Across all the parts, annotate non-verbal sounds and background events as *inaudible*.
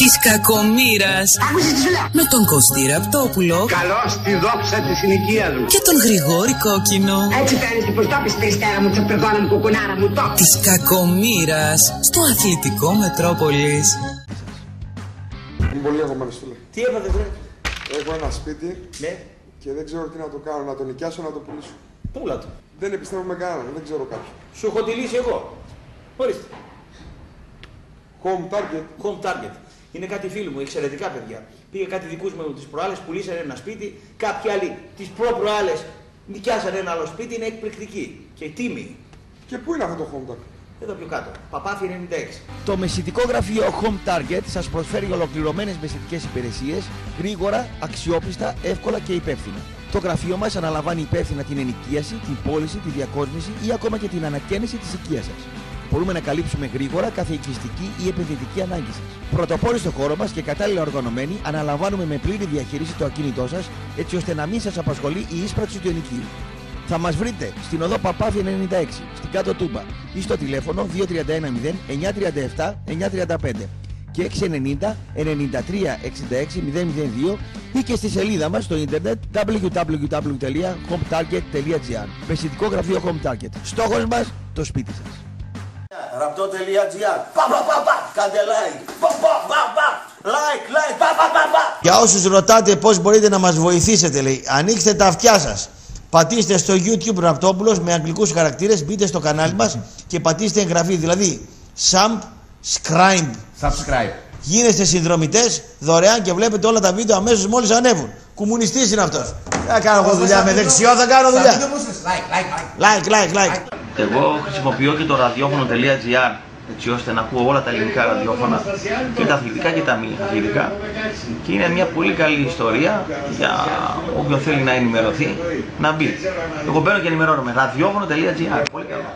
Της κακομήρας Άκουσε τι σου λέω. με τον Κωστή Ραπτόπουλο Καλώς στη δόξα της συνοικίας μου. και τον Γρηγόρη Κόκκινο. Έτσι παίρνει την προστόπιση περιστέρα μου, τσαπεργόνα μου, κουκουνάρα μου, το. Της κακομήρας στο αθλητικό Μετρόπολης. Είμαι πολύ αγχωμένος φίλε. Τι έπαθε, βρε; Έχω ένα σπίτι Ναι, και δεν ξέρω τι να το κάνω, να το νοικιάσω, να το πουλήσω. πούλα το. Δεν επιστρέφω με κανέναν, δεν ξέρω κάποιον. Σου έχω τη λύση εγώ. Ορίστε. Home target. Home target. Είναι κάτι φίλοι μου, εξαιρετικά παιδιά. Πήγε κάτι δικούς μου τις προάλλες, πουλήσανε ένα σπίτι. Κάποιοι άλλοι τις προ-προάλλες νοικιάσανε ένα άλλο σπίτι. Είναι εκπληκτική και τίμη. Και πού είναι αυτό το home target; Εδώ πιο κάτω. Παπάθη 96. Το μεσητικό γραφείο Home Target σας προσφέρει ολοκληρωμένες μεσητικές υπηρεσίες γρήγορα, αξιόπιστα, εύκολα και υπεύθυνα. Το γραφείο μας αναλαμβάνει υπεύθυνα την ενοικίαση, την πώληση, τη διακόσμηση ή ακόμα και την ανακαίνιση της οικίας σας. Μπορούμε να καλύψουμε γρήγορα κάθε οικιστική ή επενδυτική ανάγκη σας. Πρωτοπόροι στο χώρο μας και κατάλληλα οργανωμένοι, αναλαμβάνουμε με πλήρη διαχείριση το ακίνητό σας, έτσι ώστε να μην σας απασχολεί η ίσπραξη του ενοικίου. Θα μας βρείτε στην οδό Παπάθη 96, στην κάτω Τούμπα ή στο τηλέφωνο 2310 937 935 και 690 93 66 002 ή και στη σελίδα μας στο ίντερνετ www.hometarget.gr Μεσητικό γραφείο Home Target. Στόχος μας το σπίτι σας. Ραπτό.gr Πα πα πα πα. Κάντε like. Πα πα πα πα. Like like. Πα πα πα πα. Για όσους ρωτάτε πώς μπορείτε να μας βοηθήσετε λέει Ανοίξτε τα αυτιά σας. Πατήστε στο YouTube Ραπτόπουλος με αγγλικούς χαρακτήρες Μπείτε στο κανάλι μας και πατήστε εγγραφή. Δηλαδή subscribe Subscribe. Γίνεστε συνδρομητές δωρεάν και βλέπετε όλα τα βίντεο αμέσως μόλις ανέβουν. Κομμουνιστής είναι αυτός. Θα κάνω εγώ δουλειά με δεξιό θα κάνω δουλειά. Like, like, like. Like, like, like Εγώ χρησιμοποιώ και το ραδιόφωνο.gr έτσι ώστε να ακούω όλα τα ελληνικά ραδιόφωνα και τα αθλητικά και τα μη αθλητικά και είναι μια πολύ καλή ιστορία για όποιον θέλει να ενημερωθεί να μπει. Εγώ μπαίνω και ενημερώνομαι. ραδιόφωνο.gr Πολύ καλό.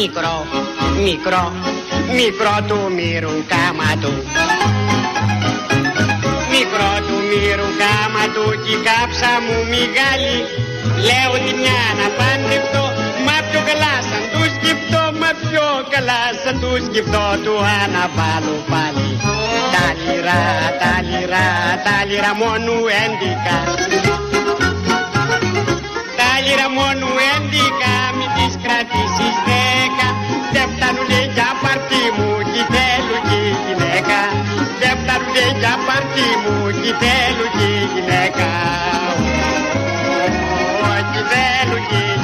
Μικρό, μικρό, μικρό του μύρου κάμα του. Μικρό του μύρου κάμα του κι η κάψα μου μεγάλη Λέω τη μια να παντρευτώ, μα πιο καλά σαν του σκεφτώ Μα πιο καλά σαν του σκεφτώ του αναβάλω πάλι. Τα λιρά, τα λιρά, τα λιρά μόνο έντικα τα λίρα μόνο έντικα, μην τις κρατήσεις δέκα Δεν φτάνουνε για παρτί μου κι θέλω και γυναίκα. Δεν φτάνουνε για παρτί μου κι θέλω και γυναίκα. Ω, κι θέλω και γυναίκα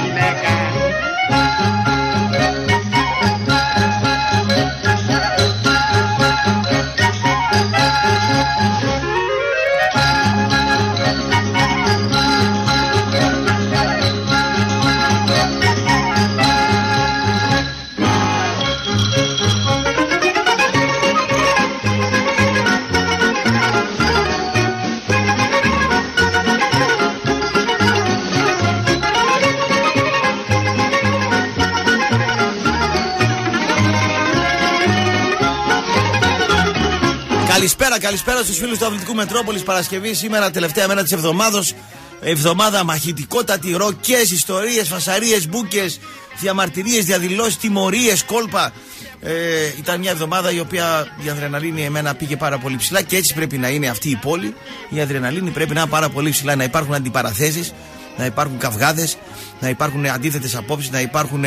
Καλησπέρα, καλησπέρα στους φίλους του Αθλητικού Μετρόπολης. Παρασκευή σήμερα, τελευταία μέρα της εβδομάδος. Εβδομάδα μαχητικότατη, ροκές, ιστορίες, φασαρίες, μπούκες Διαμαρτυρίες, διαδηλώσεις, τιμωρίες, κόλπα. Ε, Ήταν μια εβδομάδα η οποία η αδρεναλίνη εμένα πήγε πάρα πολύ ψηλά Και έτσι πρέπει να είναι αυτή η πόλη. Η αδρεναλίνη πρέπει να είναι πάρα πολύ ψηλά Να υπάρχουν αντιπαραθέσεις, να υπάρχουν καυγάδες Να υπάρχουν αντίθετες απόψεις, να υπάρχουν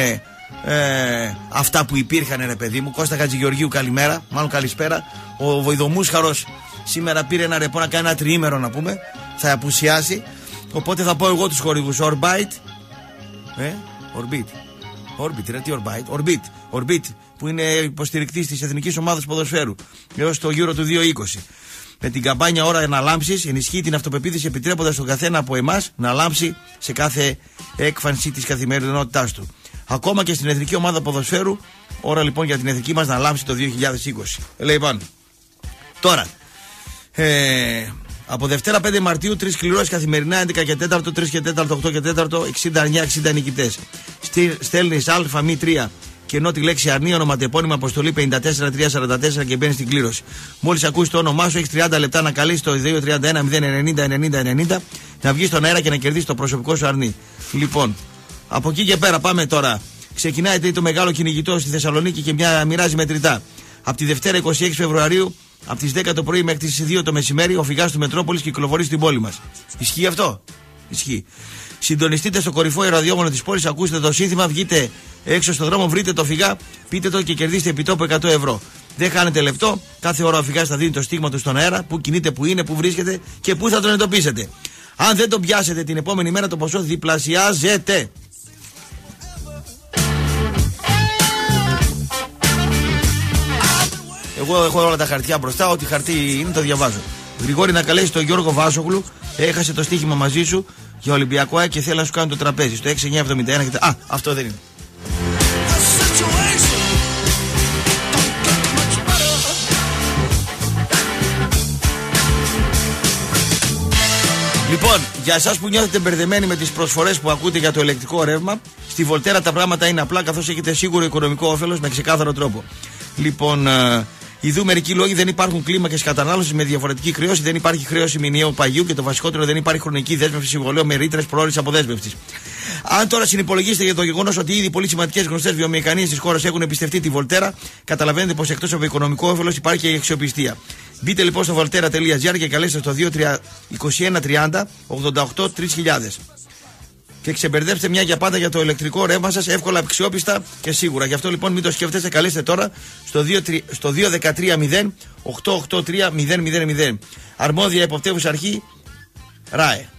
ε, αυτά που υπήρχαν ρε παιδί μου. Κώστα Χατζηγεωργίου καλημέρα, μάλλον καλησπέρα. Ο Βοηδομούσχαρος σήμερα πήρε ένα ρεπό να κάνει ένα τριήμερο να πούμε. Θα απουσιάσει. Οπότε θα πω εγώ τους χορηγούς. Orbite. Ε, Orbit. Orbit, ρε τι Orbite; Orbit, Orbit που είναι υποστηρικτής της Εθνικής Ομάδας Ποδοσφαίρου έως το Euro του 2020 με την καμπάνια ώρα να λάμψει, ενισχύει την αυτοπεποίθηση επιτρέποντας τον καθένα από εμάς να λάμψει σε κάθε έκφανση της καθημερινότητάς του. Ακόμα και στην εθνική ομάδα ποδοσφαίρου Ώρα λοιπόν για την εθνική μας να λάμψει το 2020. Λοιπόν, τώρα. Ε, από Δευτέρα 5 Μαρτίου, τρεις κληρώσεις καθημερινά, 11 και 4, 3 και 4, 8 και 4, 69-60 νικητές. Στέλνεις Α μη 3 και ενώ τη λέξη αρνή ονοματεπώνυμα αποστολή 54-344 και μπαίνεις στην κλήρωση. Μόλις ακούσει το όνομά σου, έχεις 30 λεπτά να καλέσει το 231-090-90-90 να βγεις στον αέρα και να κερδίσεις το προσωπικό σου αρνή. Λοιπόν, από εκεί και πέρα πάμε τώρα. Ξεκινάει το μεγάλο κυνηγητό στη Θεσσαλονίκη και μια μοιράζει μετρητά. Από τη Δευτέρα 26 Φεβρουαρίου, από τις 10 το πρωί μέχρι τις 2 το μεσημέρι, ο φυγά του Μετρόπολης κυκλοφορεί στην πόλη μας. Ισχύει αυτό; Ισχύει. Συντονιστείτε στο κορυφαίο ραδιόφωνο της πόλης, ακούστε το σύνθημα, βγείτε έξω στον δρόμο, βρείτε το φυγά, πείτε το και κερδίστε επιτόπου 100 ευρώ. Δεν χάνετε λεπτό, κάθε ώρα ο φυγά θα δίνει το στίγμα του στον αέρα, που κινείται, που είναι, που βρίσκεται και πού θα τον εντοπίσετε. Αν δεν τον πιάσετε την επόμενη μέρα, το ποσό διπλασιάζεται. Εγώ έχω όλα τα χαρτιά μπροστά, ό,τι χαρτί είναι το διαβάζω. Γρηγόρη να καλέσεις τον Γιώργο Βάσογλου, έχασε το στοίχημα μαζί σου για Ολυμπιακό και θέλει να σου κάνει το τραπέζι. Στο 6971 Α, αυτό δεν είναι. Λοιπόν, για εσάς που νιώθετε μπερδεμένοι με τις προσφορές που ακούτε για το ηλεκτρικό ρεύμα, στη Βολτέρα τα πράγματα είναι απλά καθώς έχετε σίγουρο οικονομικό όφελος με ξεκάθαρο τρόπο. Λοιπόν, ε, Ιδού μερικοί λόγοι δεν υπάρχουν κλίμακες κατανάλωσης με διαφορετική χρέωση, δεν υπάρχει χρέωση μηνιαίου παγιού και το βασικότερο δεν υπάρχει χρονική δέσμευση συμβολέου με ρήτρες προώρη αποδέσμευση. Αν τώρα συνυπολογίσετε για το γεγονός ότι ήδη πολύ σημαντικές γνωστές βιομηχανίες της χώρας έχουν εμπιστευτεί τη Βολτέρα, καταλαβαίνετε πως εκτός από οικονομικό όφελος υπάρχει και η αξιοπιστία. Μπείτε λοιπόν στο voltera.gr και καλέστε στο 2130 88 3000 και ξεμπερδέψτε μια για πάντα για το ηλεκτρικό ρεύμα σας εύκολα, αξιόπιστα και σίγουρα. Γι' αυτό λοιπόν μην το σκέφτεστε, καλέστε τώρα στο 213 883 Αρμόδια υποπτεύουσα αρχή ΡΑΕ.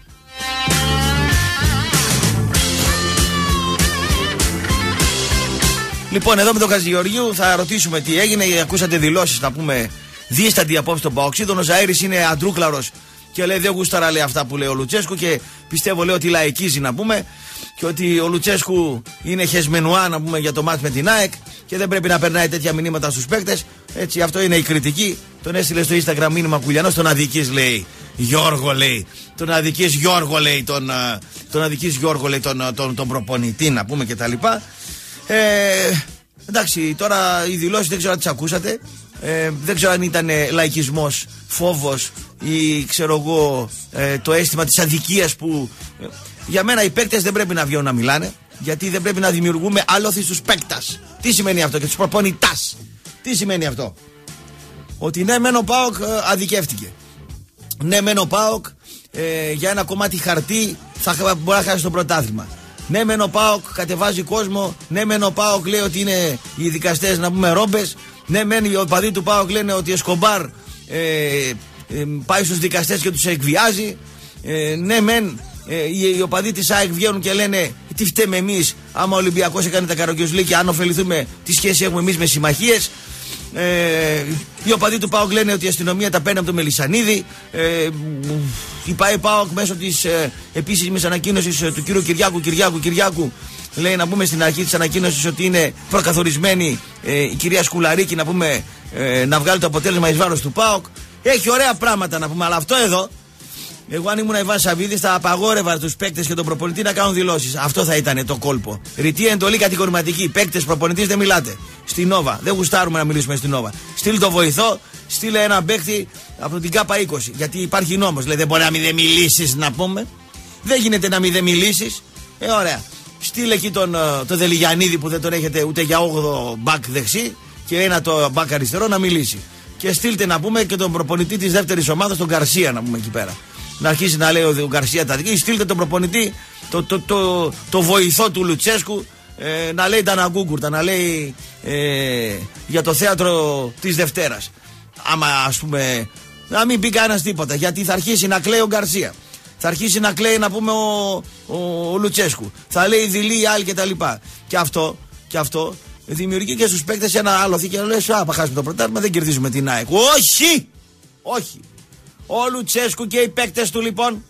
Λοιπόν, εδώ με τον Χατζηγεωργίου θα ρωτήσουμε τι έγινε. Ακούσατε δηλώσεις να πούμε δίσταντη απόψη στον Παοξίδων. Ο Ζαήρη είναι αντρούκλαρος και λέει δεν γούσταρα λέει αυτά που λέει ο Λουτσέσκου και πιστεύω λέει ότι λαϊκίζει να πούμε και ότι ο Λουτσέσκου είναι χεσμενουά να πούμε για το μάτς με την ΑΕΚ και δεν πρέπει να περνάει τέτοια μηνύματα στους παίκτες. Έτσι αυτό είναι η κριτική. Τον έστειλε στο Instagram μήνυμα Κουλιανός. Τον αδικής λέει Γιώργο λέει. Τον αδικής Γιώργο λέει τον, τον αδικής Γιώργο λέει τον, τον, τον προπονητή να πούμε και τα λοιπά. Ε, εντάξει τώρα οι δηλώσεις δεν ξέρω αν τις ακούσατε ε, δεν ξέρω αν ήταν λαϊκισμός, φόβος ή ξέρω εγώ ε, το αίσθημα της αδικίας που ε, για μένα οι παίκτες δεν πρέπει να βγαίνουν να μιλάνε γιατί δεν πρέπει να δημιουργούμε άλοθη στους παίκτας. Τι σημαίνει αυτό και τους προπονητάς. Τι σημαίνει αυτό. Ότι ναι μεν ο ΠΑΟΚ ε, αδικεύτηκε. Ναι μεν ο ΠΑΟΚ ε, για ένα κομμάτι χαρτί θα μπορεί να χάσει το πρωτάθλημα. Ναι, μεν ο Πάοκ κατεβάζει κόσμο. Ναι, μεν ο Πάοκ λέει ότι είναι οι δικαστές να πούμε ρόμπες. Ναι, μεν οι οπαδοί του Πάοκ λένε ότι ο Εσκομπάρ ε, ε, πάει στους δικαστές και τους εκβιάζει. Ε, ναι, μεν ε, οι, οι οπαδοί της ΑΕΚ βγαίνουν και λένε τι φταίμε εμείς άμα ο Ολυμπιακός έκανε τα καρογκιόζλικια, αν ωφεληθούμε, τι σχέση έχουμε εμείς με συμμαχίες. Ε, οι οπαδοί του ΠΑΟΚ λένε ότι η αστυνομία τα παίρνει από το Μελισανίδη. Ε, η ΠΑΕ ΠΑΟΚ μέσω της ε, επίσημης ανακοίνωσης ε, του κύριου Κυριάκου Κυριάκου Κυριάκου λέει να πούμε στην αρχή της ανακοίνωσης ότι είναι προκαθορισμένη ε, η κυρία Σκουλαρίκη να πούμε ε, να βγάλει το αποτέλεσμα εις βάρος του ΠΑΟΚ. Έχει ωραία πράγματα να πούμε, αλλά αυτό εδώ εγώ αν ήμουν Ιβάν Σαββίδης θα απαγόρευα τους παίκτες και τον προπονητή να κάνουν δηλώσεις. Αυτό θα ήταν το κόλπο. Ρητή εντολή κατηγορηματική. Παίκτες, προπονητής δεν μιλάτε. Στην Νόβα. Δεν γουστάρουμε να μιλήσουμε στην Νόβα. Στείλ το βοηθό, στείλε ένα παίκτη από την ΚΑΠΑ 20. Γιατί υπάρχει νόμος. Δηλαδή δεν μπορεί να μην δεν μιλήσει να πούμε. Δεν γίνεται να μην δεν μιλήσει. Ε, ωραία. Στείλε εκεί τον, ε, το Δελιγιανίδη που δεν τον έχετε ούτε για 8 μπακ δεξί και ένα το μπακ αριστερό να μιλήσει. Και στείλτε να πούμε και τον προπονητή της δεύτερης ομάδας, τον Καρσία, να πούμε εκεί πέρα να αρχίσει να λέει ο Γκαρσία τα δική. Στείλτε τον προπονητή, το, το, το, το βοηθό του Λουτσέσκου, ε, να λέει τα αναγκούγκουρτα, να λέει ε, για το θέατρο της Δευτέρας. Άμα ας πούμε, να μην πει κανένας τίποτα, γιατί θα αρχίσει να κλαίει ο Γκαρσία. Θα αρχίσει να κλαίει να πούμε ο, ο, ο Λουτσέσκου. Θα λέει δειλή άλλη κτλ. Και αυτό, και αυτό δημιουργεί και στους παίκτες ένα άλλο και λες: Α, χάσουμε το πρωτάθλημα, δεν κερδίζουμε την ΑΕΚ. Όχι! Όχι! Ο Λουτσέσκου και οι παίκτες του λοιπόν,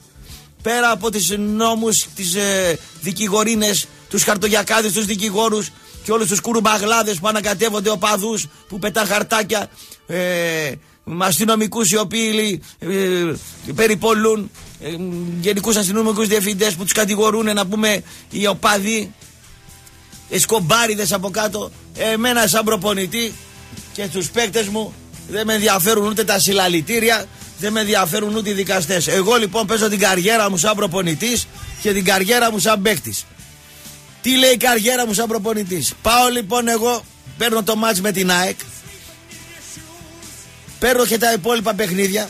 πέρα από τις νόμους, τις ε, δικηγορίνες, τους χαρτογιακάδες, τους δικηγόρους και όλους τους κουρουμπαγλάδε που ανακατεύονται οπαδούς, που πετά χαρτάκια, ε, αστυνομικούς οι οποίοι ε, περιπολούν, ε, γενικούς αστυνομικούς διευθυντές που τους κατηγορούν να πούμε οι οπαδοί, εσκομπάριδε από κάτω. Εμένα, σαν προπονητή και στους παίκτες μου δεν με ενδιαφέρουν ούτε τα συλλαλητήρια, δεν με ενδιαφέρουν ούτε οι δικαστές. Εγώ λοιπόν παίζω την καριέρα μου σαν προπονητής και την καριέρα μου σαν παίκτης. Τι λέει η καριέρα μου σαν προπονητής; Πάω λοιπόν εγώ, παίρνω το μάτς με την ΑΕΚ, παίρνω και τα υπόλοιπα παιχνίδια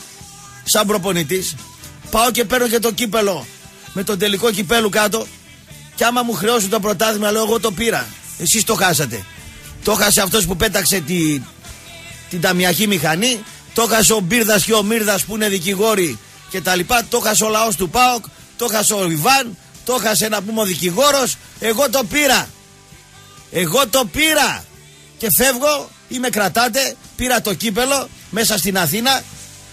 σαν προπονητής. Πάω και παίρνω και το κύπελο με τον τελικό κυπέλου κάτω. Και άμα μου χρεώσουν το πρωτάθλημα, λέω εγώ το πήρα. Εσείς το χάσατε. Το χάσε αυτός που πέταξε τη, την ταμιακή μηχανή. Το χάσε ο Μπίρδας και ο Μύρδας που είναι δικηγόροι και τα λοιπά. Το χάσε ο λαός του ΠΑΟΚ. Το χάσε ο Ιβάν. Το χάσε να πούμε ο δικηγόρος. Εγώ το πήρα. Εγώ το πήρα. Και φεύγω ή με κρατάτε. Πήρα το κύπελο μέσα στην Αθήνα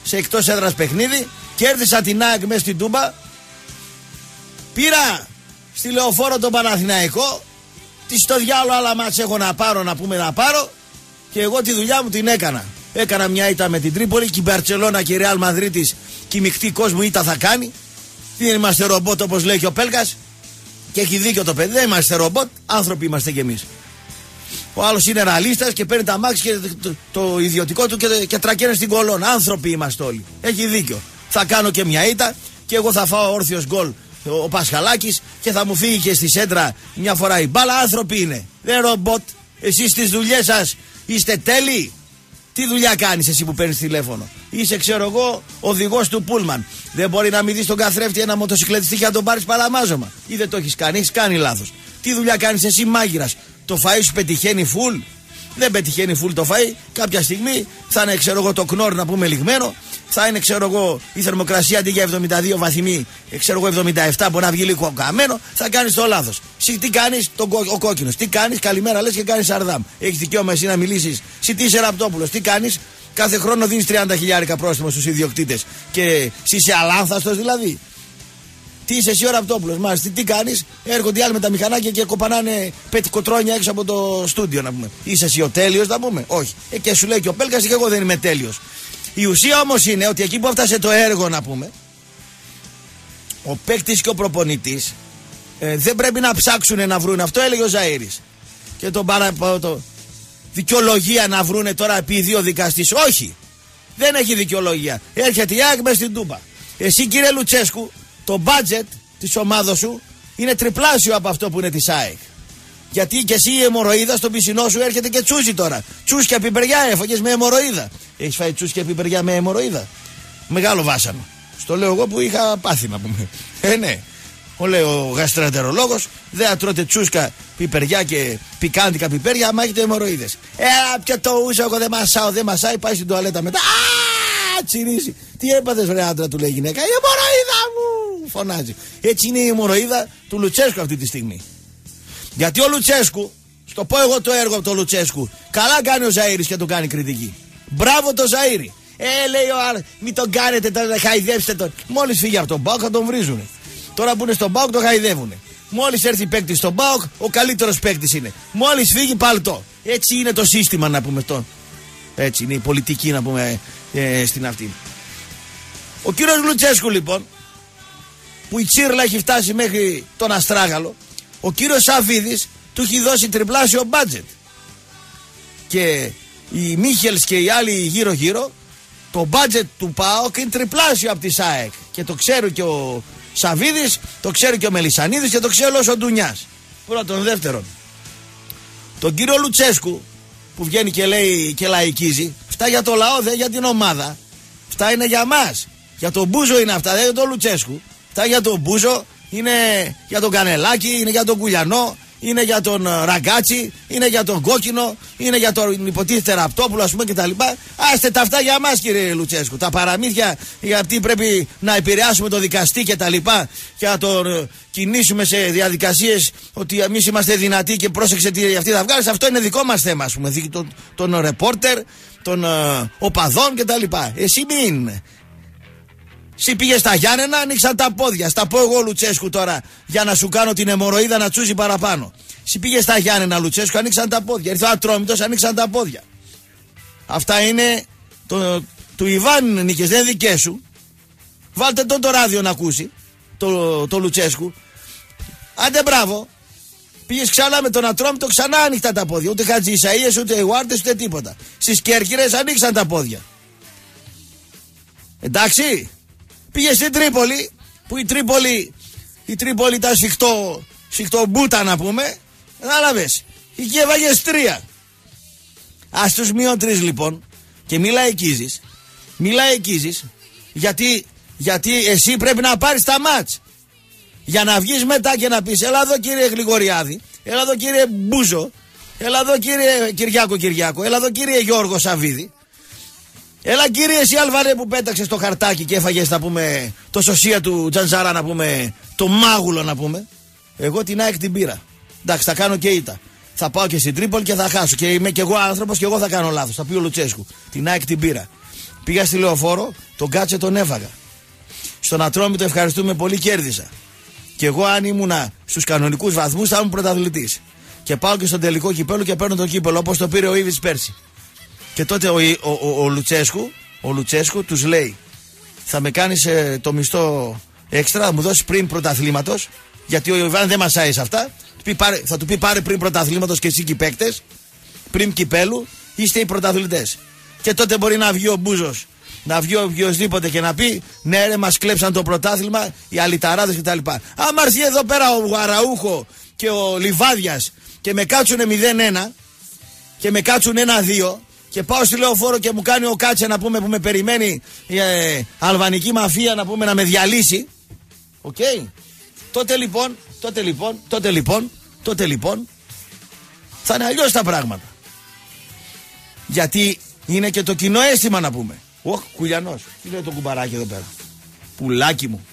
σε εκτός έδρας παιχνίδι. Κέρδισα την ΑΕΚ μέσα στην Τούμπα. Πήρα στη λεωφόρο τον Παναθηναϊκό. Τι στο διάλογο άλλα μάτς έχω να πάρω να πούμε να πάρω. Και εγώ τη δουλειά μου την έκανα. Έκανα μια ήττα με την Τρίπολη και η Μπαρσελόνα και η Ρεάλ Μαδρίτης και η μεικτή κόσμο ήττα θα κάνει. Δεν είμαστε ρομπότ όπως λέει και ο Πέλκας. Και έχει δίκιο το παιδί. Δεν είμαστε ρομπότ, άνθρωποι είμαστε κι εμείς. Ο άλλος είναι ραλίστας και παίρνει τα μάξι και το, το, ιδιωτικό του και, και τρακαίνει στην κολόνα. Άνθρωποι είμαστε όλοι. Έχει δίκιο. Θα κάνω και μια ήττα και εγώ θα φάω όρθιος γκολ ο Πασχαλάκης και θα μου φύγει και στη σέντρα μια φορά η μπάλα. Άνθρωποι είναι. Δεν ρομπότ. Εσείς στις δουλειές σας είστε τέλειοι. Τι δουλειά κάνεις εσύ που παίρνεις τηλέφωνο; Είσαι, ξέρω εγώ, οδηγός του Πούλμαν. Δεν μπορεί να μην δεις τον καθρέφτη ένα μοτοσυκλετιστή και να τον πάρεις παραμάζωμα. Ή δεν το έχεις κάνει, έχεις κάνει λάθος. Τι δουλειά κάνεις εσύ, μάγειρας; Το φαΐ σου πετυχαίνει φουλ; Δεν πετυχαίνει φουλ το φαΐ. Κάποια στιγμή θα είναι, ξέρω εγώ, το κνόρ να πούμε λιγμένο. Θα είναι, ξέρω εγώ, η θερμοκρασία αντί για 72 βαθμοί, ε, ξέρω εγώ, 77 μπορεί να βγει λίγο καμένο. Θα κάνεις το λάθος. Εσύ τι κάνεις, ο κόκκινος. Τι κάνεις, καλημέρα λες και κάνεις σαρδάμ. Έχεις δικαίωμα εσύ να μιλήσεις. Εσύ τι είσαι ραπτόπουλος. Τι κάνεις, κάθε χρόνο δίνεις 30 χιλιάρικα πρόστιμο στους ιδιοκτήτες. Και εσύ είσαι αλάνθαστος δηλαδή. Τι είσαι εσύ ο Ραπτόπουλος, μάλιστα. Τι, τι κάνεις, έρχονται οι άλλοι με τα μηχανάκια και κοπανάνε πετικοτρόνια έξω από το στούντιο να πούμε. Είσαι εσύ ο τέλειος, να πούμε. Όχι. Ε, και σου λέει και ο Πέλκας και εγώ δεν είμαι τέλειος. Η ουσία όμως είναι ότι εκεί που έφτασε το έργο να πούμε, ο παίκτης και ο προπονητής ε, δεν πρέπει να ψάξουν να βρουν. Αυτό έλεγε ο Ζαήρη. Και τον παρα, το, δικαιολογία να βρούνε τώρα επί δύο δικαστής. Όχι. Δεν έχει δικαιολογία. Έρχεται η ΑΕΚ μες στην Τούμπα. Εσύ κύριε Λουτσέσκου, το budget της ομάδα σου είναι τριπλάσιο από αυτό που είναι της ΑΕΚ. Γιατί και εσύ η αιμορροίδα στο πισινό σου έρχεται και τσούζει τώρα. Τσούσκια πιπεριά έφαγες με αιμορροίδα. Έχεις φάει τσούσκια πιπεριά με αιμορροίδα. Μεγάλο βάσανο. Στο λέω εγώ που είχα πάθει να πούμε. Ε, ναι. Ο λέει ο γαστρατερολόγο, δεν τρώτε τσούσκα, πιπεριά και πικάντικα πιπέρια, άμα έχετε αιμορροίδε. Ε, πια το ούσα, εγώ δεν μασάω, δεν μασάει, πάει στην τουαλέτα μετά. Α, τσιρίζει. Τι έπαθες, βρε άντρα, του λέει η γυναίκα. Η αιμορροίδα μου, φωνάζει. Έτσι είναι η αιμορροίδα του Λουτσέσκου αυτή τη στιγμή. Γιατί ο Λουτσέσκου, στο πω εγώ το έργο από τον Λουτσέσκου, καλά κάνει ο Ζαήρη και τον κάνει κριτική. Μπράβο το Ζαήρη. Ε, λέει ο Άρα, μην τον κάνετε τώρα, χαϊδέψτε τον. Μόλις φύγει από τον Μπάουκ θα τον βρίζουν. Τώρα που είναι στον Μπάουκ τον χαϊδεύουν. Μόλις έρθει παίκτης στον Μπάουκ, ο καλύτερος παίκτης είναι. Μόλις φύγει παλτό. Έτσι είναι το σύστημα να πούμε το. Έτσι είναι η πολιτική να πούμε ε, στην αυτή. Ο κύριος Λουτσέσκου λοιπόν, που η τσίρλα έχει φτάσει μέχρι τον Αστράγαλο, ο κύριος Σαφίδης του έχει δώσει τριπλάσιο μπάτζετ. Και οι Μίχελς και οι άλλοι γύρω γύρω το μπάτζετ του ΠΑΟΚ είναι τριπλάσιο από τη ΣΑΕΚ. Και το ξέρει και ο Σαβίδης, το ξέρει και ο Μελισανίδης και το ξέρει όλος ο Ντουνιάς. Πρώτον, δεύτερον. Τον κύριο Λουτσέσκου που βγαίνει και λέει και λαϊκίζει, αυτά για το λαό, δεν για την ομάδα. Αυτά είναι για μας. Για τον Μπούζο είναι αυτά, δεν για τον Λουτσέσκου. Αυτά για τον Μπούζο είναι για τον Κανελάκη, είναι για τον Κουλιανό, είναι για τον ε, Ραγκάτσι, είναι για τον Κόκκινο, είναι για τον υποτίθεται Ραπτόπουλο, ας πούμε κτλ. Άστε τα αυτά για μας, κύριε Λουτσέσκου. Τα παραμύθια γιατί πρέπει να επηρεάσουμε το δικαστή κτλ. Και να τον ε, κινήσουμε σε διαδικασίες ότι εμείς είμαστε δυνατοί και πρόσεξε τι αυτή θα βγάλεις. Αυτό είναι δικό μας θέμα, ας πούμε. Τον, τον ρεπόρτερ, των ε, οπαδών κτλ. Εσύ μην Συ πήγες στα Γιάννενα, ανοίξαν τα πόδια. Στα πω εγώ Λουτσέσκου τώρα για να σου κάνω την αιμορροίδα να τσούζει παραπάνω. Εσύ πήγες στα Γιάννενα Λουτσέσκου, ανοίξαν τα πόδια. Ήρθε ο Ατρόμητος, ανοίξαν τα πόδια. Αυτά είναι το, του Ιβάν νίκες, δεν είναι δικέ σου. Βάλτε τον το ράδιο να ακούσει, το, το Λουτσέσκου. Άντε μπράβο. Πήγες ξανά με τον Ατρόμητο, ξανά ανοιχτά τα πόδια. Ούτε Χατζη Ισαΐες, ούτε Ιουάρτε, ούτε τίποτα. Στις Κέρκυρες ανοίξαν τα πόδια. Εντάξει. Πήγε στην Τρίπολη, που η Τρίπολη, η Τρίπολη ήταν σφιχτό, σφιχτό μπούτα να πούμε. Κατάλαβε. Εκεί έβαγε τρία. Α τους μείον τρεις λοιπόν και μίλα εκίζει. Μίλα εκίζει γιατί, γιατί εσύ πρέπει να πάρεις τα μάτς. Για να βγεις μετά και να πεις: Έλα εδώ κύριε Γλυγοριάδη, έλα εδώ κύριε Μπούζο, έλα εδώ κύριε Κυριάκο Κυριάκο, έλα εδώ κύριε Γιώργο Σαββίδη. Έλα κύριε εσύ Αλβαρέ που πέταξες το χαρτάκι και έφαγες να πούμε το σωσία του Τζαντζάρα να πούμε το μάγουλο να πούμε. Εγώ την ΑΕΚ την πήρα. Εντάξει θα κάνω και ήττα. Θα πάω και στην Τρίπολη και θα χάσω. Και είμαι και εγώ άνθρωπος και εγώ θα κάνω λάθος. Θα πει ο Λουτσέσκου. Την ΑΕΚ την πήρα. Πήγα στη λεωφόρο, τον κάτσε τον έφαγα. Στον Ατρόμητο ευχαριστούμε πολύ, κέρδισα. Και εγώ αν ήμουνα στους κανονικούς βαθμούς θα ήμουν πρωταθλητής. Και πάω και στον τελικό κυπέλο και παίρνω τον κύπελο όπως το πήρε ο Ήβη πέρσι. Και τότε ο, ο, ο, ο Λουτσέσκου, ο Λουτσέσκου τους λέει θα με κάνεις ε, το μισθό έξτρα, θα μου δώσεις πριν πρωταθλήματος. Γιατί ο Ιωβάν δεν μασάει σε αυτά. Του πει, πάρε, θα του πει πάρε πριν πρωταθλήματος και εσύ και οι παίκτες. Πριν κυπέλου, είστε οι πρωταθλητές. Και τότε μπορεί να βγει ο Μπούζος, να βγει οποιοδήποτε και να πει Ναι, ρε, μας κλέψαν το πρωτάθλημα οι αλυταράδες κτλ. Άμα έρθει εδώ πέρα ο Γουαραούχο και ο Λιβάδιας και με κάτσουν 0-1 και με κάτσουν 1-2 και πάω στη λεωφόρο και μου κάνει ο Κάτσε να πούμε που με περιμένει η ε, αλβανική μαφία να πούμε να με διαλύσει. Οκ. Τότε λοιπόν, τότε λοιπόν, τότε λοιπόν, τότε λοιπόν θα είναι αλλιώς τα πράγματα. Γιατί είναι και το κοινό αίσθημα να πούμε. Οχ, Κουλιανός. Τι λέει το κουμπαράκι εδώ πέρα. Πουλάκι μου.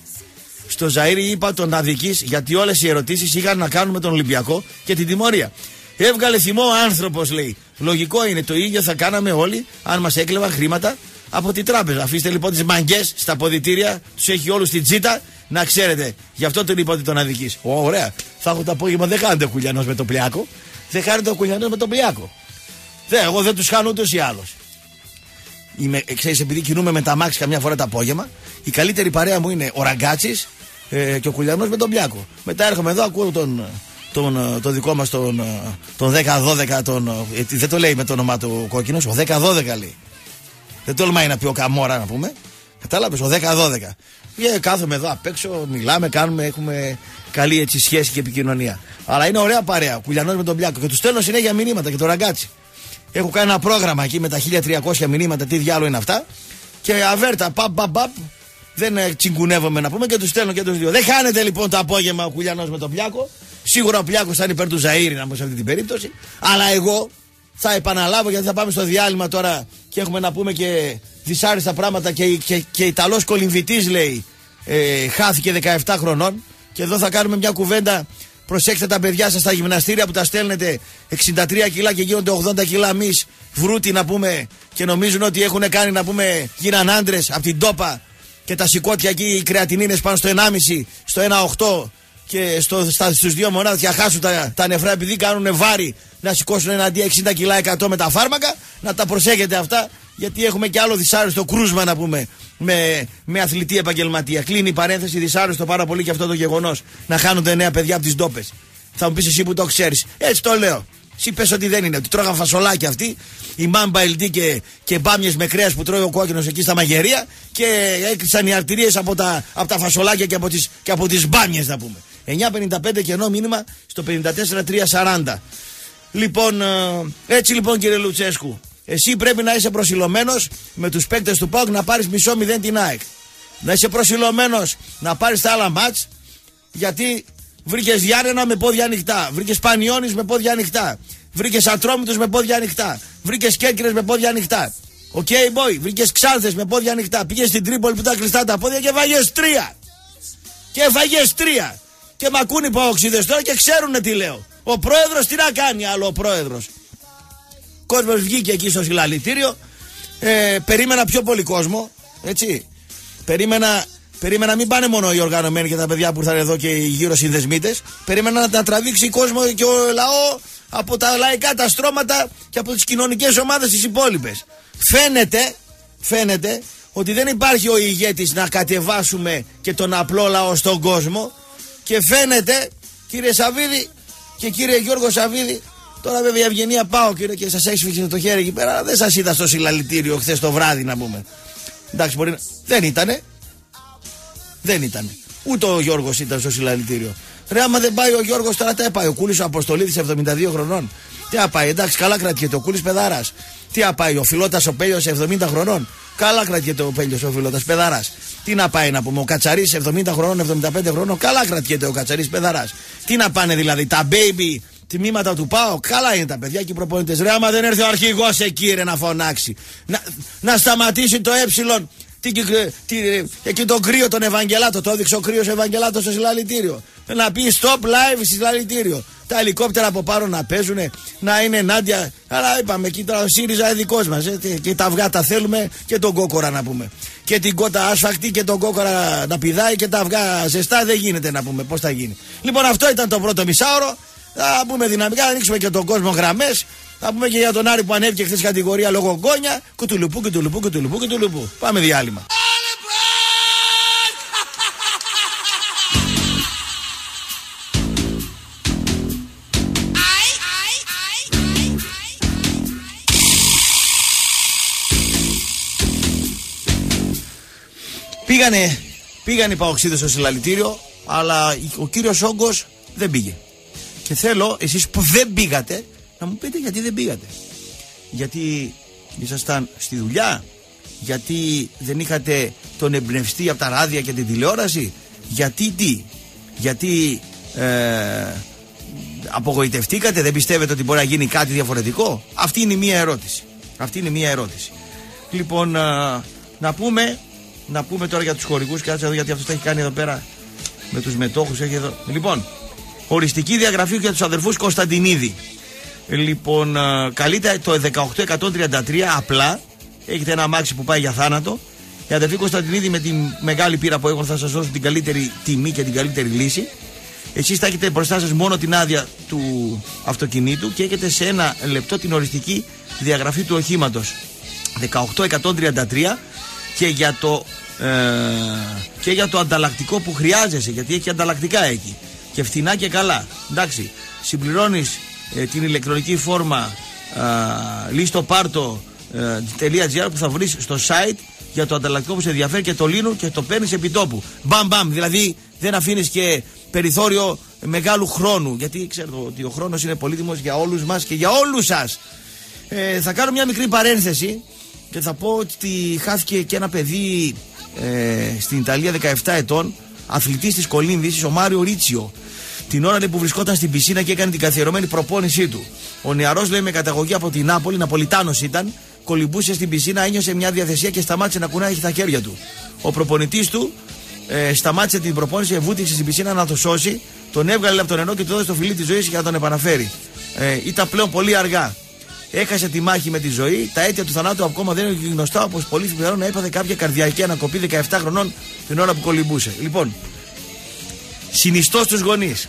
Στο Ζαΐρι είπα τον αδικής γιατί όλες οι ερωτήσεις είχαν να κάνουν με τον Ολυμπιακό και την τιμωρία. Έβγαλε θυμό ο άνθρωπος, λέει. Λογικό είναι το ίδιο θα κάναμε όλοι αν μας έκλεβαν χρήματα από την τράπεζα. Αφήστε λοιπόν τις μαγκές στα ποδητήρια, τους έχει όλους στην τσίτα, να ξέρετε. Γι' αυτό τον είπα ότι τον αδική. Ωραία. Θα έχω το απόγευμα, δεν κάνετε ο κουλιανός με τον πλιάκο. Δεν χάνετε ο κουλιανός με τον πλιάκο. Δεν, εγώ δεν τους χάνω ούτως ή άλλως. Είμαι, ξέρεις, επειδή κινούμαι με τ' αμάξι καμιά φορά το απόγευμα, η καλύτερη παρέα μου είναι ο Ραγκάτσι ε, και ο Κουλιανός με τον Πλιάκο. Μετά έρχομαι εδώ, ακούω τον, τον, ε, το δικό μας τον, ε, τον 10-12, τον, ε, δεν το λέει με το όνομά του Κόκκινος, ο 10-12 λέει. Δεν τολμάει να πει ο Καμόρα να πούμε. Κατάλαβες, ο 10-12. Και κάθομαι εδώ απ' έξω, μιλάμε, κάνουμε, έχουμε καλή έτσι σχέση και επικοινωνία. Αλλά είναι ωραία παρέα. Κουλιανός με τον Πλιάκο. Και τους στέλνω συνέχεια μηνύματα και το Ραγκάτσι. Έχω κάνει ένα πρόγραμμα εκεί με τα 1300 μηνύματα, τι διάλογο είναι αυτά. Και αβέρτα, παπ, παπ, παπ, δεν ε, τσιγκουνεύομαι να πούμε και τους στέλνω και τους δύο. Δεν χάνεται λοιπόν το απόγευμα ο Κουλιανός με τον Πλιάκο. Σίγουρα ο Πλιάκος θα είναι υπέρ του Ζαήρη να πούμε σε αυτή την περίπτωση. Αλλά εγώ θα επαναλάβω γιατί θα πάμε στο διάλειμμα τώρα και έχουμε να πούμε και δυσάρεστα πράγματα και, και, και Ιταλός κολυμβητής λέει ε, χάθηκε 17 χρονών. Και εδώ θα κάνουμε μια κουβέντα. Προσέξτε τα παιδιά σας στα γυμναστήρια που τα στέλνετε 63 κιλά και γίνονται 80 κιλά μη βρούτι να πούμε και νομίζουν ότι έχουν κάνει να πούμε γίναν άντρες από την τόπα και τα σηκώτια εκεί οι κρεατινίνες πάνω στο 1,5 στο 1,8 και στο, στα, στους δύο μονάδες και χάσουν τα, τα νεφρά επειδή κάνουν βάρη να σηκώσουν ένα αντί 60 κιλά 100 με τα φάρμακα να τα προσέχετε αυτά γιατί έχουμε και άλλο δυσάρεστο κρούσμα να πούμε με, με αθλητή επαγγελματία. Κλείνει η παρένθεση δυσάρεστο πάρα πολύ και αυτό το γεγονός να χάνονται νέα παιδιά από τις ντόπες. Θα μου πεις εσύ που το ξέρεις. Έτσι το λέω. Εσύ πες ότι δεν είναι. Ότι τρώγαν φασολάκια αυτοί, η μάμπα ελτή και, και μπάμιες με κρέας που τρώει ο κόκκινος εκεί στα μαγειρία και έκλεισαν οι αρτηρίες από τα, από τα φασολάκια και από τις και από τις μπάμιες να πούμε. 9.55 κενό μήνυμα στο 54.340. Λοιπόν, ε, έτσι λοιπόν κύριε Λουτσέσκου, εσύ πρέπει να είσαι προσιλωμένος με τους παίκτες του ΠΑΟΚ να πάρεις μισό μηδέν την ΑΕΚ. Να είσαι προσιλωμένος να πάρεις τα άλλα μάτς γιατί βρήκες Γιάννενα με πόδια ανοιχτά. Βρήκες Πανιόνι με πόδια ανοιχτά. Βρήκες Ατρόμητους με πόδια ανοιχτά. Βρήκες Κέρκυρες με πόδια ανοιχτά. OK, okay, boy, βρήκες Ξάνθες με πόδια ανοιχτά. Πήγες στην Τρίπολη που ήταν κλειστά τα πόδια και 'φαγες τρία. Και 'φαγες τρία. Και μ' ακούνε οι παοκτσήδες τώρα και ξέρουν τι λέω. Ο πρόεδρος τι να κάνει άλλο ο πρόεδρος. Κόσμος βγήκε εκεί στο συλλαλητήριο. Ε, περίμενα πιο πολύ κόσμο. Έτσι. Περίμενα Περίμενα να μην πάνε μόνο οι οργανωμένοι και τα παιδιά που ήρθαν εδώ και οι γύρω συνδεσμίτες. Περίμενα να, να τραβήξει κόσμο και ο λαό από τα λαϊκά τα στρώματα και από τις κοινωνικές ομάδες τις υπόλοιπες. Φαίνεται, φαίνεται ότι δεν υπάρχει ο ηγέτης να κατεβάσουμε και τον απλό λαό στον κόσμο και φαίνεται κύριε Σαββίδη και κύριε Γιώργο Σαββίδη τώρα βέβαια η Ευγενία πάω κύριε και σας έσφιξε το χέρι εκεί πέρα δεν σας είδα στο συλλαλητήριο χθες το βράδυ να πούμε εντάξει μπορεί να... δεν ήτανε δεν ήταν. Ούτε ο Γιώργος ήταν στο συλλαλητήριο. Ρε, άμα δεν πάει ο Γιώργος, τώρα τι πάει. Ο Κούλης ο Αποστολίδης 72 χρονών. Τι πάει, εντάξει, καλά κρατιέται ο Κούλης Πεδάρα. Τι πάει, ο Φιλότας ο Πέλιος 70 χρονών. Καλά κρατιέται ο Πέλιος ο Φιλότας Πεδάρα. Τι να πάει να πούμε, ο Κατσαρής 70 χρονών, 75 χρονών. Καλά κρατιέται ο Κατσαρής Πεδάρα. Τι να πάνε δηλαδή, τα baby τιμήματα του πάω. Καλά είναι τα παιδιά και οι προπονητές. Ρε, άμα δεν έρθει ο αρχηγός εκεί ρε, να φωνάξει. Να, να σταματήσει το ε τι, τι, εκεί το κρύο τον Ευαγγελάτο, το έδειξε ο κρύος Ευαγγελάτο στο συλλαλητήριο. Να πει stop live συλλαλητήριο. Τα ελικόπτερα από πάνω να παίζουν, να είναι ενάντια. Αλλά είπαμε εκεί τώρα ο ΣΥΡΙΖΑ δικός μας. Ε, και τα αυγά τα θέλουμε και τον κόκορα να πούμε. Και την κότα άσφακτη και τον κόκορα να πηδάει και τα αυγά ζεστά δεν γίνεται να πούμε. Πώς θα γίνει. Λοιπόν, αυτό ήταν το πρώτο μισάωρο. Θα πούμε δυναμικά, θα ανοίξουμε και τον κόσμο γραμμές. Θα πούμε και για τον Άρη που ανέβηκε χθες κατηγορία λόγω γκόνια. Κουτουλουπού, κουτουλουπού, κουτουλουπού, κουτουλουπού. Πάμε διάλειμμα. Πήγανε, πήγανε οι παοξίδες στο συλλαλητήριο, αλλά ο κύριος Όγκος δεν πήγε. Και θέλω εσείς που δεν πήγατε να μου πείτε γιατί δεν πήγατε. Γιατί ήσασταν στη δουλειά, γιατί δεν είχατε τον εμπνευστή από τα ράδια και την τηλεόραση, γιατί τι, γιατί ε, απογοητευτήκατε, δεν πιστεύετε ότι μπορεί να γίνει κάτι διαφορετικό; Αυτή είναι μία ερώτηση. Αυτή είναι μία ερώτηση. Λοιπόν, ε, να πούμε, να πούμε τώρα για τους χορηγούς, κάτσε εδώ γιατί αυτός το έχει κάνει εδώ πέρα με τους μετόχους. Έχει εδώ. Λοιπόν, οριστική διαγραφή για τους αδερφούς Κωνσταντινίδη. Λοιπόν, καλείται το 18133 απλά. Έχετε ένα αμάξι που πάει για θάνατο. Η αδερφή Κωνσταντινίδη με τη μεγάλη πείρα που έχουν θα σας δώσουν την καλύτερη τιμή και την καλύτερη λύση. Εσείς θα έχετε μπροστά σας μόνο την άδεια του αυτοκινήτου και έχετε σε ένα λεπτό την οριστική διαγραφή του οχήματος. 18133 και για το ε, και για το ανταλλακτικό που χρειάζεσαι γιατί έχει ανταλλακτικά εκεί και φθηνά και καλά εντάξει συμπληρώνεις ε, την ηλεκτρονική φόρμα listopάρτο.gr που θα βρεις στο site για το ανταλλακτικό που σε ενδιαφέρει και το λύνουν και το παίρνεις επί τόπου. Μπαμ μπαμ, δηλαδή δεν αφήνεις και περιθώριο μεγάλου χρόνου. Γιατί ξέρω ότι ο χρόνος είναι πολύτιμος για όλους μας και για όλους σας. Ε, θα κάνω μια μικρή παρένθεση και θα πω ότι χάθηκε και ένα παιδί ε, στην Ιταλία 17 ετών, αθλητής της Κολύμβη, ο Μάριο Ρίτσιο. Την ώρα που βρισκόταν στην πισίνα και έκανε την καθιερωμένη προπόνησή του. Ο νεαρός λέει με καταγωγή από την Νάπολη, Ναπολιτάνος ήταν, κολυμπούσε στην πισίνα, ένιωσε μια διαθεσία και σταμάτησε να κουνάει τα χέρια του. Ο προπονητής του ε, σταμάτησε την προπόνηση, βούτυξε στην πισίνα να το σώσει, τον έβγαλε από το νερό και του έδωσε το φιλί της ζωής για να τον επαναφέρει. Ε, ήταν πλέον πολύ αργά. Έχασε τη μάχη με τη ζωή. Τα αίτια του θανάτου ακόμα δεν είναι γνωστά, όπως πολύ πιθανόν να έπαθε κάποια καρδιακή ανακοπή 17 χρονών την ώρα που κολυμπούσε. Λοιπόν, συνιστώ στους γονείς,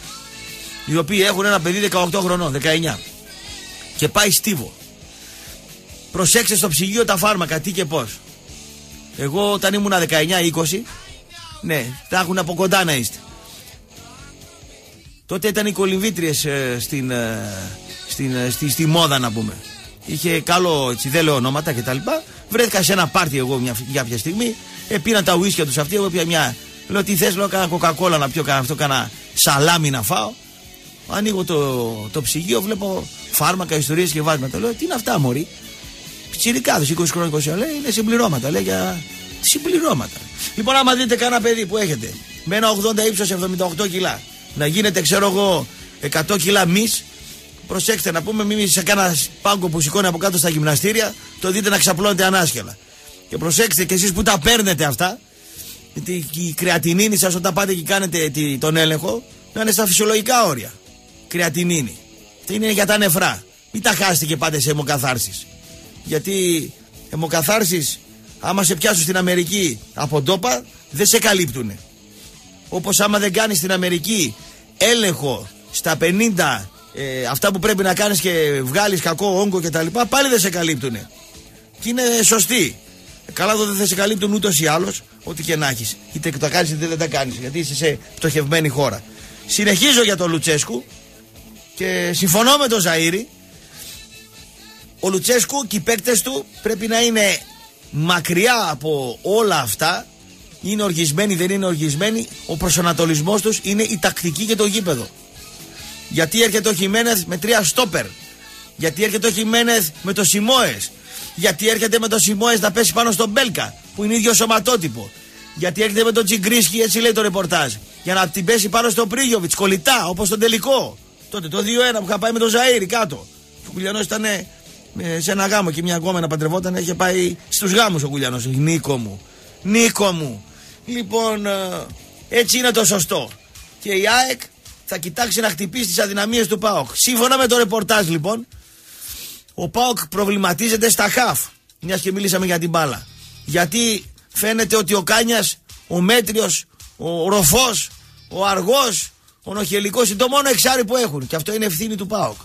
οι οποίοι έχουν ένα παιδί 18 χρονών, 19, και πάει στίβο. Προσέξτε στο ψυγείο τα φάρμακα, τι και πώς. Εγώ όταν ήμουν 19-20, ναι, τα έχουν από κοντά να είστε. Τότε ήταν οι κολυμβήτριες ε, στην, ε, στην, ε, στη, στη, μόδα να πούμε. Είχε καλό, έτσι, δεν λέω ονόματα κτλ. Βρέθηκα σε ένα πάρτι εγώ μια, για κάποια στιγμή. Ε, πήραν τα ουίσκια τους αυτοί. Εγώ πια μια Λέω τι θες, λέω κάνα κοκακόλα να πιω, κάνα αυτό, κάνα σαλάμι να φάω. Ανοίγω το, το ψυγείο, βλέπω φάρμακα, ιστορίες και βάσματα. Λέω τι είναι αυτά, Μωρή; Ψηρικάδε, 20 χρόνια, 20 λέει είναι συμπληρώματα. Λέει για συμπληρώματα. Λοιπόν, άμα δείτε κανένα παιδί που έχετε με ένα 80 ύψος 78 κιλά να γίνετε, ξέρω εγώ, 100 κιλά μης, προσέξτε να πούμε, μην σε κάνα πάγκο που σηκώνει από κάτω στα γυμναστήρια, το δείτε να ξαπλώνετε ανάσχελα. Και προσέξτε και εσείς που τα παίρνετε αυτά, γιατί η κρεατινίνη σας όταν πάτε και κάνετε τον έλεγχο να είναι στα φυσιολογικά όρια. Κρεατινίνη. Αυτή είναι για τα νεφρά. Μην τα χάσετε και πάτε σε αιμοκαθάρσεις. Γιατί αιμοκαθάρσεις άμα σε πιάσουν στην Αμερική από ντόπα, δεν σε καλύπτουν. Όπως άμα δεν κάνεις στην Αμερική έλεγχο στα 50 ε, αυτά που πρέπει να κάνεις και βγάλεις κακό όγκο κτλ. Πάλι δεν σε καλύπτουν. Και είναι σωστή. Καλά εδώ δεν θα σε καλύπτουν ούτως ή άλλως, ό,τι και να έχεις. Είτε τα κάνεις είτε δεν τα κάνεις. Γιατί είσαι σε πτωχευμένη χώρα. Συνεχίζω για τον Λουτσέσκου και συμφωνώ με τον Ζαΐρη. Ο Λουτσέσκου και οι παίκτες του πρέπει να είναι μακριά από όλα αυτά. Είναι οργισμένοι, δεν είναι οργισμένοι. Ο προσανατολισμός τους είναι η τακτική και το γήπεδο. Γιατί έρχεται ο Χιμένεθ με τρία στόπερ. Γιατί έρχεται ο Χιμένεθ με το Σιμόε. Γιατί έρχεται με το Σιμόε να πέσει πάνω στον Μπέλκα που είναι ίδιο σωματότυπο. Γιατί έρχεται με τον Τσιγκρίσκι, έτσι λέει το ρεπορτάζ. Για να την πέσει πάνω στον Πρίγιοβιτς, κολλητά, όπως τον τελικό. Τότε το 2-1 που είχα πάει με τον Ζαήρι κάτω. Ο Κουλιανός ήταν ε, σε ένα γάμο και μια γκόμενα παντρευόταν, είχε πάει στους γάμους ο Κουλιανός. Νίκο μου. Νίκο μου. Λοιπόν, ε, έτσι είναι το σωστό. Και η ΑΕΚ θα κοιτάξει να χτυπήσει τις αδυναμίες του ΠΑΟΚ. Σύμφωνα με το ρεπορτάζ λοιπόν, ο ΠΑΟΚ προβληματίζεται στα χαφ. Μιας και μίλησαμε για την μπάλα. Γιατί φαίνεται ότι ο Κάνιας, ο Μέτριος, ο Ροφός, ο Αργός, ο Νοχελικός είναι το μόνο εξάρι που έχουν. Και αυτό είναι ευθύνη του ΠΑΟΚ.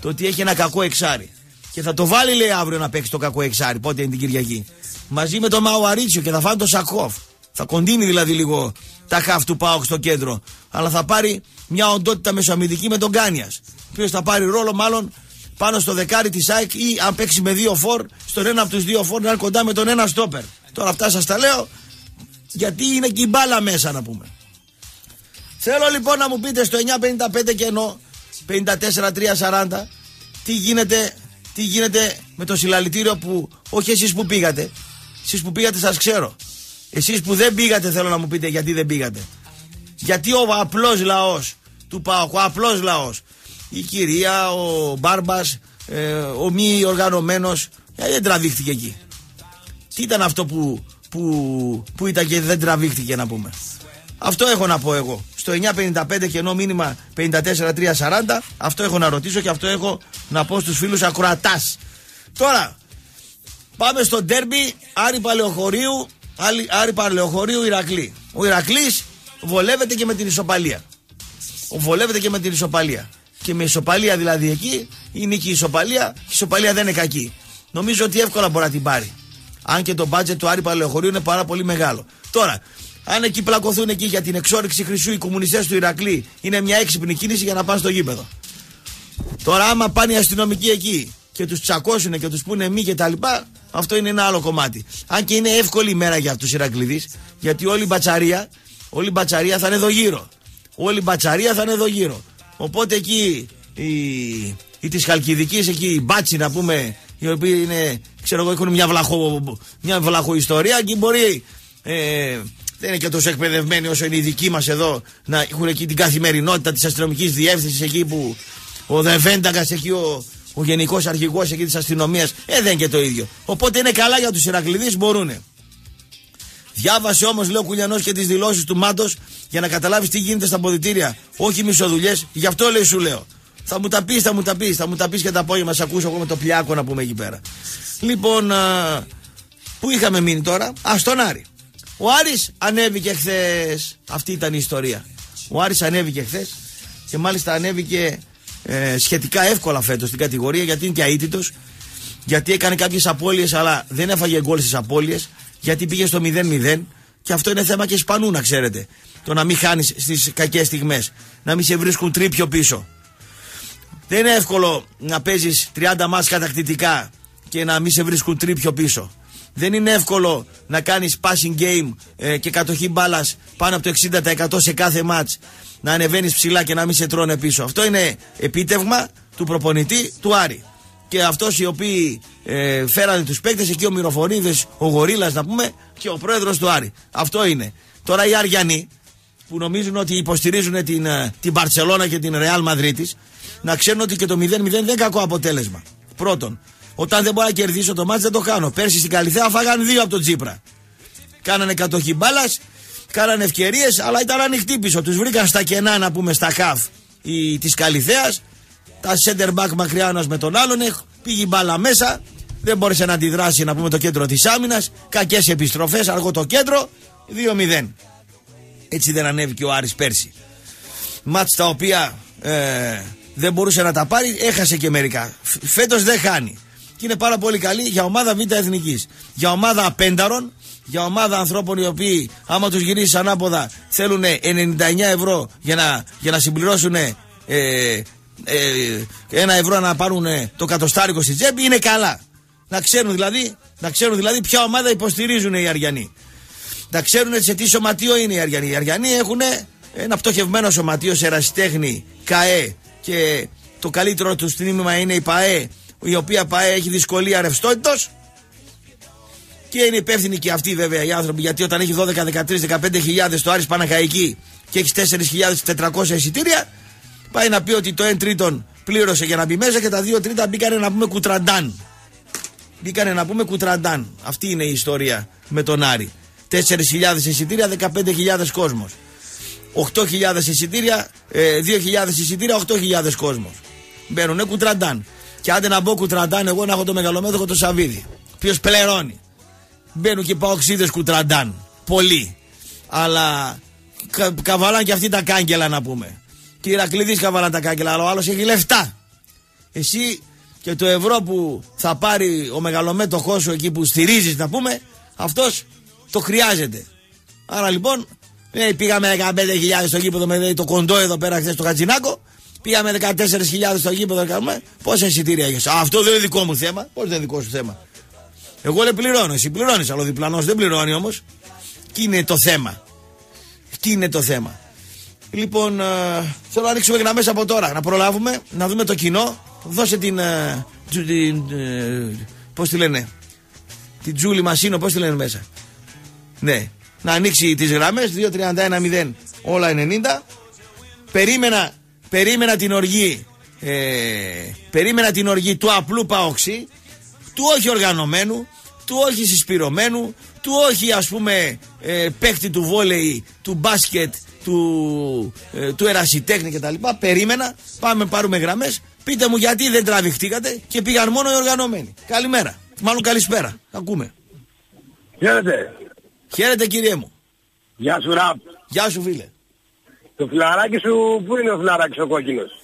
Το ότι έχει ένα κακό εξάρι. Και θα το βάλει λέει αύριο να παίξει το κακό εξάρι. Πότε είναι την Κυριακή. Μαζί με τον Μαουαρίτσιο και θα φάνε το Σακόφ. Θα κοντίνει δηλαδή λίγο τα χαφ του Πάοκ στο κέντρο. Αλλά θα πάρει μια οντότητα μεσοαμυντική με τον Κάνιας. Ο οποίο θα πάρει ρόλο μάλλον πάνω στο δεκάρι της ΑΕΚ ή αν παίξει με δύο φορ, στον ένα από τους δύο φορ να είναι κοντά με τον ένα στόπερ. Τώρα αυτά σας τα λέω γιατί είναι και η μπάλα μέσα να πούμε. Θέλω λοιπόν να μου πείτε στο 955 και ενώ 54-340 τι γίνεται, τι γίνεται με το συλλαλητήριο που όχι εσείς που πήγατε. Εσείς που πήγατε σας ξέρω. Εσείς που δεν πήγατε θέλω να μου πείτε γιατί δεν πήγατε. Γιατί ο απλός λαός του ΠΑΟΚ, ο απλός λαός, η κυρία, ο Μπάρμπας, ε, ο μη οργανωμένος, ε, δεν τραβήχτηκε εκεί. Τι ήταν αυτό που, που, που ήταν και δεν τραβήχτηκε να πούμε. Αυτό έχω να πω εγώ. Στο 955 και ενώ μήνυμα 54-340, αυτό έχω να ρωτήσω και αυτό έχω να πω στους φίλους ακροατάς. Τώρα, πάμε στο ντέρμπι Άρη Παλαιοχωρίου, Άρη, Άρη Παλαιοχωρίου Ηρακλή. Ο Ηρακλής βολεύεται και με την ισοπαλία. Βολεύεται και με την ισοπαλία. Και με ισοπαλία δηλαδή εκεί, η νίκη ισοπαλία, η ισοπαλία δεν είναι κακή. Νομίζω ότι εύκολα μπορεί να την πάρει. Αν και το μπάτζετ του Άρη Παλαιοχωρίου είναι πάρα πολύ μεγάλο. Τώρα, αν εκεί πλακωθούν εκεί για την εξόριξη χρυσού οι κομμουνιστές του Ηρακλή, είναι μια έξυπνη κίνηση για να πάνε στο γήπεδο. Τώρα, άμα πάνε οι αστυνομικοί εκεί και τους τσακώσουν και τους πούνε μη και τα λοιπά, αυτό είναι ένα άλλο κομμάτι. Αν και είναι εύκολη ημέρα για τους Ηρακλήδη, γιατί όλη η μπατσαρία, όλη η μπατσαρία θα είναι εδώ γύρω. Όλη η μπατσαρία θα είναι εδώ γύρω. Οπότε εκεί οι, οι της Χαλκιδικής, εκεί οι μπάτσι να πούμε, οι οποίοι είναι, ξέρω εγώ, έχουν μια βλαχο, μια βλαχο ιστορία και μπορεί. Ε, δεν είναι και τόσο εκπαιδευμένοι όσο είναι οι δικοί μας εδώ να έχουν εκεί την καθημερινότητα της αστυνομικής διεύθυνσης εκεί που ο Δεβένταγκας εκεί ο, ο γενικός αρχηγός εκεί της αστυνομίας. Ε, δεν είναι και το ίδιο. Οπότε είναι καλά για τους Ηρακλειδείς, μπορούν. Διάβασε όμως, λέει ο Κουλιανός και τις δηλώσεις του Μάντος για να καταλάβεις τι γίνεται στα ποδητήρια. Όχι μισοδουλειές, γι' αυτό λέει σου λέω. Θα μου τα πεις, θα μου τα πεις, θα μου τα πεις και τα απόγευμα. Σε ακούσω εγώ με το πλιάκο να πούμε εκεί πέρα. Λοιπόν, α, πού είχαμε μείνει τώρα, Α, στον Άρη. Ο Άρης ανέβηκε χθες. Αυτή ήταν η ιστορία. Ο Άρης ανέβηκε χθες και μάλιστα ανέβηκε ε, σχετικά εύκολα φέτος στην κατηγορία γιατί είναι και αίτητος. Γιατί έκανε κάποιες απώλειες, αλλά δεν έφαγε γκολ στις απώλειες. Γιατί πήγε στο 0-0. Και αυτό είναι θέμα και Ισπανού, να ξέρετε. Το να μην χάνεις στις κακές στιγμές. Να μην σε βρίσκουν τρίπιο πίσω. Δεν είναι εύκολο να παίζεις 30 μάτς κατακτητικά και να μην σε βρίσκουν τρίπιο πίσω. Δεν είναι εύκολο να κάνεις passing game ε, και κατοχή μπάλας πάνω από το 60% σε κάθε match. Να ανεβαίνεις ψηλά και να μην σε τρώνε πίσω. Αυτό είναι επίτευγμα του προπονητή του Άρη. Και αυτός οι οποίοι ε, φέρανε τους παίκτες, εκεί ο Μυροφωνίδη, ο Γορίλας να πούμε, και ο πρόεδρος του Άρη. Αυτό είναι. Τώρα οι Αριανοί που νομίζουν ότι υποστηρίζουν την, ε, την Παρσελώνα και την Ρεάλ Μαδρίτης, να ξέρουν ότι και το 0-0 δεν είναι κακό αποτέλεσμα. Πρώτον, όταν δεν μπορώ να κερδίσω το μάτι δεν το κάνω. Πέρσι στην Καλυθέα φάγανε δύο από τον Τζίπρα. Κάνανε κατοχή μπάλας, κάνανε ευκαιρίες, αλλά ήταν ανοιχτή πίσω. Τους βρήκαν στα κενά να πούμε στα καφ της Καλυθέας. Τα center back μακριά ένας με τον άλλον. Πήγε η μπάλα μέσα. Δεν μπόρεσε να αντιδράσει να πούμε το κέντρο της άμυνας. Κακές επιστροφές, αργό το κέντρο. 2-0. Έτσι δεν ανέβηκε ο Άρης πέρσι. Μάτς τα οποία ε, δεν μπορούσε να τα πάρει, έχασε και μερικά. Φέτος δεν χάνει. Και είναι πάρα πολύ καλή για ομάδα Β' Εθνικής. Για ομάδα απένταρων, για ομάδα ανθρώπων οι οποίοι, άμα τους γυρίσει ανάποδα, θέλουν 99 ευρώ για να, για να συμπληρώσουν ε, ε, ένα ευρώ να πάρουν το κατοστάρικο στη τσέπη, είναι καλά. Να ξέρουν δηλαδή, να ξέρουν δηλαδή ποια ομάδα υποστηρίζουν οι Αριανοί. Να ξέρουν σε τι σωματείο είναι οι Αριανοί. Οι Αριανοί έχουν ένα πτωχευμένο σωματείο σε ερασιτέχνη, ΚΑΕ και το καλύτερο του τμήμα είναι η ΠΑΕ, η οποία ΠΑΕ έχει δυσκολία ρευστότητος. Και είναι υπεύθυνοι και αυτοί βέβαια οι άνθρωποι, γιατί όταν έχει 12, 13, 15 χιλιάδες το Άρης Παναχαϊκή και έχεις 4.400 εισιτήρια, πάει να πει ότι το 1 τρίτον πλήρωσε για να μπει μέσα και τα 2 τρίτα μπήκανε να πούμε κουτραντάν. Μπήκανε να πούμε κουτραντάν. Αυτή είναι η ιστορία με τον Άρη. 4.000 εισιτήρια, 15.000 κόσμος. 8.000 εισιτήρια, 2.000 ε, εισιτήρια, 8.000 κόσμος. Μπαίνουνε κουτραντάν. Και άντε να μπω κουτραντάν, εγώ να έχω το μεγαλομέτωχο το Σαββίδι. Ποιος πληρώνει. Μπαίνουν και παοξίδες κουτραντάν. Πολλοί. Αλλά κα, καβαλάν και αυτοί τα κάγκελα να πούμε. Και Ηρακλήδης καβαλάν τα κάγκελα, αλλά ο άλλος έχει λεφτά. Εσύ και το ευρώ που θα πάρει ο μεγαλομέτωχό σου εκεί που στηρίζεις, να πούμε, αυτός το χρειάζεται. Άρα λοιπόν ε, πήγαμε 15.000 στο γήπεδο με το κοντό εδώ πέρα χθες στο Κατζινάκο. Πήγαμε 14.000 στο γήπεδο. Κάνουμε. Πόσα εισιτήρια έχεις; Αυτό δεν είναι δικό μου θέμα. Πώς δεν είναι δικό σου θέμα; Εγώ δεν πληρώνω. Εσύ πληρώνεις. Αλλά ο διπλανός δεν πληρώνει όμως. Τι είναι το θέμα. Τι είναι το θέμα. Λοιπόν, ε, θέλω να ανοίξουμε γραμμέ από τώρα. Να προλάβουμε, να δούμε το κοινό. Δώσε την. Ε, την ε, πώς τη λένε. Την Τζούλη Μασίνο, πώς τη λένε μέσα. Ναι, να ανοίξει τις γραμμές 2-31-0 όλα 90 περίμενα, περίμενα την οργή ε, περίμενα την οργή του απλού παοξή του όχι οργανωμένου του όχι συσπηρωμένου του όχι ας πούμε ε, παίκτη του βόλεϊ του μπάσκετ του, ε, του ερασιτέχνη κτλ. Περίμενα, πάμε πάρουμε γραμμές Πείτε μου γιατί δεν τραβηχτήκατε και πήγαν μόνο οι οργανωμένοι. Καλημέρα. Μάλλον καλησπέρα. Ακούμε. Χαίρετε. Χαίρετε κύριε μου. Γεια σου Ραπ. Γεια σου φίλε. Το φιλαράκι σου, πού είναι ο φιλαράκι ο κόκκινος;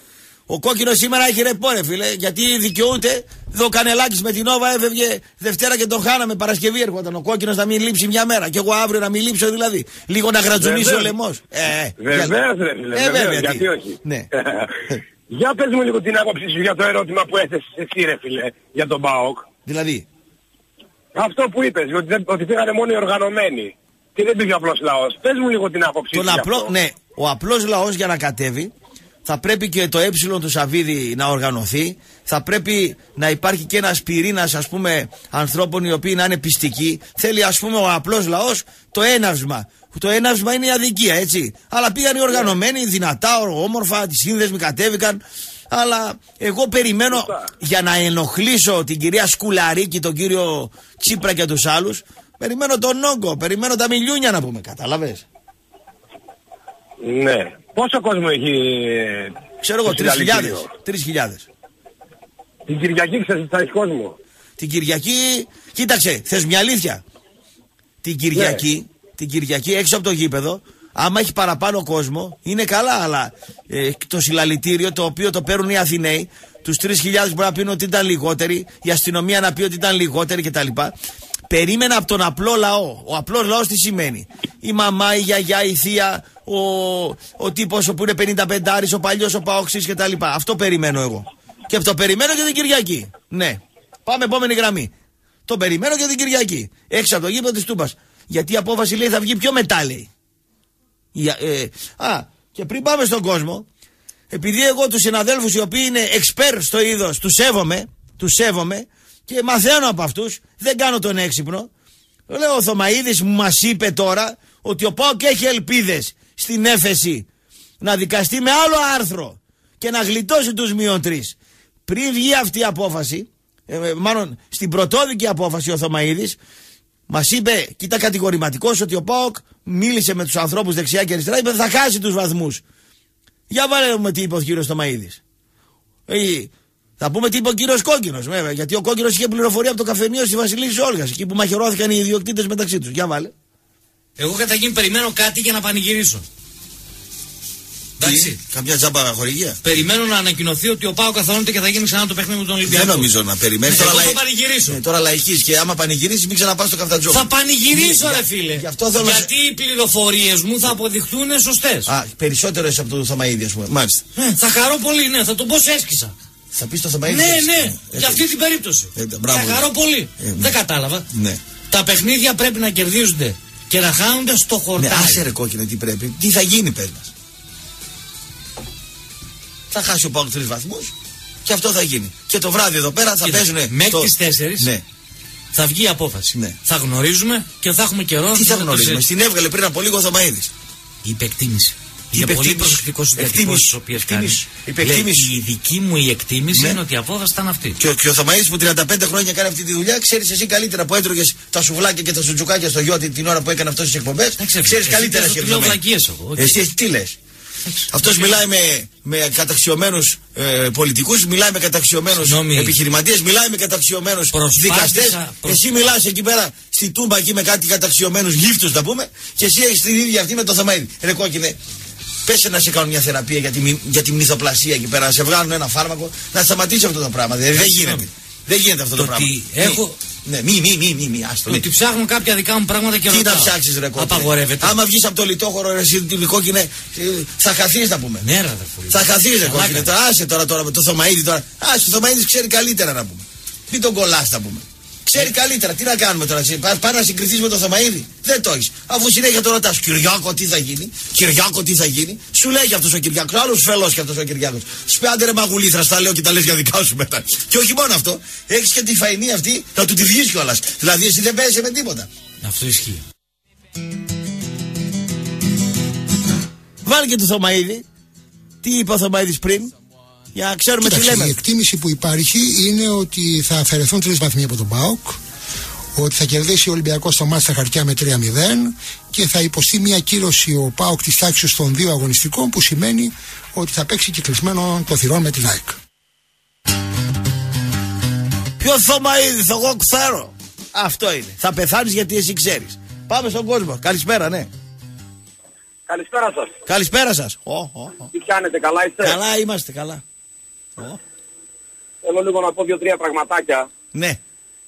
Ο κόκκινος σήμερα έχει ρεπόρε, φίλε, γιατί δικαιούται. Εδώ ο Κανελάκης με την Όβα έφευγε Δευτέρα και τον χάναμε. Παρασκευή έρχονταν. Ο κόκκινος να μην λείψει μια μέρα. Και εγώ αύριο να μην λείψω δηλαδή. Λίγο να γρατζουνίσει ο λαιμός. Ε, Βεβαίως, ρε φίλε. Ε, βέβαια, γιατί όχι. Ναι. *laughs* για πες μου λίγο την άποψή σου για το ερώτημα που έθεσες εσύ, ρε φίλε, για τον Μπάοκ. Δηλαδή. Αυτό που είπες, ότι, ότι πήγανε μόνο οι οργανωμένοι. Και δεν πήγε ο απλός λαός. Πες μου λίγο την άποψή Τον απλό, ναι, ο απλός λαός για να κατέβει θα πρέπει και το ε του Σαββίδη να οργανωθεί. Θα πρέπει να υπάρχει και ένας πυρήνας, ας πούμε, ανθρώπων οι οποίοι να είναι πιστικοί. Θέλει, ας πούμε, ο απλός λαός το έναυσμα. Το έναυσμα είναι η αδικία, έτσι. Αλλά πήγαν οι οργανωμένοι, δυνατά, όμορφα, τη σύνδεσμοι κατέβηκαν. Αλλά εγώ περιμένω για να ενοχλήσω την κυρία Σκουλαρίκη, τον κύριο Τσίπρα και τους άλλους. Περιμένω τον όγκο, περιμένω τα μιλιούνια να πούμε. Κατάλαβες; Ναι. Πόσο κόσμο έχει. Ξέρω εγώ, 3.000. Την Κυριακή ξέρεις θα έχεις κόσμο. Την Κυριακή, κοίταξε, θες μια αλήθεια. Την Κυριακή, ναι. την Κυριακή έξω από το γήπεδο, άμα έχει παραπάνω κόσμο, είναι καλά, αλλά ε, το συλλαλητήριο το οποίο το παίρνουν οι Αθηναίοι, τους 3.000 μπορεί να πει ότι ήταν λιγότεροι, η αστυνομία να πει ότι ήταν λιγότεροι κτλ. Περίμενα από τον απλό λαό. Ο απλός λαός τι σημαίνει; Η μαμά, η γιαγιά, η θεία, ο, ο τύπος που είναι 55 άρης, ο παλιός, ο παόξης κτλ. Αυτό περιμένω εγώ. Και αυτό περιμένω και την Κυριακή. Ναι. Πάμε επόμενη γραμμή. Το περιμένω και την Κυριακή. Έξω από το γήπεδο της Τούμπας. Γιατί η απόφαση λέει θα βγει πιο μετά, λέει. Ε, α, και πριν πάμε στον κόσμο, επειδή εγώ τους συναδέλφους οι οποίοι είναι εξπέρ στο είδος, τους σέβομαι, τους σέβομαι, και μαθαίνω από αυτούς, δεν κάνω τον έξυπνο. Λέω ο Θωμαίδης μου μας είπε τώρα ότι ο Πάοκ έχει ελπίδες στην έφεση να δικαστεί με άλλο άρθρο και να γλιτώσει τους μείον τρεις. Πριν βγει αυτή η απόφαση, ε, ε μάλλον στην πρωτόδικη απόφαση ο Θωμαίδης, μας είπε, κοίτα κατηγορηματικός, ότι ο Πάοκ μίλησε με τους ανθρώπους δεξιά και αριστερά, είπε θα χάσει τους βαθμούς. Για βάλε με τι είπε ο κύριος Θωμαίδης. Ε, Θα πούμε τι είπε ο κύριος Κόκκινος, βέβαια. Γιατί ο Κόκκινος είχε πληροφορία από το καφενείο στη Βασιλίση Όλγας, εκεί που μαχαιρώθηκαν οι ιδιοκτήτες μεταξύ τους. Για βάλε. Εγώ καταρχήν περιμένω κάτι για να πανηγυρίσω. Εντάξει. Καμιά τζάμπα χορηγία; Περιμένω να ανακοινωθεί ότι ο Πάο καθορίζεται και θα γίνει ξανά το παιχνίδι με τον Ολυμπιακό. Δεν νομίζω να περιμένει. Εγώ θα πανηγυρίσω. Ε, τώρα λαϊκής και άμα πανηγυρίσει, μην ξαναπάς στο καφτατζό. Θα πανηγυρίσω, Ναι, ρε για- φίλε. γι' αυτό θέλω να Γιατί οι πληροφορίες μου θα αποδειχθούν σωστές. Α, περισσότερο εσύ από το Θωμαίδη, ας πούμε. Μάλιστα. θα χαρώ πολύ, ναι, θα τον πω σε έσκησα. Θα πεις το Θωμαίδη. Ναι, έτσι. ναι, Ε, για αυτή την περίπτωση. ε, μπράβο. θα χαρώ πολύ. Ε, ναι. Δεν κατάλαβα. Ναι. Τα παιχνίδια πρέπει να κερδίζονται και να χάνονται στο Ναι, χορτάρι. άσε ρε κόκκινε τι πρέπει. Τι θα γίνει, πες μας. Θα χάσει ο Πάοκ τρεις βαθμούς και αυτό θα γίνει. Και το βράδυ εδώ πέρα θα Κοίτα, παίζουν. μέχρι το- τις τέσσερις Ναι. θα βγει η απόφαση. Ναι. Θα γνωρίζουμε και θα έχουμε καιρό Τι θα να το γνωρίζουμε; συζητήσουμε. Στην έβγαλε πριν από λίγο ο Θωμαίδης. Η υπεκτίμηση. Τι Είναι πολύ υπεκτίμηση; προσεκτικό στι Εκτίμηση. διατυπώσει τι οποίε κάνει. Εκτίμηση. Υπεκτίμηση. Λέει, Η δική μου η εκτίμηση Ναι. είναι ότι η απόφαση ήταν αυτή. Και ο, και ο Θωμαίδης που 35 χρόνια κάνει αυτή τη δουλειά, ξέρεις εσύ καλύτερα που έτρωγες τα σουβλάκια και τα σουτζουκάκια στο γιο την ώρα που έκανε αυτό τις εκπομπές. Ξέρεις εσύ καλύτερα πες εσύ ότι λέω βλακίες εγώ, όχι. Εσύ τι λες; Αυτός μιλάει με, με καταξιωμένους ε, πολιτικούς, μιλάει με καταξιωμένους Συγγνώμη. επιχειρηματίες, μιλάει με καταξιωμένους Προσπάθησα- δικαστές. προσ- Εσύ μιλάς εκεί πέρα στη τούμπα εκεί με κάτι καταξιωμένους γύφτους, να πούμε, και εσύ έχεις την ίδια αυτή με το Θωμαίδη. Ρε κόκκινε, πέσε να σε κάνουν μια θεραπεία για τη, μυ- για τη μυθοπλασία εκεί πέρα, να σε βγάλουν ένα φάρμακο, να σταματήσει αυτό το πράγμα. Δεν, δεν γίνεται. Δεν γίνεται αυτό το, Το πράγμα. ότι Μη- έχω- Ναι, μη, μη, μη, μη, μη, άστο, Το μη. ότι ψάχνουν κάποια δικά μου πράγματα και Τι να ρωτάω. ψάξεις, ρε κόκκινε; Απαγορεύεται. Άμα βγεις από το λιτόχωρο, ρε, εσύ, την κόκκινε, ε, θα χαθείς, να πούμε. Ναι, ρε, αδερφούλη. Θα χαθείς, ρε Καλά κόκκινε. κάνεις. Τώρα, άσε τώρα, τώρα με το Θωμαίδη τώρα. Άσε, το Θωμαίδη ξέρει καλύτερα να πούμε. Μην τον κολλάς, να πούμε. Ξέρει καλύτερα, τι να κάνουμε τώρα, εσύ, πα πας να συγκριθείς με το Θωμαίδη. Δεν το έχεις. Αφού συνέχεια το ρωτάς, Κυριάκο, τι θα γίνει, Κυριάκο, τι θα γίνει; Σου λέει και αυτός ο Κυριάκος, άλλος φελός και αυτός ο Κυριάκος. Σου πει άντε ρε μαγουλήθρα, στα λέω και τα λες για δικά σου μετά. Και όχι μόνο αυτό, έχεις και τη φαϊνή αυτή να του τη βγεις κιόλας. Δηλαδή εσύ δεν παίζει με τίποτα. Αυτό ισχύει. Βάλει και το Θωμαίδη. Τι είπε ο Θωμαίδης πριν, για να ξέρουμε τι Κοίταξε, λέμε. η εκτίμηση που υπάρχει είναι ότι θα αφαιρεθούν τρεις βαθμοί από τον ΠΑΟΚ, ότι θα κερδίσει ο Ολυμπιακός το μάτς στα χαρτιά με 3-0 και θα υποστεί μια κύρωση ο ΠΑΟΚ της τάξης των δύο αγωνιστικών που σημαίνει ότι θα παίξει κυκλισμένο το θυρών με την ΑΕΚ. Ποιο Θωμαίδη, θα εγώ ξέρω. Αυτό είναι. Θα πεθάνεις γιατί εσύ ξέρεις. Πάμε στον κόσμο. Καλησπέρα, ναι. Καλησπέρα σας. Καλησπέρα σας. Τι πιάνετε, καλά είστε; Καλά είμαστε, καλά. Θέλω λίγο να πω δύο-τρία πραγματάκια. Ναι.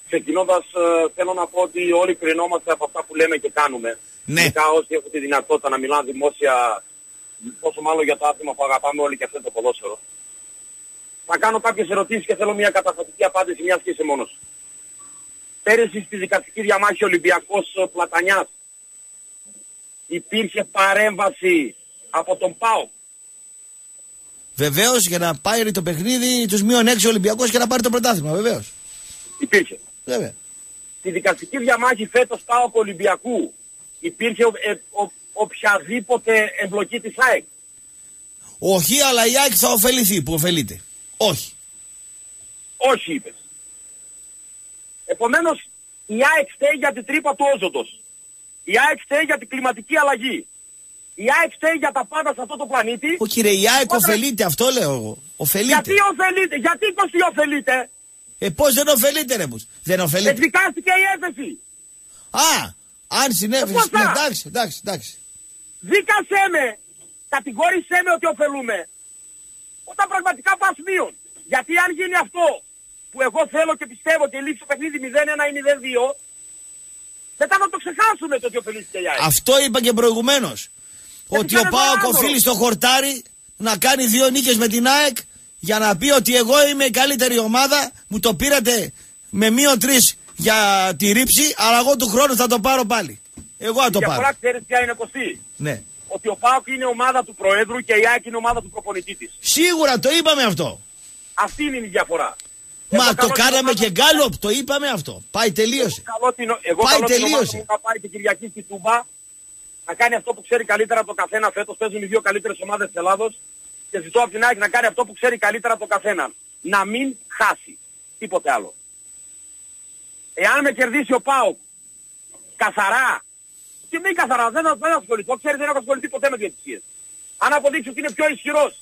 Ξεκινώντας ε, θέλω να πω ότι όλοι κρινόμαστε από αυτά που λέμε και κάνουμε. Ναι. Ειδικά όσοι έχουν τη δυνατότητα να μιλάνε δημόσια, πόσο μάλλον για το άθλημα που αγαπάμε όλοι και αυτό είναι το ποδόσφαιρο. Θα κάνω κάποιες ερωτήσεις και θέλω μια καταστατική απάντηση μιας και είσαι μόνος. Πέρυσι στη δικαστική διαμάχη Ολυμπιακός ε, Πλατανιάς υπήρχε παρέμβαση από τον ΠΑΟ. Βεβαίως για να πάρει το παιχνίδι τους μείον 6 Ολυμπιακούς και να πάρει το πρωτάθλημα. Βεβαίως. Υπήρχε. Βέβαια. Στη δικαστική διαμάχη φέτος ΠΑΟΚ Ολυμπιακού υπήρχε ο- ε, ο- οποιαδήποτε εμπλοκή της ΑΕΚ. Όχι, αλλά η ΑΕΚ θα ωφεληθεί που ωφελείται. Όχι. Όχι είπες. Επομένως η ΑΕΚ φταίει για την τρύπα του όζοντος. Η ΑΕΚ φταίει για την κλιματική αλλαγή. Η ΑΕΚ φταίει για τα πάντα σε αυτό το πλανήτη. Ο κύριε, η ΑΕΚ Όταν- ωφελείται, αυτό λέω εγώ. Ωφελείται. Γιατί ωφελείται, γιατί πως τι ωφελείται; Ε, πώς δεν ωφελείται, ρε πούς. Δεν ωφελείται. Εκδικάστηκε η έφεση. Α, αν συνέβη. Ε, πώς ναι, θα; εντάξει, εντάξει, εντάξει. Δίκασέ με, κατηγόρησέ με ότι ωφελούμε. Όταν πραγματικά πας μείον. Γιατί αν γίνει αυτό που εγώ θέλω και πιστεύω και λήξει το παιχνίδι 0-1 ή 0-2, μετά να το ξεχάσουμε το ότι ωφελήθηκε η ΑΕΚ. Αυτό είπα και προηγουμένως. Ότι ο κάνει Πάοκ παράδορο. οφείλει στο χορτάρι να κάνει δύο νίκες με την ΑΕΚ για να πει ότι εγώ είμαι η καλύτερη ομάδα. Μου το πήρατε με μείον τρεις για τη ρήψη, αλλά εγώ του χρόνου θα το πάρω πάλι. Εγώ θα Η το πάρω. διαφορά ξέρεις ποια είναι Κωστή. Ναι. Ότι ο ΠΑΟΚ είναι ομάδα του Προέδρου και η ΑΕΚ είναι ομάδα του προπονητή της. Σίγουρα το είπαμε αυτό. Αυτή είναι η διαφορά. Μα Εγώ το καλώ την κάναμε ομάδα- και γκάλοπ, το είπαμε αυτό. Πάει, τελείωσε. Καλό την, εγώ Πάει, καλώ την ομάδα τελείωσε. μου να πάει και Κυριακή στη Τούμπα να κάνει αυτό που ξέρει καλύτερα από το καθένα φέτος. Παίζουν οι δύο καλύτερες ομάδες της Ελλάδος και ζητώ από την ΑΕΚ να κάνει αυτό που ξέρει καλύτερα από το καθένα. Να μην χάσει. Τίποτε άλλο. Εάν με κερδίσει ο ΠΑΟΚ καθαρά και μην καθαρά, δεν θα, δεν θα ασχοληθώ, ξέρεις δεν έχω ασχοληθεί ποτέ με διαιτησίες. Αν αποδείξει ότι είναι πιο ισχυρός,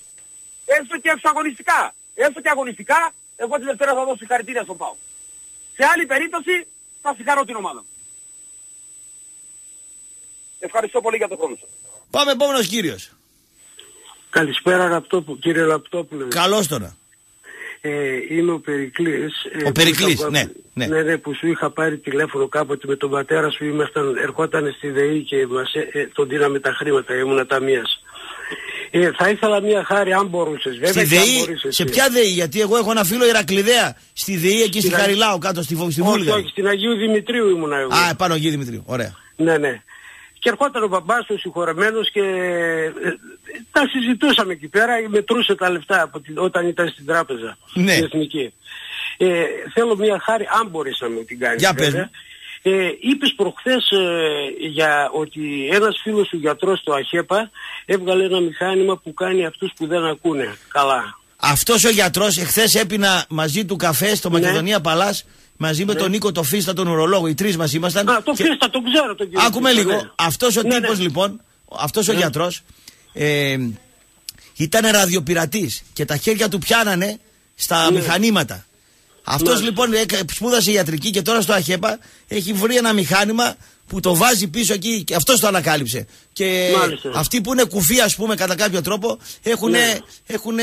έστω και εξαγωνιστικά, έστω και αγωνιστικά, εγώ τη Δευτέρα θα δώσω συγχαρητήρια στον ΠΑΟ. Σε άλλη περίπτωση θα συγχαρώ την ομάδα. Ευχαριστώ πολύ για τον χρόνο σας. Πάμε επόμενος κύριος. Καλησπέρα Ραπτόπου, κύριε Ραπτόπουλε. Καλώς τώρα. Ε, είμαι ο Περικλής. ε, Ο που Περικλής, είχα- ναι, ναι. ναι, ναι, που σου είχα πάρει τηλέφωνο κάποτε με τον πατέρα σου, ήμασταν, ερχόταν στη ΔΕΗ και μας, ε, ε, τον δίναμε τα χρήματα, ήμουν ταμείας. Ε, θα ήθελα μια χάρη αν μπορούσες. Βέβαια Στη και αν ΔΕΗ, μπορείς σε εσύ. ποια ΔΕΗ, γιατί εγώ έχω ένα φίλο Ηρακλειδέα. Στη ΔΕΗ εκεί στη Στην Α- Χαριλάου κάτω στη, Βο- στη όχι, Βούλγαρη. όχι, στην Αγίου Δημητρίου ήμουν εγώ. Α, πάνω εκεί Δημητρίου. Ωραία. Ναι, ναι. Και ερχόταν ο μπαμπάς του συγχωρεμένος και ε, τα συζητούσαμε εκεί πέρα, μετρούσε τα λεφτά από την, όταν ήταν στην τράπεζα, Ναι. στην εθνική. Ε, θέλω μια χάρη, αν μπορείς να μου την κάνεις. Για πες βέβαια. Ε, είπες προχθές ε, για ότι ένας φίλος σου γιατρός στο ΑΧΕΠΑ έβγαλε ένα μηχάνημα που κάνει αυτούς που δεν ακούνε καλά. Αυτός ο γιατρός εχθές έπινα μαζί του καφέ στο Μακεδονία Παλάς μαζί με Ναι. τον Νίκο το Φίστα τον ουρολόγο. Οι τρεις μας ήμασταν. Α, το και- Φίστα, τον ξέρω τον κύριο Άκουμε Φίστα, λίγο. ναι. Αυτός ο Ναι, τύπος ναι. λοιπόν, αυτός ο Ναι. γιατρός ε, ήταν ραδιοπειρατής και τα χέρια του πιάνανε στα Ναι. μηχανήματα. Αυτός Μάλιστα. λοιπόν έκα- σπούδασε ιατρική και τώρα στο ΑΧΕΠΑ έχει βρει ένα μηχάνημα που το βάζει πίσω εκεί και αυτός το ανακάλυψε. Και Μάλιστα. αυτοί που είναι κουφοί ας πούμε κατά κάποιο τρόπο έχουν, Ναι. έχουν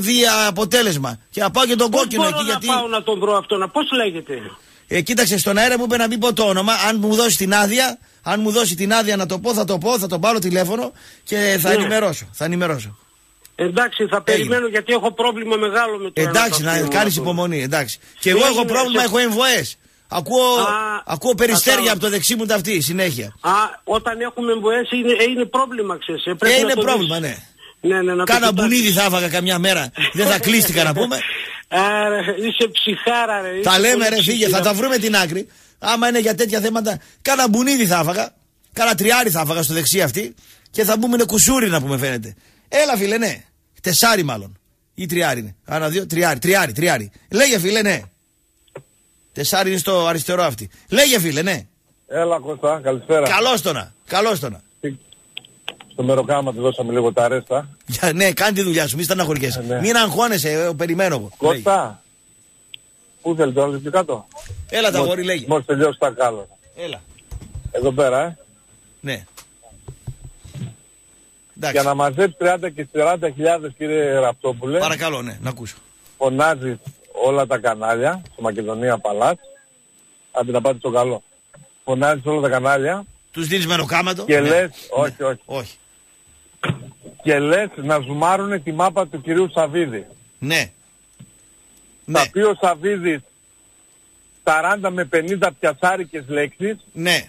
δει αποτέλεσμα. Και να πάω και τον Πώς κόκκινο μπορώ εκεί να γιατί... πάω να τον βρω αυτόν, πώς λέγεται; Ε, κοίταξε στον αέρα μου είπε να μην πω το όνομα. Αν μου δώσει την άδεια, αν μου δώσει την άδεια να το πω, θα το πω, θα το πάρω τηλέφωνο και θα Ναι. ενημερώσω. Θα ενημερώσω. Εντάξει, θα περιμένω γιατί έχω πρόβλημα μεγάλο με το εντάξει, να αναπαυτικό κάνεις αυτό. υπομονή. Εντάξει. Και εγώ έχω Έγινε, πρόβλημα, σε- έχω εμβοές. Ακούω, Α, ακούω περιστέρια κατάλαβα. από το δεξί μου ταυτί συνέχεια. Α, όταν έχουμε εμβοές είναι, ε, είναι πρόβλημα, ξέρεις. ε, Ε, πρέπει να είναι το πρόβλημα, δεις. ναι. Ναι, ναι, να το Κάνα κοιτάξεις. μπουνίδι θα έφαγα καμιά μέρα. Δεν θα κλείστηκα να πούμε. *laughs* Άρα, είσαι ψυχάρα, ρε. Τα είσαι λέμε πολύ ρε φύγε, ψυχή, θα ρε. τα βρούμε την άκρη. Άμα είναι για τέτοια θέματα, κάνα μπουνίδι θα έφαγα. Κάνα τριάρι θα έφαγα στο δεξί αυτή. Και θα πούμε είναι κουσούρι να πούμε φαίνεται. Έλα φίλε, ναι. Τεσάρι μάλλον. Ή τριάρι είναι. Άρα δύο, τριάρι, τριάρι, τριάρι. Λέγε φίλε, ναι. Τεσάρι είναι στο αριστερό αυτή. Λέγε φίλε, ναι. Έλα Κώστα, καλησπέρα. Καλώς τωνα. Καλώς τωνα. Στο μεροκάμα του δώσαμε λίγο τα ρέστα. Για, ναι, κάνει τη δουλειά σου, μη στεναχωριέσαι. ναι. Μην αγχώνεσαι, ε, περιμένω εγώ. Λέγε. Κώστα, πού θέλεις τώρα, πιο κάτω; Έλα τα Μόλις- γόρι, λέγε. Μόλις τελειώσει τα κάλα. Έλα. Εδώ πέρα, ε. Ναι. Για να μαζέψεις 30 και 40 χιλιάδες κύριε Ραπτόπουλε. Παρακαλώ, ναι, να ακούσω. Φωνάζεις όλα τα κανάλια, στο Μακεδονία Παλάτ. Άντε να πάτε στο καλό. Φωνάζεις όλα τα κανάλια Τους δίνεις μεροκάματο; και Ναι. λες, όχι, όχι. Όχι. Και λες να ζουμάρουν τη μάπα του κυρίου Σαββίδη. Ναι. Θα πει ο Σαββίδης 40 με 50 πιασάρικες λέξεις. Ναι.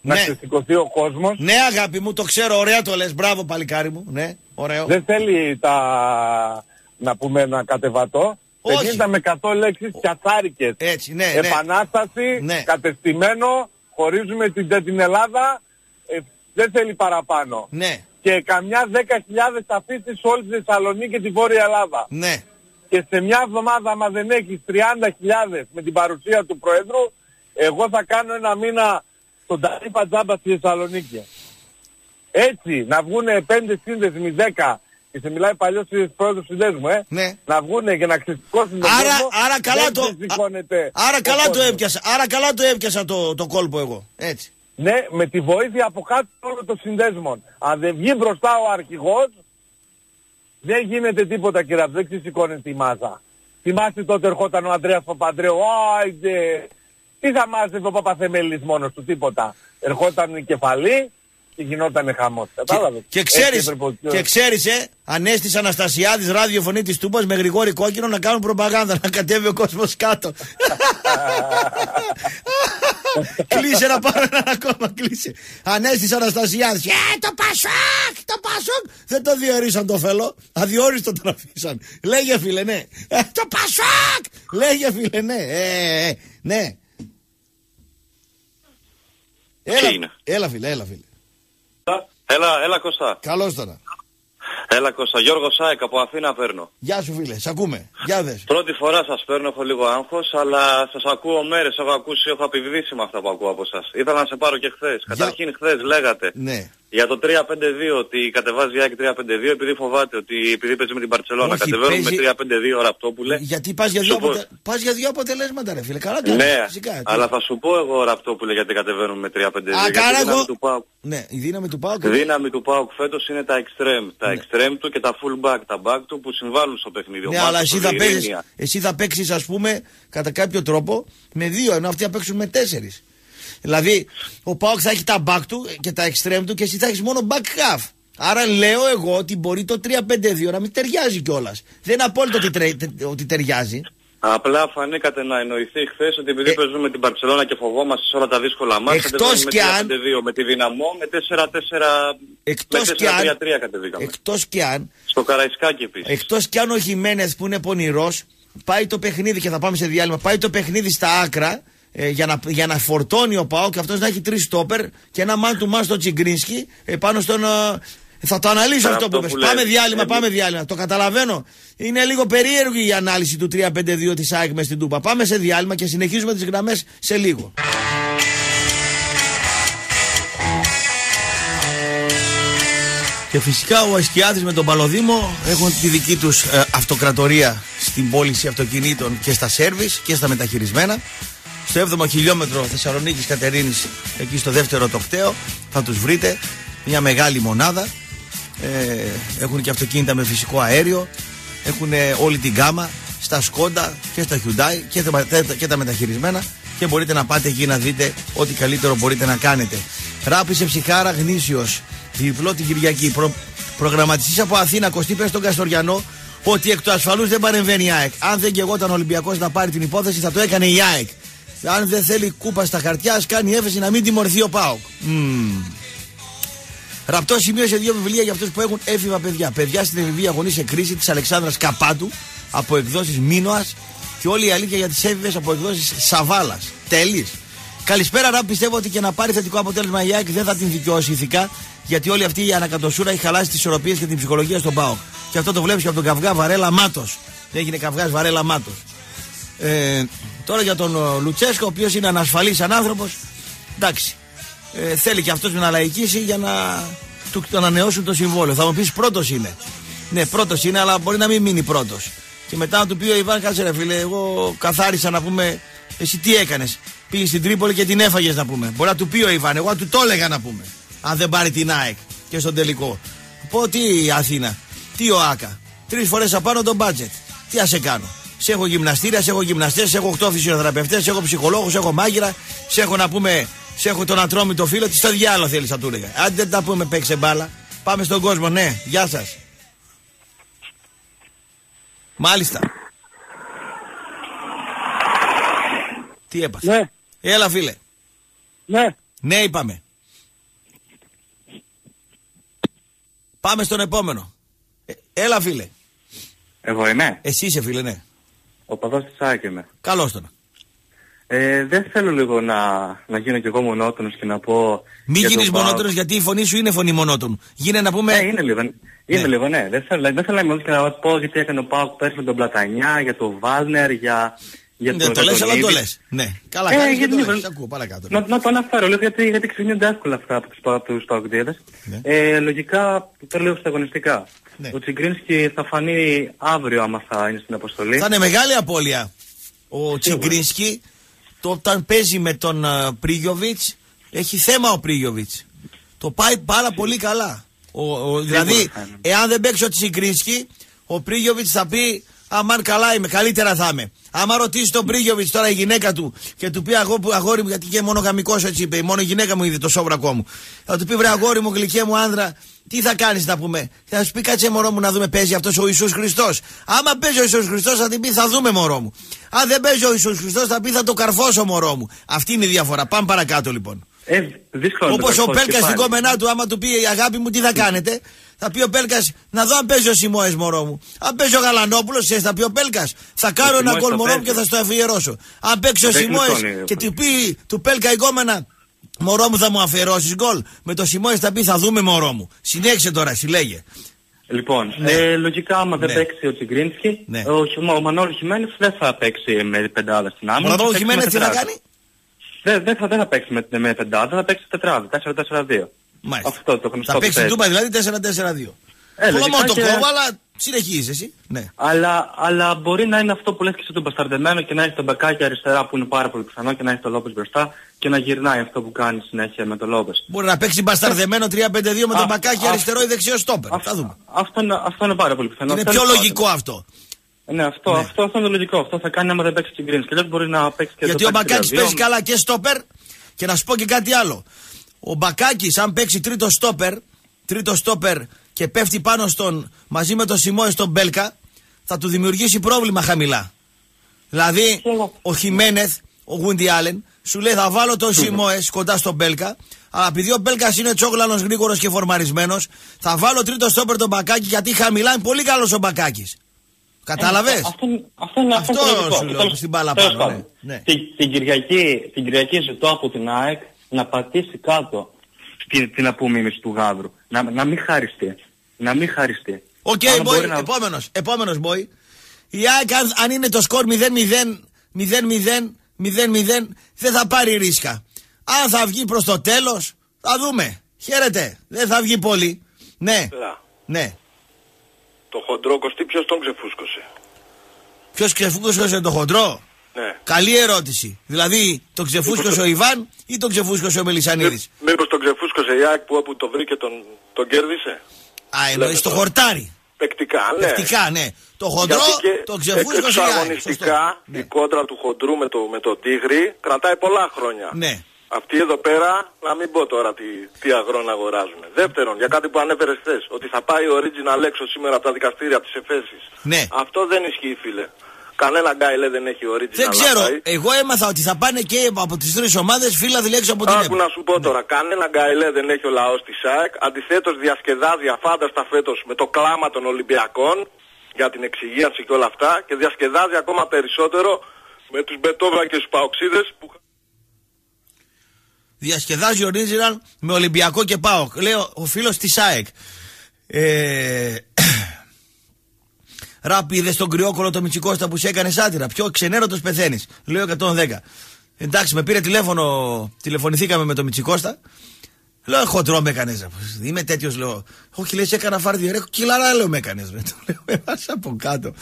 Να Ναι. ξεσηκωθεί ο κόσμος. Ναι, αγάπη μου, το ξέρω, ωραία το λες. Μπράβο, παλικάρι μου. Ναι, ωραίο. Δεν θέλει τα, να πούμε ένα κατεβατό. Όχι. 50 με 100 λέξεις πιασάρικες. Έτσι, ναι, ναι. Επανάσταση, Ναι. κατεστημένο, χωρίζουμε την, την Ελλάδα. Ε, δεν θέλει παραπάνω. Ναι, Και καμιά 10.000 αφήσεις σε όλη τη Θεσσαλονίκη και τη Βόρεια Ελλάδα. ναι. και σε μια εβδομάδα άμα δεν έχεις 30.000 με την παρουσία του Προέδρου, εγώ θα κάνω ένα μήνα στον Ταρίπα Τζάμπα στη Θεσσαλονίκη. Έτσι, να βγουνε 5 σύνδεσμοι 10 και σε μιλάει παλιός πρόεδρος του συνδέσμου, ε, Ναι. να βγουνε και να ξεσηκώσουν τον Άρα, κόσμο, άρα καλά δεν το, ξεσηκώνεται άρα ο καλά το κόσμος. έπιασα. Άρα καλά το έπιασα το, το κόλπο εγώ. Έτσι. Ναι, με τη βοήθεια από κάτω όλων των συνδέσμων. Αν δεν βγει μπροστά ο αρχηγός, δεν γίνεται τίποτα κύριε, δεν ξεσηκώνεται η μάζα. Θυμάστε τότε ερχόταν ο Ανδρέας Παπαντρέου, άιντε, τι θα μάζευε ο Παπαθεμέλης μόνος του, τίποτα. Ερχόταν η κεφαλή και γινόταν χαμός. Κατάλαβες. Και Έτσι ξέρεις, έπρεπε ο- και ξέρεις, ε, Ανέστης Αναστασιάδης, ράδιο φωνή της Τούμπας με Γρηγόρη Κόκκινο να κάνουν προπαγάνδα, να κατέβει ο κόσμος κάτω. *laughs* κλείσε να πάρω έναν ακόμα, κλείσε. Ανέστης Αναστασιάδης, ε, το Πασόκ, το Πασόκ. Δεν το διορίσαν το φέλο, αδιόριστο τον αφήσαν. Λέγε φίλε, ναι. Ε, το Πασόκ, λέγε φίλε, ναι. Ε, ε, ναι. Έλα, είναι; έλα φίλε, έλα φίλε. Έλα, έλα Κώστα. Καλώς τονα. Έλα Κώστα. Γιώργο Σάικ από Αθήνα παίρνω. Γεια σου φίλε, σ' ακούμε. Γεια δες. Πρώτη φορά σας παίρνω, έχω λίγο άγχος, αλλά σας ακούω μέρες, έχω ακούσει, έχω απηυδήσει με αυτά που ακούω από σας. Ήθελα να σε πάρω και χθες. Καταρχήν χθες λέγατε Ναι. Για το 3-5-2 ότι κατεβάζει η ΑΕΚ 3-5-2 επειδή φοβάται ότι επειδή παίζει με την Μπαρτσελόνα Όχι, κατεβαίνουμε παίζει- με 3-5-2 Ραπτόπουλε. Γιατί πας για, δύο Σου πω- αποτε... πας για δύο αποτελέσματα ρε φίλε. Καλά κάνεις, Ναι, φυσικά. Τι- αλλά θα σου πω εγώ Ραπτόπουλε γιατί κατεβαίνουμε με 3-5-2. Α, γιατί καλά, η δύναμη εγώ- του ΠΑΟΚ Ναι, η δύναμη του ΠΑΟΚ. Η δύναμη του ΠΑΟΚ φέτος είναι τα extreme. Ναι. Τα extreme του και τα full back, τα back του που συμβάλλουν στο παιχνίδι. Ο Ναι, αλλά Μάρκος, εσύ ο θα, παίζεις, Βιερίνια. εσύ θα παίξεις ας πούμε κατά κάποιο τρόπο με δύο ενώ αυτοί θα παίξουν με τέσσερις. Δηλαδή ο Πάοκ θα έχει τα back του και τα extreme του και εσύ θα έχεις μόνο back half. Άρα λέω εγώ ότι μπορεί το 3-5-2 να μην ταιριάζει κιόλας. Δεν είναι απόλυτο ότι, τρε- τε- ότι ταιριάζει. Απλά φανήκατε να εννοηθεί χθες ότι επειδή παίζουμε με την Παρσελόνα και φοβόμαστε σε όλα τα δύσκολα μάτια, Ε, Εκτός κατεβαίνουμε με κι αν- 3-5-2 με τη δυναμό, με 4-4, Εκτός με κι αν- 4-3-3 κατεβήκαμε. Εκτός κι αν Στο Καραϊσκάκι επίσης. Εκτός κι αν ο Χιμένεθ που είναι πονηρός πάει το παιχνίδι και θα πάμε σε διάλειμμα, πάει το παιχνίδι στα άκρα ε, για, να, για να φορτώνει ο Πάο και αυτός να έχει τρεις στόπερ και ένα man του man στο Τσιγκρίνσκι ε, πάνω στον. ε, θα το αναλύσω Τώρα αυτό που αυτό είπες. που Πάμε λέει, διάλειμμα, εμείς- πάμε διάλειμμα. Το καταλαβαίνω. Είναι λίγο περίεργη η ανάλυση του 3-5-2 της ΑΕΚ μες στην Τούπα. Πάμε σε διάλειμμα και συνεχίζουμε τις γραμμές σε λίγο. Και φυσικά ο Ασκιάδης με τον Παλοδήμο έχουν τη δική τους ε, αυτοκρατορία στην πώληση αυτοκινήτων και στα σέρβις και στα μεταχειρισμένα. Στο 7ο χιλιόμετρο Θεσσαλονίκης Κατερίνης, εκεί στο δεύτερο τοκτέο, θα τους βρείτε. Μια μεγάλη μονάδα. Ε, έχουν και αυτοκίνητα με φυσικό αέριο. Έχουν ε, όλη την γάμα στα Σκόντα και στα Hyundai και τα, τα- και τα μεταχειρισμένα και μπορείτε να πάτε εκεί να δείτε ό,τι καλύτερο μπορείτε να κάνετε. Ράπησε ψυχάρα γνήσιος. Διπλό την Κυριακή. Προ, προγραμματιστής από Αθήνα, Κωστή πες στον Καστοριανό ότι εκ του ασφαλούς δεν παρεμβαίνει η ΑΕΚ. Αν δεν και εγώ ήταν Ολυμπιακός να πάρει την υπόθεση θα το έκανε η ΑΕΚ. Αν δεν θέλει κούπα στα χαρτιά, ας κάνει έφεση να μην τιμωρηθεί ο ΠΑΟΚ. Μμμ. Ραπτό σημείωσε δύο βιβλία για αυτούς που έχουν έφηβα παιδιά. Παιδιά στην εφηβεία αγωνή σε κρίση της Αλεξάνδρας Καπάτου από εκδόσεις Μίνωα και όλη η αλήθεια για τις έφηβες από εκδόσεις Σαβάλας. Τέλει. Καλησπέρα, Ραπ. Πιστεύω ότι και να πάρει θετικό αποτέλεσμα η ΑΕΚ δεν θα την δικαιώσει ηθικά γιατί όλη αυτή η ανακατοσούρα έχει χαλάσει τις ισορροπίες και την ψυχολογία στον ΠΑΟΚ. Και αυτό το βλέπεις και από τον καυγά Βαρέλα Μάτος. Έγινε καυγάς Βαρέλα Μάτος. Ε, τώρα για τον ο, Λουτσέσκο, ο οποίος είναι ανασφαλής σαν άνθρωπο. Εντάξει. Ε, θέλει και αυτός να λαϊκίσει για να του το ανανεώσουν το συμβόλαιο. Θα μου πεις πρώτος είναι. Ναι, πρώτος είναι, αλλά μπορεί να μην μείνει πρώτος. Και μετά να του πει ο Ιβάν, κάτσε ρε φίλε, εγώ καθάρισα να πούμε. Εσύ τι έκανες; Πήγες στην Τρίπολη και την έφαγες να πούμε. Μπορεί να του πει ο Ιβάν, εγώ να του το έλεγα να πούμε. Αν δεν πάρει την ΑΕΚ και στον τελικό. Πω τι η Αθήνα, τι ο Άκα. Τρεις φορές απάνω το μπάτζετ. Τι α σε κάνω. Σε έχω γυμναστήρια, σε έχω γυμναστές, σε έχω 8 φυσιοθεραπευτές, σε έχω ψυχολόγους, σε έχω μάγειρα, σε έχω να πούμε, σε έχω τον ατρόμητο φίλο. Τι στο διάλογο θέλει να του έλεγα. Αν δεν τα πούμε, παίξε μπάλα. Πάμε στον κόσμο, ναι. Γεια σας. Μάλιστα. Τι έπαθε; Ναι. Έλα, φίλε. Ναι. Ναι, είπαμε. Πάμε στον επόμενο. Ε, έλα, φίλε. Εγώ είμαι. Εσύ είσαι, φίλε, ναι. Ο παδός της ΑΕΚ είμαι. Καλώς τον. Ε, δεν θέλω λίγο να, να γίνω κι εγώ μονότονος και να πω... Μην για τον γίνεις ΠΑΟΚ. μονότερος γιατί η φωνή σου είναι φωνή μονότονου. Γίνε να πούμε. Ναι, είναι λίγο. Είναι λίγο, ναι. Δεν θέλω, δεν θέλω να είμαι μονότονος και να πω γιατί έκανε ο Πάοκ πέρσι με τον Πλατανιά, για τον Βάλνερ, για, για Δεν τον το λες, αλλά το Αντωνίδη. λες. Ναι. Καλά, Ε, κάνεις και γιατί το λίγο- λες. Ακούω, παρακάτω. Να, να το αναφέρω λίγο γιατί, γιατί ξυπνιούνται εύκολα αυτά από τους, από τους Παοκτήδες. Ναι. Ε, λογικά, το λέω στα αγωνιστικά. Ναι. Ο Τσιγκρίνσκι θα φανεί αύριο άμα θα είναι στην αποστολή. Θα είναι μεγάλη απώλεια. Ο Τσιγκρίνσκι το όταν παίζει με τον uh, Πρίγιοβιτς έχει θέμα ο Πρίγιοβιτς. Το πάει πάρα πολύ καλά. Ο, ο- δηλαδή, θα είναι. εάν δεν παίξει ο Τσιγκρίνσκι, ο Πρίγιοβιτς θα πει Αμάν καλά είμαι, καλύτερα θα είμαι. Άμα ρωτήσει τον Πρίγιοβιτς τώρα η γυναίκα του και του πει αγώ, που- αγόρι μου, γιατί και μόνο γαμικός έτσι είπε, μόνο η γυναίκα μου είδε το σόβρακό μου. Θα του πει βρε αγόρι μου, γλυκέ μου άνδρα, τι θα κάνεις να πούμε. Θα σου πει κάτσε μωρό μου να δούμε παίζει αυτός ο Ιησούς Χριστός. Άμα παίζει ο Ιησούς Χριστός θα την πει θα δούμε μωρό μου. Αν δεν παίζει ο Ιησούς Χριστός θα πει θα το καρφώσω μωρό μου. Αυτή είναι η διαφορά. Πάμε παρακάτω λοιπόν. Ε, δύσκολο να το Όπως ο καρφώσεις Πέλκα και στην πάλι. κόμενά του, άμα του πει η αγάπη μου, τι θα κάνετε. Θα πει ο Πέλκας, να δω αν παίζει ο Σιμόε μωρό μου. Αν παίζει ο Γαλανόπουλος, εσύ θα πει ο Πέλκας, θα κάνω ένα Σιμόες γκολ θα μωρό μου και παίζει. θα στο αφιερώσω. Αν παίξει ο Δεν Σιμόε κλειστώνει, και του πει του Πέλκα η κόμενα, μωρό μου θα μου αφιερώσεις γκολ. Με το Σιμόε θα πει θα δούμε μωρό μου. Συνέχισε τώρα, συλλέγε. Λοιπόν, Ναι. ε, λογικά άμα δεν Ναι. παίξει ο Τσιγκρίνσκι, Ναι. ο, Χι- ο Μανώλη Χιμένες δεν θα παίξει με πεντάδα στην άμυνα. Ο θα Μανώλη παίξει Χιμένες με τι θα τετράδα. κάνει; Δεν, δεν, θα, δεν θα παίξει με, με πεντάδα, θα παίξει τετράδα, 4-4-2. Μάλιστα. Αυτό το γνωστό Θα που παίξεις παίζει. τούμπα δηλαδή 4-4-2. Ε, Φλωμό λογικά το και- κόβω, αλλά συνεχίζεις εσύ. Ναι. Αλλά, αλλά μπορεί να είναι αυτό που λες και εσύ το μπασταρδεμένο και να έχεις τον μπακάκι αριστερά που είναι πάρα πολύ πιθανό και να έχεις τον Λόπες μπροστά και να γυρνάει αυτό που κάνει συνέχεια με τον Λόπες. Μπορεί να παίξει μπασταρδεμένο 3-5-2 με Α, τον μπακάκι α, αριστερό ή δεξιό στόπερ. Θα δούμε. Αυτό είναι, αυτό είναι πάρα πολύ πιθανό. Είναι Τέλος πιο πάντων. λογικό αυτό. Ναι, αυτό, αυτό, αυτό είναι λογικό. Αυτό θα κάνει άμα δεν παίξει και γκρίνς. Και αλλιώς μπορεί να παίξει και Γιατί το ο Μπακάκη 5-3-2. παίζει καλά και στόπερ και να σου πω και κάτι άλλο. Ο Μπακάκης, αν παίξει τρίτο στόπερ, τρίτο στόπερ και πέφτει πάνω στον μαζί με τον Σιμόε στον Μπέλκα, θα του δημιουργήσει πρόβλημα χαμηλά. Δηλαδή, ο Χιμένεθ, ο Γουίντι Άλεν, σου λέει θα βάλω τον Σιμόε κοντά στον Μπέλκα, αλλά επειδή ο Μπέλκας είναι τσόγλανος, γρήγορος και φορμαρισμένος, θα βάλω τρίτο στόπερ τον Μπακάκη γιατί χαμηλά είναι πολύ καλός ο Μπακάκης. Κατάλαβες; Ε, αυτό, αυτό είναι αυτό, Αυτό είναι λογικό. σου λέω, Τέλος- στην μπάλα τέλος πάνω, πάντων. ναι. Ναι. Την, την, Κυριακή, την Κυριακή ζητώ από την ΑΕΚ να πατήσει κάτω την, την απομίμηση του Γάβρου. Να, να μην χαριστεί. Να μην χαριστεί. Οκ, Αν boy, μπορεί να- επόμενος, επόμενος boy. Η ΑΕΚ αν, αν είναι το σκορ 0-0, 0-0, 0-0, δεν θα πάρει ρίσκα. Αν θα βγει προς το τέλος, θα δούμε. Χαίρετε, δεν θα βγει πολύ. Ναι, Έλα. ναι. Το χοντρό κοστί ποιος τον ξεφούσκωσε; Ποιος ξεφούσκωσε το χοντρό; Ναι. Καλή ερώτηση. Δηλαδή, τον ξεφούσκωσε ο Ιβάν ή τον ξεφούσκωσε ο Μελισανίδης; Μήπως τον ξεφούσκωσε η ΑΕΚ που όπου το βρήκε τον, τον κέρδισε; Α, εννοείς το χορτάρι. Παικτικά, ναι. Παικτικά, ναι. Το χοντρό Γιατί και τον ξεφούσκωσε η ΑΕΚ. εξαγωνιστικά η κόντρα του χοντρού με το, με το τίγρη κρατάει πολλά χρόνια. Ναι. Αυτοί εδώ πέρα, να μην πω τώρα τι, τι αγρόν αγοράζουν. Δεύτερον, για κάτι που ανέφερες χθες, ότι θα πάει ο original έξω σήμερα από τα δικαστήρια, από τις εφέσεις. Ναι. Αυτό δεν ισχύει, φίλε. Κανένα γκάιλε δεν έχει original. Δεν να ξέρω. πάει. Εγώ έμαθα ότι θα πάνε και από τις τρεις ομάδες φύλλα έξω από την Άκου ΕΠΟ. να σου πω τώρα, κανένα γκάιλε δεν έχει ο λαός της ΑΕΚ. Αντιθέτως διασκεδάζει αφάνταστα φέτος με το κλάμα των Ολυμπιακών για την εξυγίανση και όλα αυτά και διασκεδάζει ακόμα περισσότερο με τους Μπετόβρα και τους Παοξίδες που Διασκεδάζει ο Original με Ολυμπιακό και ΠΑΟΚ. Λέω ο φίλος της ΑΕΚ. Ε... Ράπ, είδες τον κρυόκολο το Μιτσικώστα που σε έκανε σάτυρα. Πιο ξενέρωτος πεθαίνεις. Λέω 110. Εντάξει, με πήρε τηλέφωνο, τηλεφωνηθήκαμε με τον Μιτσικώστα. Λέω, χοντρό με έκανες. Είμαι τέτοιος, λέω. Όχι, λες, έκανα φάρδιο. Ρε, κιλαρά, λέω, με έκανες. *laughs* Το λέω, «Έβασα από κάτω.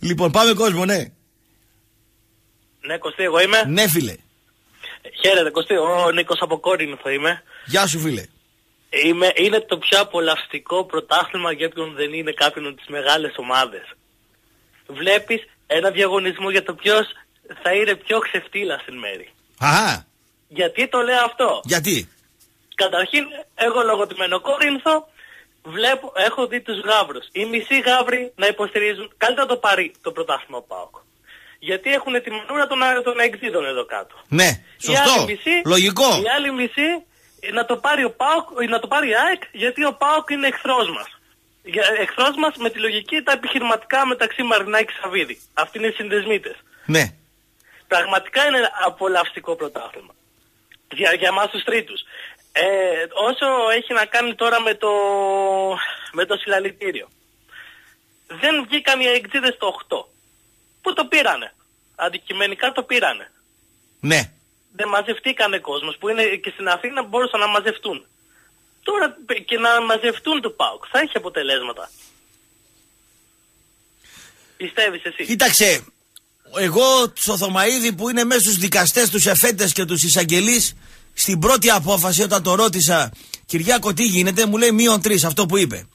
Λοιπόν, πάμε κόσμο, ναι. Ναι, Κωστή, εγώ είμαι. Ναι, φίλε. Χαίρετε, Κωστή. Ο Νίκος από Κόρινθο είμαι. Γεια σου, φίλε. είμαι. Είναι το πιο απολαυστικό πρωτάθλημα για όποιον δεν είναι κάποιον από τις μεγάλες ομάδες. Βλέπεις ένα διαγωνισμό για το ποιος θα είναι πιο ξεφτύλας στην μέρη. Αχα, Γιατί το λέω αυτό; γιατί; Καταρχήν, εγώ λογοτυμένο Κόρινθο, βλέπω, έχω δει τους γάβρους. Οι μισοί γάβροι να υποστηρίζουν, καλύτερα το πάρει το πρωτάθλημα ο ΠΑΟΚ. Γιατί έχουν τη μανούρα των, των εκδίδων εδώ κάτω. Ναι, Η σωστό. άλλη μισή, Λογικό. Η άλλη μισή ε, να το πάρει ο ΠΑΟΚ, ε, να το πάρει η ΑΕΚ, γιατί ο ΠΑΟΚ είναι εχθρός μας. Για- Εχθρός μας με τη λογική τα επιχειρηματικά μεταξύ Μαρινάκη και Σαββίδη. Αυτοί είναι οι συνδεσμίτες. Ναι. Πραγματικά είναι απολαυστικό πρωτάθλημα. Για, για εμάς τους τρίτους. Ε, όσο έχει να κάνει τώρα με το, με το συλλαλητήριο. Δεν βγήκαν οι αεκτζίδες το 8. Πού το πήρανε; Αντικειμενικά το πήρανε. Ναι. Δεν μαζευτήκανε κόσμος που είναι και στην Αθήνα μπορούσαν να μαζευτούν. Τώρα και να μαζευτούν το ΠΑΟΚ. Θα έχει αποτελέσματα. Πιστεύεις εσύ; Κοίταξε, εγώ στο Θωμαίδη που είναι μέσα στους δικαστές, τους εφέτες και τους εισαγγελείς, στην πρώτη απόφαση όταν το ρώτησα, Κυριάκο τι γίνεται, μου λέει μείον τρεις, αυτό που είπε.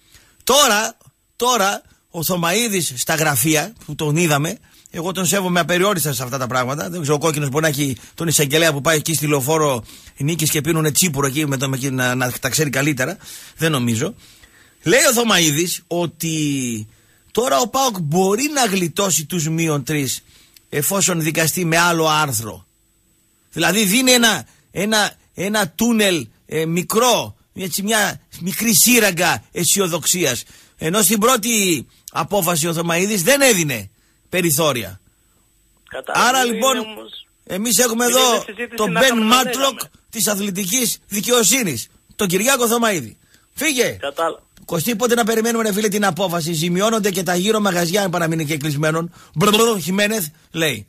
Τώρα, τώρα, ο Θωμαίδης στα γραφεία που τον είδαμε, εγώ τον σέβομαι απεριόριστα σε αυτά τα πράγματα. Δεν ξέρω, ο κόκκινος μπορεί να έχει τον εισαγγελέα που πάει εκεί στη λεωφόρο νίκης και πίνουν τσίπουρο εκεί με το, με, να, να τα ξέρει καλύτερα. Δεν νομίζω. Λέει ο Θωμαίδης ότι τώρα ο Πάοκ μπορεί να γλιτώσει τους μείον τρεις εφόσον δικαστεί με άλλο άρθρο. Δηλαδή δίνει ένα, ένα, ένα τούνελ ε, μικρό, έτσι μια μικρή σύραγγα αισιοδοξίας. Ενώ στην πρώτη απόφαση ο Θωμαίδης δεν έδινε περιθώρια. Κατάλαβα. Άρα Είναι λοιπόν όμως- εμείς έχουμε είναι εδώ μια συζήτηση τον να Μπεν κάνουμε, να Μάτλοκ λέγαμε. της αθλητικής δικαιοσύνης. Τον Κυριάκο Θωμαίδη. Φύγε! Κατάλαβα. Κωστή, πότε να περιμένουμε, ρε φίλε, την απόφαση; Ζημιώνονται και τα γύρω μαγαζιά, αν παραμείνει και κλεισμένων. Μπρρρρ, Χιμένεθ, λέει.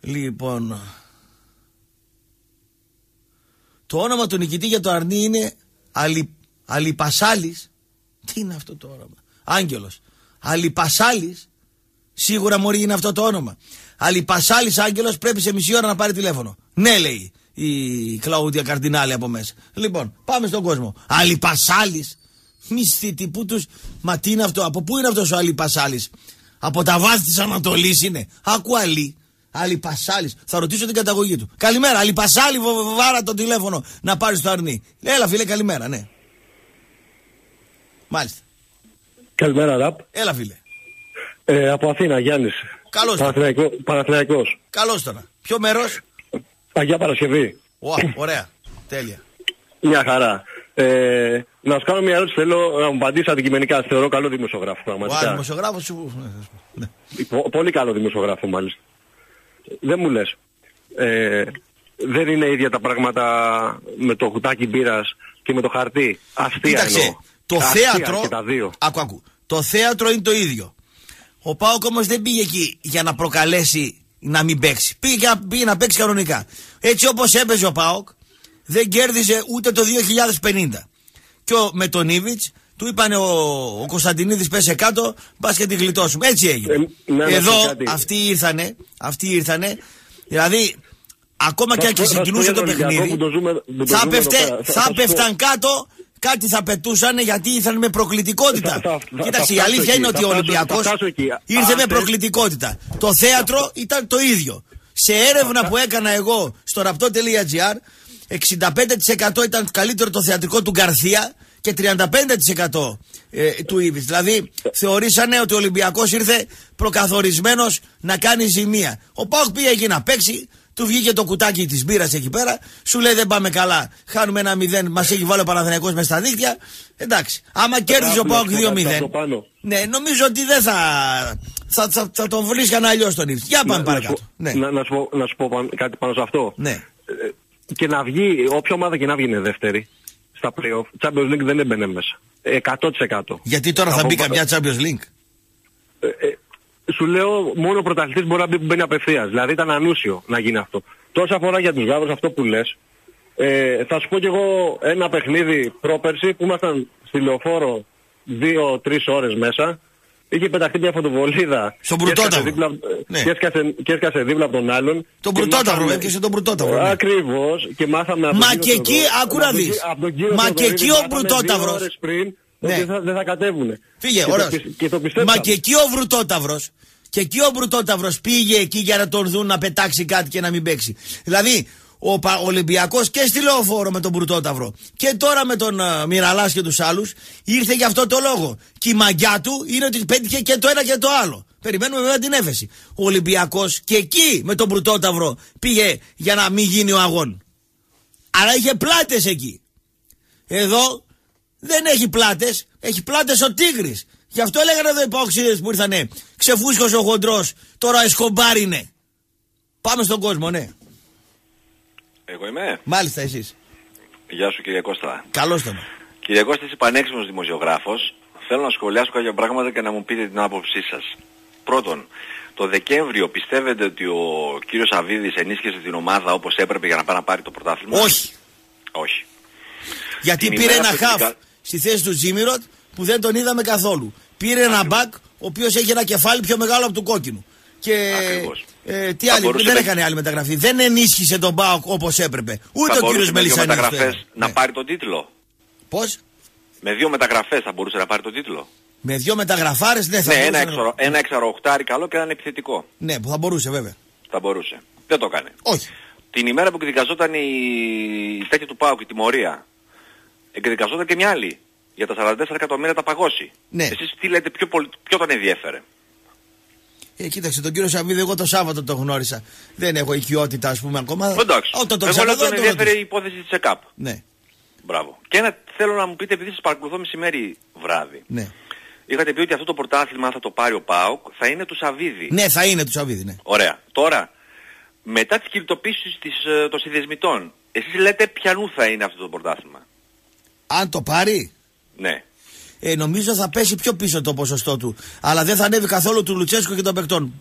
Λοιπόν. Το όνομα του νικητή για το αρνί είναι Αλι, Αλιπασάλης. Τι είναι αυτό το όνομα; Άγγελος. Αλιπασάλης. Σίγουρα μωρή είναι αυτό το όνομα. Αλιπασάλης Άγγελος πρέπει σε μισή ώρα να πάρει τηλέφωνο. Ναι λέει η Κλαούδια Καρδινάλη από μέσα. Λοιπόν, πάμε στον κόσμο. Αλιπασάλης. Μισθήτη, πού τους... Μα τι είναι αυτό, από πού είναι αυτός ο Αλιπασάλης. Από τα βάθη της Ανατολής είναι. Άκου Αλή. Αλιπασάλης. Θα ρωτήσω την καταγωγή του. Καλημέρα, Αλιπασάλη, βο- βάρα το τηλέφωνο να πάρεις το αρνί. Έλα φίλε, καλημέρα, ναι. Μάλιστα. Καλημέρα, Ραπ. Έλα φίλε. Ε, από Αθήνα, Γιάννης. Καλώς το. Παναθηναϊκό- Παναθηναϊκός. Καλώς τώρα. Ποιο μέρος; Αγιά Παρασκευή. Ω, ωραία. Τέλεια. Μια χαρά. Ε, να σου κάνω μια ερώτηση, θέλω να μου απαντήσεις αντικειμενικά. Θεωρώ καλό δημοσιογράφο, Ο πραγματικά. δημοσιογράφος σου. Πο- πολύ καλό δημοσιογράφο, μάλιστα. Δεν μου λες. Ε, δεν είναι ίδια τα πράγματα με το κουτάκι μπύρας και με το χαρτί. Αστεία Κοίταξε, εννοώ. το Αστεία θέατρο. Και τα δύο. Άκου, άκου. Το θέατρο είναι το ίδιο. Ο Πάοκ όμως δεν πήγε εκεί για να προκαλέσει να μην παίξει. Πήγε, για- πήγε να παίξει κανονικά. Έτσι όπως έπαιζε ο Πάοκ, δεν κέρδιζε ούτε το 2050. Και ο, με τον Ήβιτ του είπανε ο, ο Κωνσταντινίδης πέσε κάτω, πα και τη γλιτώσουμε. Έτσι έγινε. ναι, να σου Εδώ πω κάτι. αυτοί ήρθανε, αυτοί ήρθανε. Δηλαδή, ακόμα και Θα αν σου πω- θα σου πω ξεκινούσε για το τον Ολυμπιακό παιχνίδι, που το ζούμε- που το θα, ζούμε εδώ πέφτε, πέρα. Θα- θα θα σου πω. πέφταν κάτω, κάτι θα πετούσαν γιατί ήρθαν με προκλητικότητα. Θα- θα- Κοίταξε, η θα αλήθεια φτάσω είναι εκεί, ότι ο θα φτάσω- Ολυμπιακό θα φτάσω εκεί. ήρθε με Άσε. προκλητικότητα. Το θέατρο ήταν το ίδιο. Σε έρευνα που έκανα εγώ στο ραπτό.gr, 65% ήταν καλύτερο το θεατρικό του Γκαρθία και 35% ε, του Ήβιτ. Δηλαδή θεωρήσανε ότι ο Ολυμπιακός ήρθε προκαθορισμένος να κάνει ζημία. Ο Πάουκ πήγε εκεί να παίξει, του βγήκε το κουτάκι της μπύρας εκεί πέρα, σου λέει δεν πάμε καλά. Χάνουμε ένα 0, μας έχει βάλει ο Παναθηναϊκός μες στα δίχτυα. Εντάξει. Άμα κέρδιζε ο Άκου να Πάουκ σου πω κάτι 2-0. από πάνω. Ναι, νομίζω ότι δεν θα. Θα, θα, θα τον βρίσκαν αλλιώς τον Ήβιτ. Για πάμε Να- να παρακάτω. σου- Ναι. Να, να σου πω, να σου πω πάνω- κάτι πάνω σε αυτό. Ναι. Ε, και να βγει, όποια ομάδα και να βγει είναι δεύτερη στα play-off, Champions League δεν έμπαινε μέσα. 100%. Γιατί τώρα θα Από- μπει καμιά Champions League; Ε, ε, σου λέω μόνο ο πρωταθλητής μπορεί να μπει που μπαίνει απευθείας. Δηλαδή ήταν ανούσιο να γίνει αυτό. Τόσο αφορά για τους γάβρους αυτό που λες. Ε, θα σου πω κι εγώ ένα παιχνίδι πρόπερση που ήμασταν στη λεωφόρο δύο-τρεις ώρες μέσα. Είχε πεταχτεί μια φωτοβολίδα. Στον και έσκασε Πρωτόταυρο. δίπλα- Ναι. Και έσκασε, και έσκασε δίπλα από τον άλλον. Τον Και Πρωτόταυρο, μάθαμε- έπιασε τον Πρωτόταυρο, ναι. Ακριβώς. Και μάθαμε από Μα τον και κύριο εκεί, Θεοδωρή- άκου να από τον δεις. κύριο- από τον κύριο Μα Θεοδωρίδη και εκεί ο μάθαμε δύο Πρωτόταυρος. ώρες πριν Ναι. ότι θα- δεν θα κατέβουνε. Φύγε, Και το ωραίος. πι- Και το πιστέψαμε. Μα και εκεί ο Βρουτόταυρος. Και εκεί ο Βρουτόταυρος πήγε εκεί για να τον δουν να πετάξει κάτι και να μην παίξει. Δηλαδή, ο Πα- Ολυμπιακός και στη λεωφόρο με τον Βρουτόταυρο και τώρα με τον uh, Μυραλάς και τους άλλους ήρθε για αυτό το λόγο. Και η μαγιά του είναι ότι πέτυχε και το ένα και το άλλο. Περιμένουμε βέβαια την έφεση. Ο Ολυμπιακός και εκεί με τον Βρουτόταυρο πήγε για να μην γίνει ο αγών. Άρα είχε πλάτες εκεί. Εδώ δεν έχει πλάτες, έχει πλάτες ο Τίγρης. Γι' αυτό έλεγαν εδώ οι παοξίδε που ήρθανε. Ξεφούσκωσε ο χοντρός, τώρα εσκομπάρ είναι. Πάμε στον κόσμο, ναι. Εγώ είμαι. Μάλιστα εσείς. Γεια σου κύριε Κώστα. Καλώς τον. Κύριε Κώστα, είσαι πανέξυπνος δημοσιογράφος. Θέλω να σχολιάσω κάποια πράγματα και να μου πείτε την άποψή σας. Πρώτον, το Δεκέμβριο πιστεύετε ότι ο κύριος Αβίδης ενίσχυσε την ομάδα όπως έπρεπε για να πάει να πάρει το πρωτάθλημα; Όχι. Όχι. Γιατί Την πήρε ημέρα ένα που χαφ τελικά- στη θέση του Τζίμιροτ που δεν τον είδαμε καθόλου. Πήρε ένα μπακ ο οποίος έχει ένα κεφάλι πιο μεγάλο από του κόκκινου. Και ε, τι Θα άλλη, μπορούσε δεν με- έκανε άλλη μεταγραφή. Δεν ενίσχυσε τον Μπάουκ όπως έπρεπε. Ούτε θα ο μπορούσε κύριο με δύο Μελισανίδη. μεταγραφές να πάρει τον τίτλο. Πώς; Με δύο μεταγραφές θα μπορούσε να πάρει τον τίτλο. Με δυο μεταγραφάρες δεν θα ναι, ένα, μπορούσε να- εξαρο, ένα εξαροχτάρι καλό και έναν επιθετικό. Ναι, που θα μπορούσε βέβαια. Θα μπορούσε. Δεν το έκανε. Όχι. Την ημέρα που εκδικαζόταν η, η τέτοια του ΠΑΟΚ, η τιμωρία, εκδικαζόταν και μια άλλη. Για τα 44 εκατομμύρια τα παγώσει. Ναι. Εσείς τι λέτε, ποιο, πολ- ποιο τον ενδιέφερε; Ε, κοίταξε, τον κύριο Σαββίδη, εγώ το Σάββατο το γνώρισα. Δεν έχω οικειότητα, ας πούμε, ακόμα. Εντάξει. Όταν τον Εγώ λέω ξαναδώ, τον τον ενδιέφερε η ρωτήσω. υπόθεση της ΕΚΑΠ. Ναι, Μπράβο. Και ένα θέλω να μου πείτε, επειδή σας παρακολουθώ μεσημέρι βράδυ. ναι. Είχατε πει ότι αυτό το πρωτάθλημα, αν θα το πάρει ο ΠΑΟΚ, θα είναι του Σαββίδη. Ναι, θα είναι του Σαββίδη, ναι. Ωραία. Τώρα, μετά τις κινητοποίησεις της, ε, των συνδεσμητών, εσείς λέτε ποιανού θα είναι αυτό το πρωτάθλημα; Αν το πάρει, Ναι. ε, νομίζω θα πέσει πιο πίσω το ποσοστό του. Αλλά δεν θα ανέβει καθόλου του Λουτσέσκου και των παικτών.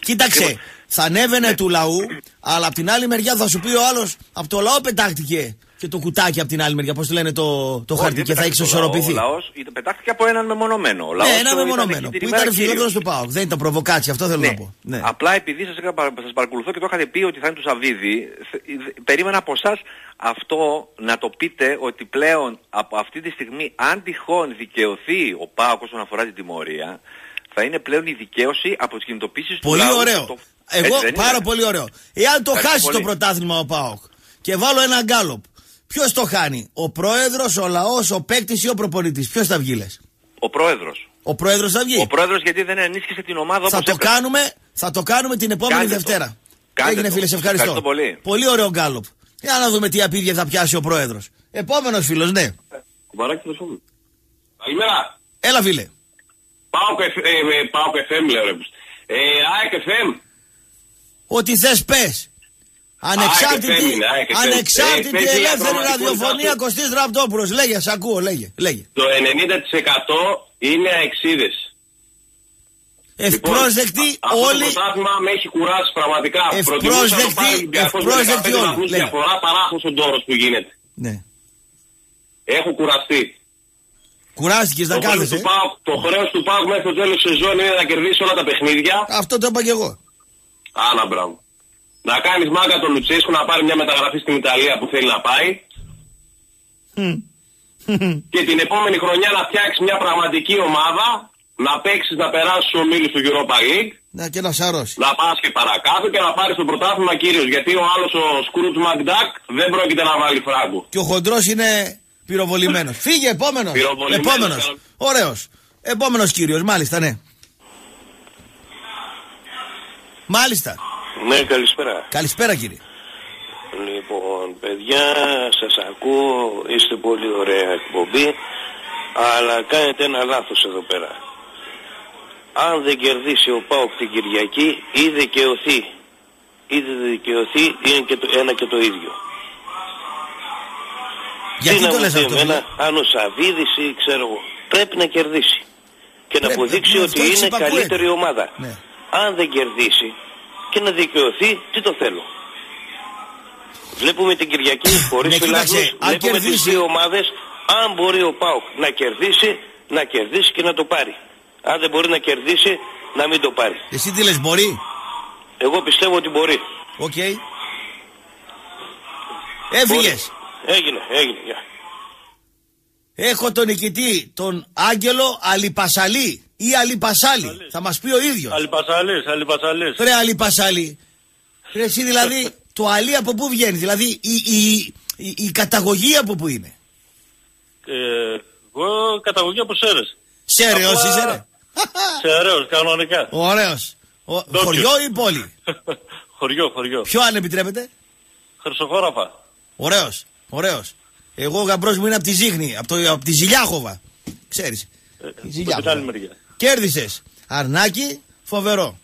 Κοίταξε, θα ανέβαινε του λαού, αλλά από την άλλη μεριά θα σου πει ο άλλος από το λαό πετάχτηκε και το κουτάκι από την άλλη μεριά. Πώς το λένε το, το Όχι, χαρτί δεν και θα πετάχτηκε έχει το λαό. ισορροπηθεί. Ο λαός ήταν- πετάχτηκε από έναν μεμονωμένο. Ο λαός Ναι, ένα το ήταν μεμονωμένο. εκεί την Που ημέρα ήταν φιλόδοξο κύριος. του Πάοκ. Δεν ήταν προβοκάτσι, αυτό θέλω να πω. Ναι. Απλά επειδή σας, είχα, παρα- σας παρακολουθώ και το είχατε πει ότι θα είναι του Σαββίδη, θε- περίμενα από εσάς αυτό να το πείτε ότι πλέον από αυτή τη στιγμή αν τυχόν δικαιωθεί ο ΠΑΟΚ όσον αφορά την τιμωρία, θα είναι πλέον η δικαίωση από τις κινητοποίησεις του Πολύ λαού. ωραίο. Το- Εγώ Έτσι δεν πάρα είναι; πολύ ωραίο. Εάν το Ευχαριστώ χάσει το πολύ. πρωτάθλημα ο Πάοκ και βάλω ένα γκάλοπ, ποιος το χάνει, ο πρόεδρος, ο λαός, ο παίκτης ή ο προπονητής; Ποιος θα βγει, λες; Ο πρόεδρος. Ο πρόεδρος θα βγει; Ο πρόεδρος γιατί δεν ενίσχυσε την ομάδα θα όπως το έπρεπε. κάνουμε, θα το κάνουμε την επόμενη Κάντε το. Δευτέρα. Κάντε Έγινε το. φίλε, σε ευχαριστώ. Ευχαριστώ πολύ. Πολύ ωραίο γκάλοπ. Για να δούμε τι απίδια θα πιάσει ο πρόεδρος. Επόμενος φίλος, ναι. Κουμπαράκι το σώμα. Καλημέρα. Έλα, φίλε. Πάω και ε, ε, πάω και FM λέω ρε. Ε, ΑΕΚ FM. Ό,τι θες, πες. Ανεξάρτητη, ΑΕΚ FM είναι, ΑΕΚ FM. ανεξάρτητη Ε, παίζει ελεύθερη ακροματικό ραδιοφωνία τάκτο. Κωστής Ραπτόπουλος. Λέγε, σ' ακούω, λέγε. λέγε. Το 90% είναι αεξίδες. Ευπρόσδεκτη Αυτό όλοι. το πρωτάθλημα με έχει κουράσει πραγματικά. Ευπρόσδεκτη- Προτιμούσα να το πάρει ο Ολυμπιακός με ευπρόσδεκτη 15 όλοι. βαθμούς Λέγε. διαφορά παρά αυτός ο ντόρος που γίνεται. Ναι. Έχω κουραστεί. Κουράστηκες να το, χρέος κάθεσαι. του ΠΑΟΚ, το χρέος του ΠΑΟΚ μέχρι το τέλος της σεζόν είναι να κερδίσει όλα τα παιχνίδια. Αυτό το είπα και εγώ. Άνα μπράβο. Να κάνεις μάγκα τον Λουτσέσκου να πάρει μια μεταγραφή στην Ιταλία που θέλει να πάει. και την επόμενη χρονιά να φτιάξεις μια πραγματική ομάδα, να παίξεις να περάσεις στους ομίλους του Europa League, Να και να σαρώσεις. να πας και παρακάτω και να πάρεις το πρωτάθλημα κύριος. Γιατί ο άλλος ο Σκρούτ Μακντάκ δεν πρόκειται να βάλει φράγκο. Και ο χοντρός είναι πυροβολημένος. *laughs* Φύγε, επόμενος. Πυροβολημένος, Επόμενος. καλά. Ωραίος. Επόμενος κύριος, μάλιστα, ναι. Μάλιστα. Ναι, καλησπέρα. Καλησπέρα, κύριε. Λοιπόν, παιδιά, σας ακούω, είστε πολύ ωραία εκπομπή, αλλά κάνετε ένα λάθος εδώ πέρα. Αν δεν κερδίσει ο ΠΑΟΚ την Κυριακή, ή δικαιωθεί, ή δεν δικαιωθεί, είναι και το, ένα και το ίδιο. Γιατί Τι να το μου λες πει αυτό, εμένα, φίλε; αν ο Σαββίδης ή ξέρω εγώ, πρέπει να κερδίσει. Και να Πρέπει, αποδείξει ναι, ότι αυτό είναι εξυπακούεται. καλύτερη ομάδα. Ναι. Αν δεν κερδίσει και να δικαιωθεί, τι το θέλω. Βλέπουμε την Κυριακή χωρίς Ναι, κοίταξε, φιλάθλους, αν βλέπουμε τις κερδίσει- δύο ομάδες, αν μπορεί ο ΠΑΟΚ να κερδίσει, να κερδίσει και να το πάρει. Αν δεν μπορεί να κερδίσει, να μην το πάρει. Εσύ τι λες, μπορεί; Εγώ πιστεύω ότι μπορεί. Οκ. Έφυγες. Έγινε, έγινε. γεια. Έχω τον νικητή, τον Άγγελο Αλιπασαλή ή Αλιπασάλη. Θα μας πει ο ίδιος. Αλιπασαλής, Αλιπασαλής. Ρε Αλιπασάλη. Ρε εσύ δηλαδή, *laughs* το αλή από πού βγαίνει. Δηλαδή η, η, η, η καταγωγή από πού είναι; Ε, εγώ καταγωγή από Σέρες. Σέρεος Απλά- είσαι ρε. *laughs* Σέρεος, κανονικά. Ωραίος. Ο, Ντόπιος. χωριό ή πόλη; *laughs* Χωριό, χωριό. Ποιο αν επιτρέπετε; Χρυσοχώραφα. Ωραίος. Ωραίος. Εγώ ο γαμπρός μου είναι από τη Ζήχνη, από, το, από τη Ζηλιάχοβα. Ξέρεις. Η Από την Ζηλιάχοβα. άλλη μεριά. Κέρδισες. Αρνάκι, φοβερό.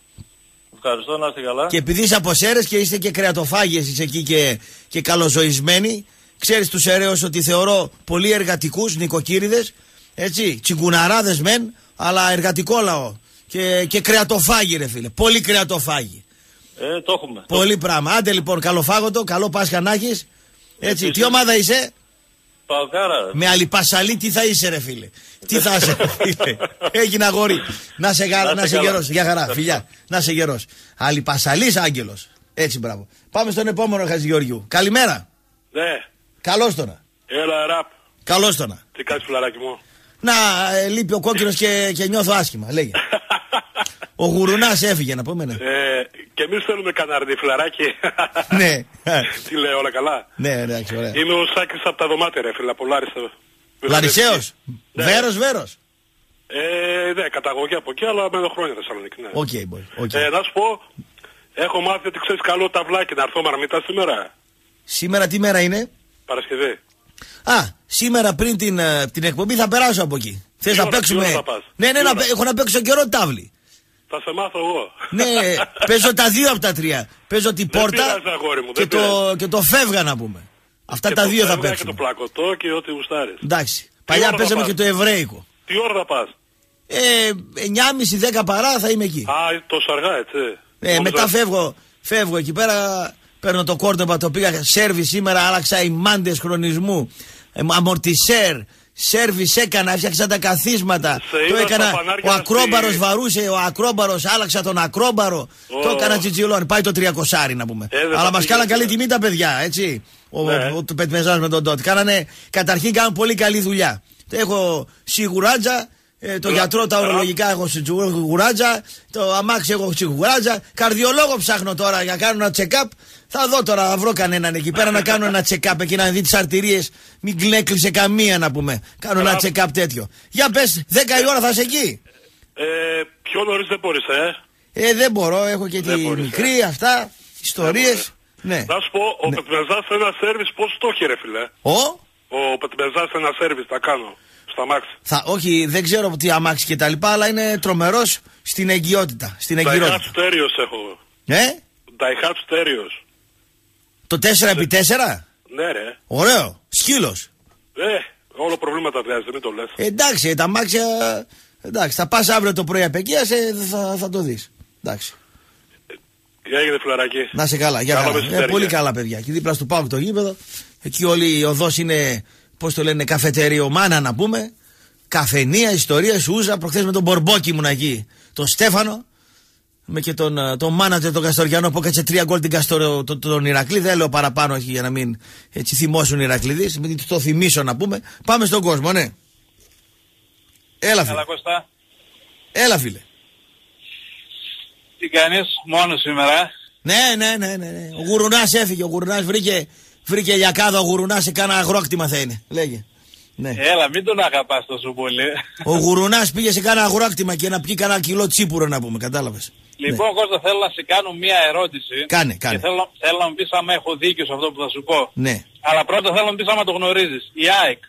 Ευχαριστώ, να είστε καλά. Και επειδή είσαι από Σέρες και είστε και κρεατοφάγες είσαι εκεί και, και καλοζωισμένοι, ξέρεις τους Σέρεους ότι θεωρώ πολύ εργατικούς, νοικοκύριδες, έτσι, τσιγκουναράδες μεν, αλλά εργατικό λαό. Και, και κρεατοφάγοι ρε φίλε, πολύ κρεατοφάγοι. Ε, το έχουμε. Πολύ πράγμα. Άντε λοιπόν, καλοφάγωτο, καλό Πάσχα να έχεις. Έτσι, Επίσης. τι ομάδα είσαι, Παοκάρα. με αλιπασαλή τι θα είσαι ρε φίλε; Τι θα είσαι ρε φίλε; Έγινε αγόρι. Να σε, γα... Να να είσαι σε καλά. γερός. Για χαρά, φιλιά. Να σε γερός. Αλιπασαλής άγγελος. Έτσι μπράβο. Πάμε στον επόμενο Χατζηγεωργιού. Καλημέρα. Ναι, Καλώς τώρα. έλα ραπ. Καλώς τώρα. Τι κάνεις φιλαράκι μου; Να, ε, λείπει ο κόκκινος και, και νιώθω άσχημα. Λέγε. *laughs* ο γουρουνάς έφυγε να πούμε ναι. Ε, και εμείς θέλουμε κανένα φιλαράκι. *laughs* ναι. Τι λέει όλα καλά; ναι, εντάξει, ωραία. Είμαι ο Σάκης από τα δωμάτια ρε φίλε, από Λάρισσα. Λαρισαίος. Ναι. Βέρος, βέρος. Ε, ναι, καταγωγή από εκεί, αλλά με χρόνια Θεσσαλονίκη. Ναι. OK, boy. OK. Ε, να σου πω, έχω μάθει ότι ξέρεις καλό ταβλάκι να έρθω Μαρμίτα σήμερα. Σήμερα τι μέρα είναι; Παρασκευή. Α, σήμερα πριν την, ε, την εκπομπή θα περάσω από εκεί. Θες Τι να ώρα, τι παίξουμε. ώρα θα πας; Ναι, ναι, Τι να, ώρα; παί- έχω να παίξω καιρό τάβλι. Θα σε μάθω εγώ. ναι, παίζω τα δύο από τα τρία. Παίζω την Δεν πόρτα πειράζει, αγόρι μου, και, δεν το, πειράζει. και το φεύγα να πούμε. Αυτά Και τα το δύο θα φεύγα Και παίξουμε. το πλακωτό και ό,τι γουστάρεις. Εντάξει. Παλιά ώρα θα παίζαμε πας; και το εβραϊκό. Τι ώρα θα πας; Ε, 9.30-10 παρά θα είμαι εκεί. Α, τόσο αργά έτσι. Ε, μετά φεύγω, φεύγω εκεί πέρα, παίρνω το κόρτοπα το πήγα σέρβι σήμερα, άλλαξα οι μάντες χρονισμού, ε, αμορτισέρ, σέρβις έκανα, έφτιαξα τα καθίσματα. Σε Το είδα έκανα, στα ο φανάρια ακρόμπαρος στη- βαρούσε, ο ακρόμπαρος άλλαξα τον ακρόμπαρο. Το έκανα τσιτσιλόν, πάει το 300 να πούμε. Ε, δεν Αλλά θα μα πήγε, κάναν καλή ναι. τιμή τα παιδιά, έτσι. Ο, Ναι. ο, ο, Πετμεζάς με τον Ντότ. Κάνανε, καταρχήν κάνουν πολύ καλή δουλειά. Έχω σιγουράτζα, ε, το γιατρό τα ορολογικά έχω σιγουράτζα, το αμάξι έχω σιγουράτζα. Καρδιολόγο ψάχνω τώρα για να κάνω ένα check-up. Θα δω τώρα, θα βρω κανέναν εκεί πέρα να κάνω ένα check-up εκεί να δει τις αρτηρίες. Μην κλέκλεισε καμία να πούμε. Κάνω ένα check-up τέτοιο. Για πες, 10 η ώρα θα είσαι εκεί. Ε, πιο νωρίς δεν μπορείς, ε. Ε, δεν μπορώ, έχω και τη Δεν μπορείς, μικρή αυτά, ιστορίες. Ναι. Να σου πω, ο ναι. Πετμεζάς ένα σέρβις πώς το έχει ρε φίλε; Ο; Ο Πετμεζάς ένα σέρβις τα κάνω. Στα μάξι. Θα, όχι, δεν ξέρω τι αμάξι και τα λοιπά, αλλά είναι τρομερός στην εγκυότητα. Στην Daihatsu εγκυρότητα. Terios έχω. Ε, Daihatsu Terios. Το 4x4. Ναι ρε. Ωραίο. Σκύλος. Ε, όλο προβλήματα βγάζει, μην το λες. εντάξει, τα αμάξια. Εντάξει, θα πας αύριο το πρωί απ' εκεί, ε, θα, θα το δεις. Εντάξει. Τι έγινε φιλαράκι. Να σε καλά. Για Καλό καλά. μεσημέρι, Ε, πολύ γεια. καλά, παιδιά. Και δίπλα στο πάω το γήπεδο. Εκεί όλη η οδός είναι, πώς το λένε, καφετεριομάνα να πούμε. Καφενεία, ιστορία, ούζα. Προχθές με τον Μπορμπόκι ήμουν εκεί. Τον Στέφανο. Με και τον, ε, τον μάνατζερ τον Καστοριανό που έκατσε τρία γκολ την Καστορο, τον, τον Ηρακλή. Δεν λέω παραπάνω όχι, για να μην έτσι θυμώσουν οι Ηρακλήδε. Μην το θυμίσω να πούμε. Πάμε στον κόσμο, ναι. Έλα φίλε. Έλα Κώστα, Έλα φίλε. τι κάνεις, μόνος σήμερα; Ναι, ναι, ναι, ναι. ναι. Ο Γουρουνάς έφυγε. Ο Γουρουνάς βρήκε, βρήκε λιακάδα. Ο Γουρουνάς σε κάνα αγρόκτημα θα είναι. Λέγε. Ναι. Έλα, μην τον αγαπάς τόσο πολύ. Ο Γουρουνάς πήγε σε κάνα αγρόκτημα και να πιει κανένα κιλό τσίπουρο να πούμε. Κατάλαβες. Λοιπόν, Κώστα, θέλω να σε κάνω μία ερώτηση. Κάνε, κάνε. Και θέλω, θέλω να μου πεις άμα έχω δίκιο σε αυτό που θα σου πω. Ναι. Αλλά πρώτα θέλω να μου πεις άμα το γνωρίζεις. Η ΑΕΚ,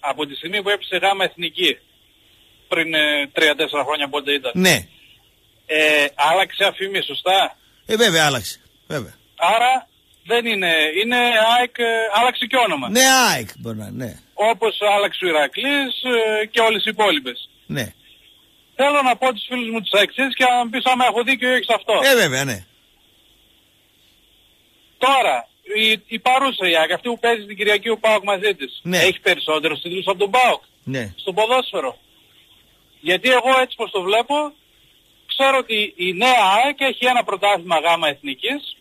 από τη στιγμή που έπεισε γάμα εθνική, πριν ε, 3-4 χρόνια πότε ήταν, Ναι. ε, άλλαξε αφήμη, σωστά; Ε, βέβαια άλλαξε. Βέβαια. Άρα δεν είναι, είναι ΑΕΚ, ε, άλλαξε και όνομα. Ναι, ΑΕΚ μπορεί να είναι. Ναι. Όπως άλλαξε ο Ηρακλής ε, και όλες οι υπόλοιπες. ναι. Θέλω να πω τους φίλους μου τους εξής και να μου πεις άμα έχω δίκιο ή όχι σε αυτό. Ε, βέβαια, ναι. Τώρα, η, η παρούσα η ΑΕΚ, αυτή που παίζει την Κυριακή ο ΠΑΟΚ μαζί της, Ναι. έχει περισσότερους τίτλους από τον ΠΑΟΚ Ναι. στο ποδόσφαιρο. Γιατί εγώ έτσι πως το βλέπω, ξέρω ότι η νέα ΑΕΚ έχει ένα πρωτάθλημα Γ Εθνικής,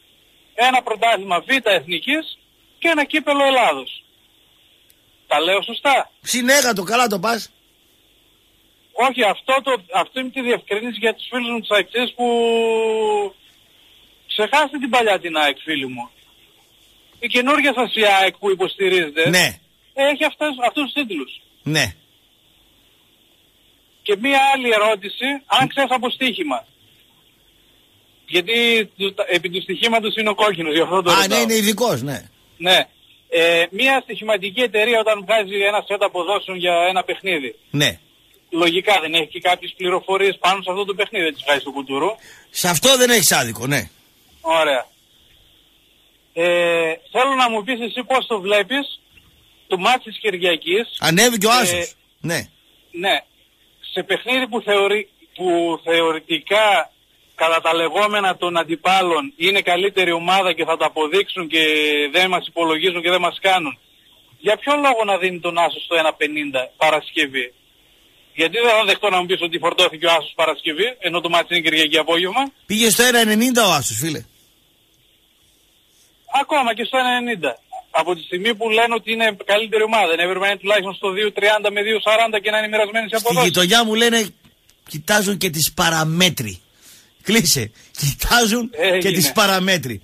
ένα πρωτάθλημα Β Εθνικής και ένα κύπελο Ελλάδος. Τα λέω σωστά; Συνέγατο, καλά το πας. Όχι, αυτό, το, αυτό είναι τη διευκρίνηση για τους φίλους μου τους αεξής που ξεχάστε την παλιά την ΑΕΚ φίλοι μου. Η καινούργια σας η ΑΕΚ που υποστηρίζετε Ναι. έχει αυτές, αυτούς τους τίτλους. Ναι. Και μία άλλη ερώτηση, αν ξέρεις από στοίχημα. Γιατί του- τα- επί του στοιχήματος είναι ο κόκκινος, γι' αυτό το Α, ρωτάω. ναι, είναι ειδικός, ναι. Ναι. Ε, μία στοιχηματική εταιρεία όταν βγάζει ένα σετ αποδόσεων για ένα παιχνίδι. Ναι. Λογικά δεν έχει και κάποιες πληροφορίες πάνω σε αυτό το παιχνίδι, δεν τις βγάζει στο κουτουρού. Σε αυτό δεν έχεις άδικο, ναι. Ωραία. Ε, θέλω να μου πεις εσύ πώς το βλέπεις το μάτι της Κυριακής. Ανέβηκε ο Ε, Άσος. Ναι. Ναι. Σε παιχνίδι που, θεωρεί, που θεωρητικά κατά τα λεγόμενα των αντιπάλων είναι καλύτερη ομάδα και θα το αποδείξουν και δεν μας υπολογίζουν και δεν μας κάνουν. Για ποιο λόγο να δίνει τον Άσος στο 1.50 Παρασκευή; Γιατί δεν θα δεχτώ να μου πεις ότι φορτώθηκε ο Άσος Παρασκευή ενώ το μάτι είναι Κυριακή απόγευμα. Πήγε στο 1,90 ο Άσος, φίλε. Ακόμα και στο 1.90. Από τη στιγμή που λένε ότι είναι καλύτερη ομάδα. Δεν έπρεπε να είναι τουλάχιστον στο 2.30 με 2.40 και να είναι μοιρασμένοι σε Στη αποδόσεις. γειτονιά μου λένε κοιτάζουν και τις παραμέτρη. Κλείσε. Κοιτάζουν και Έγινε. τις παραμέτρη.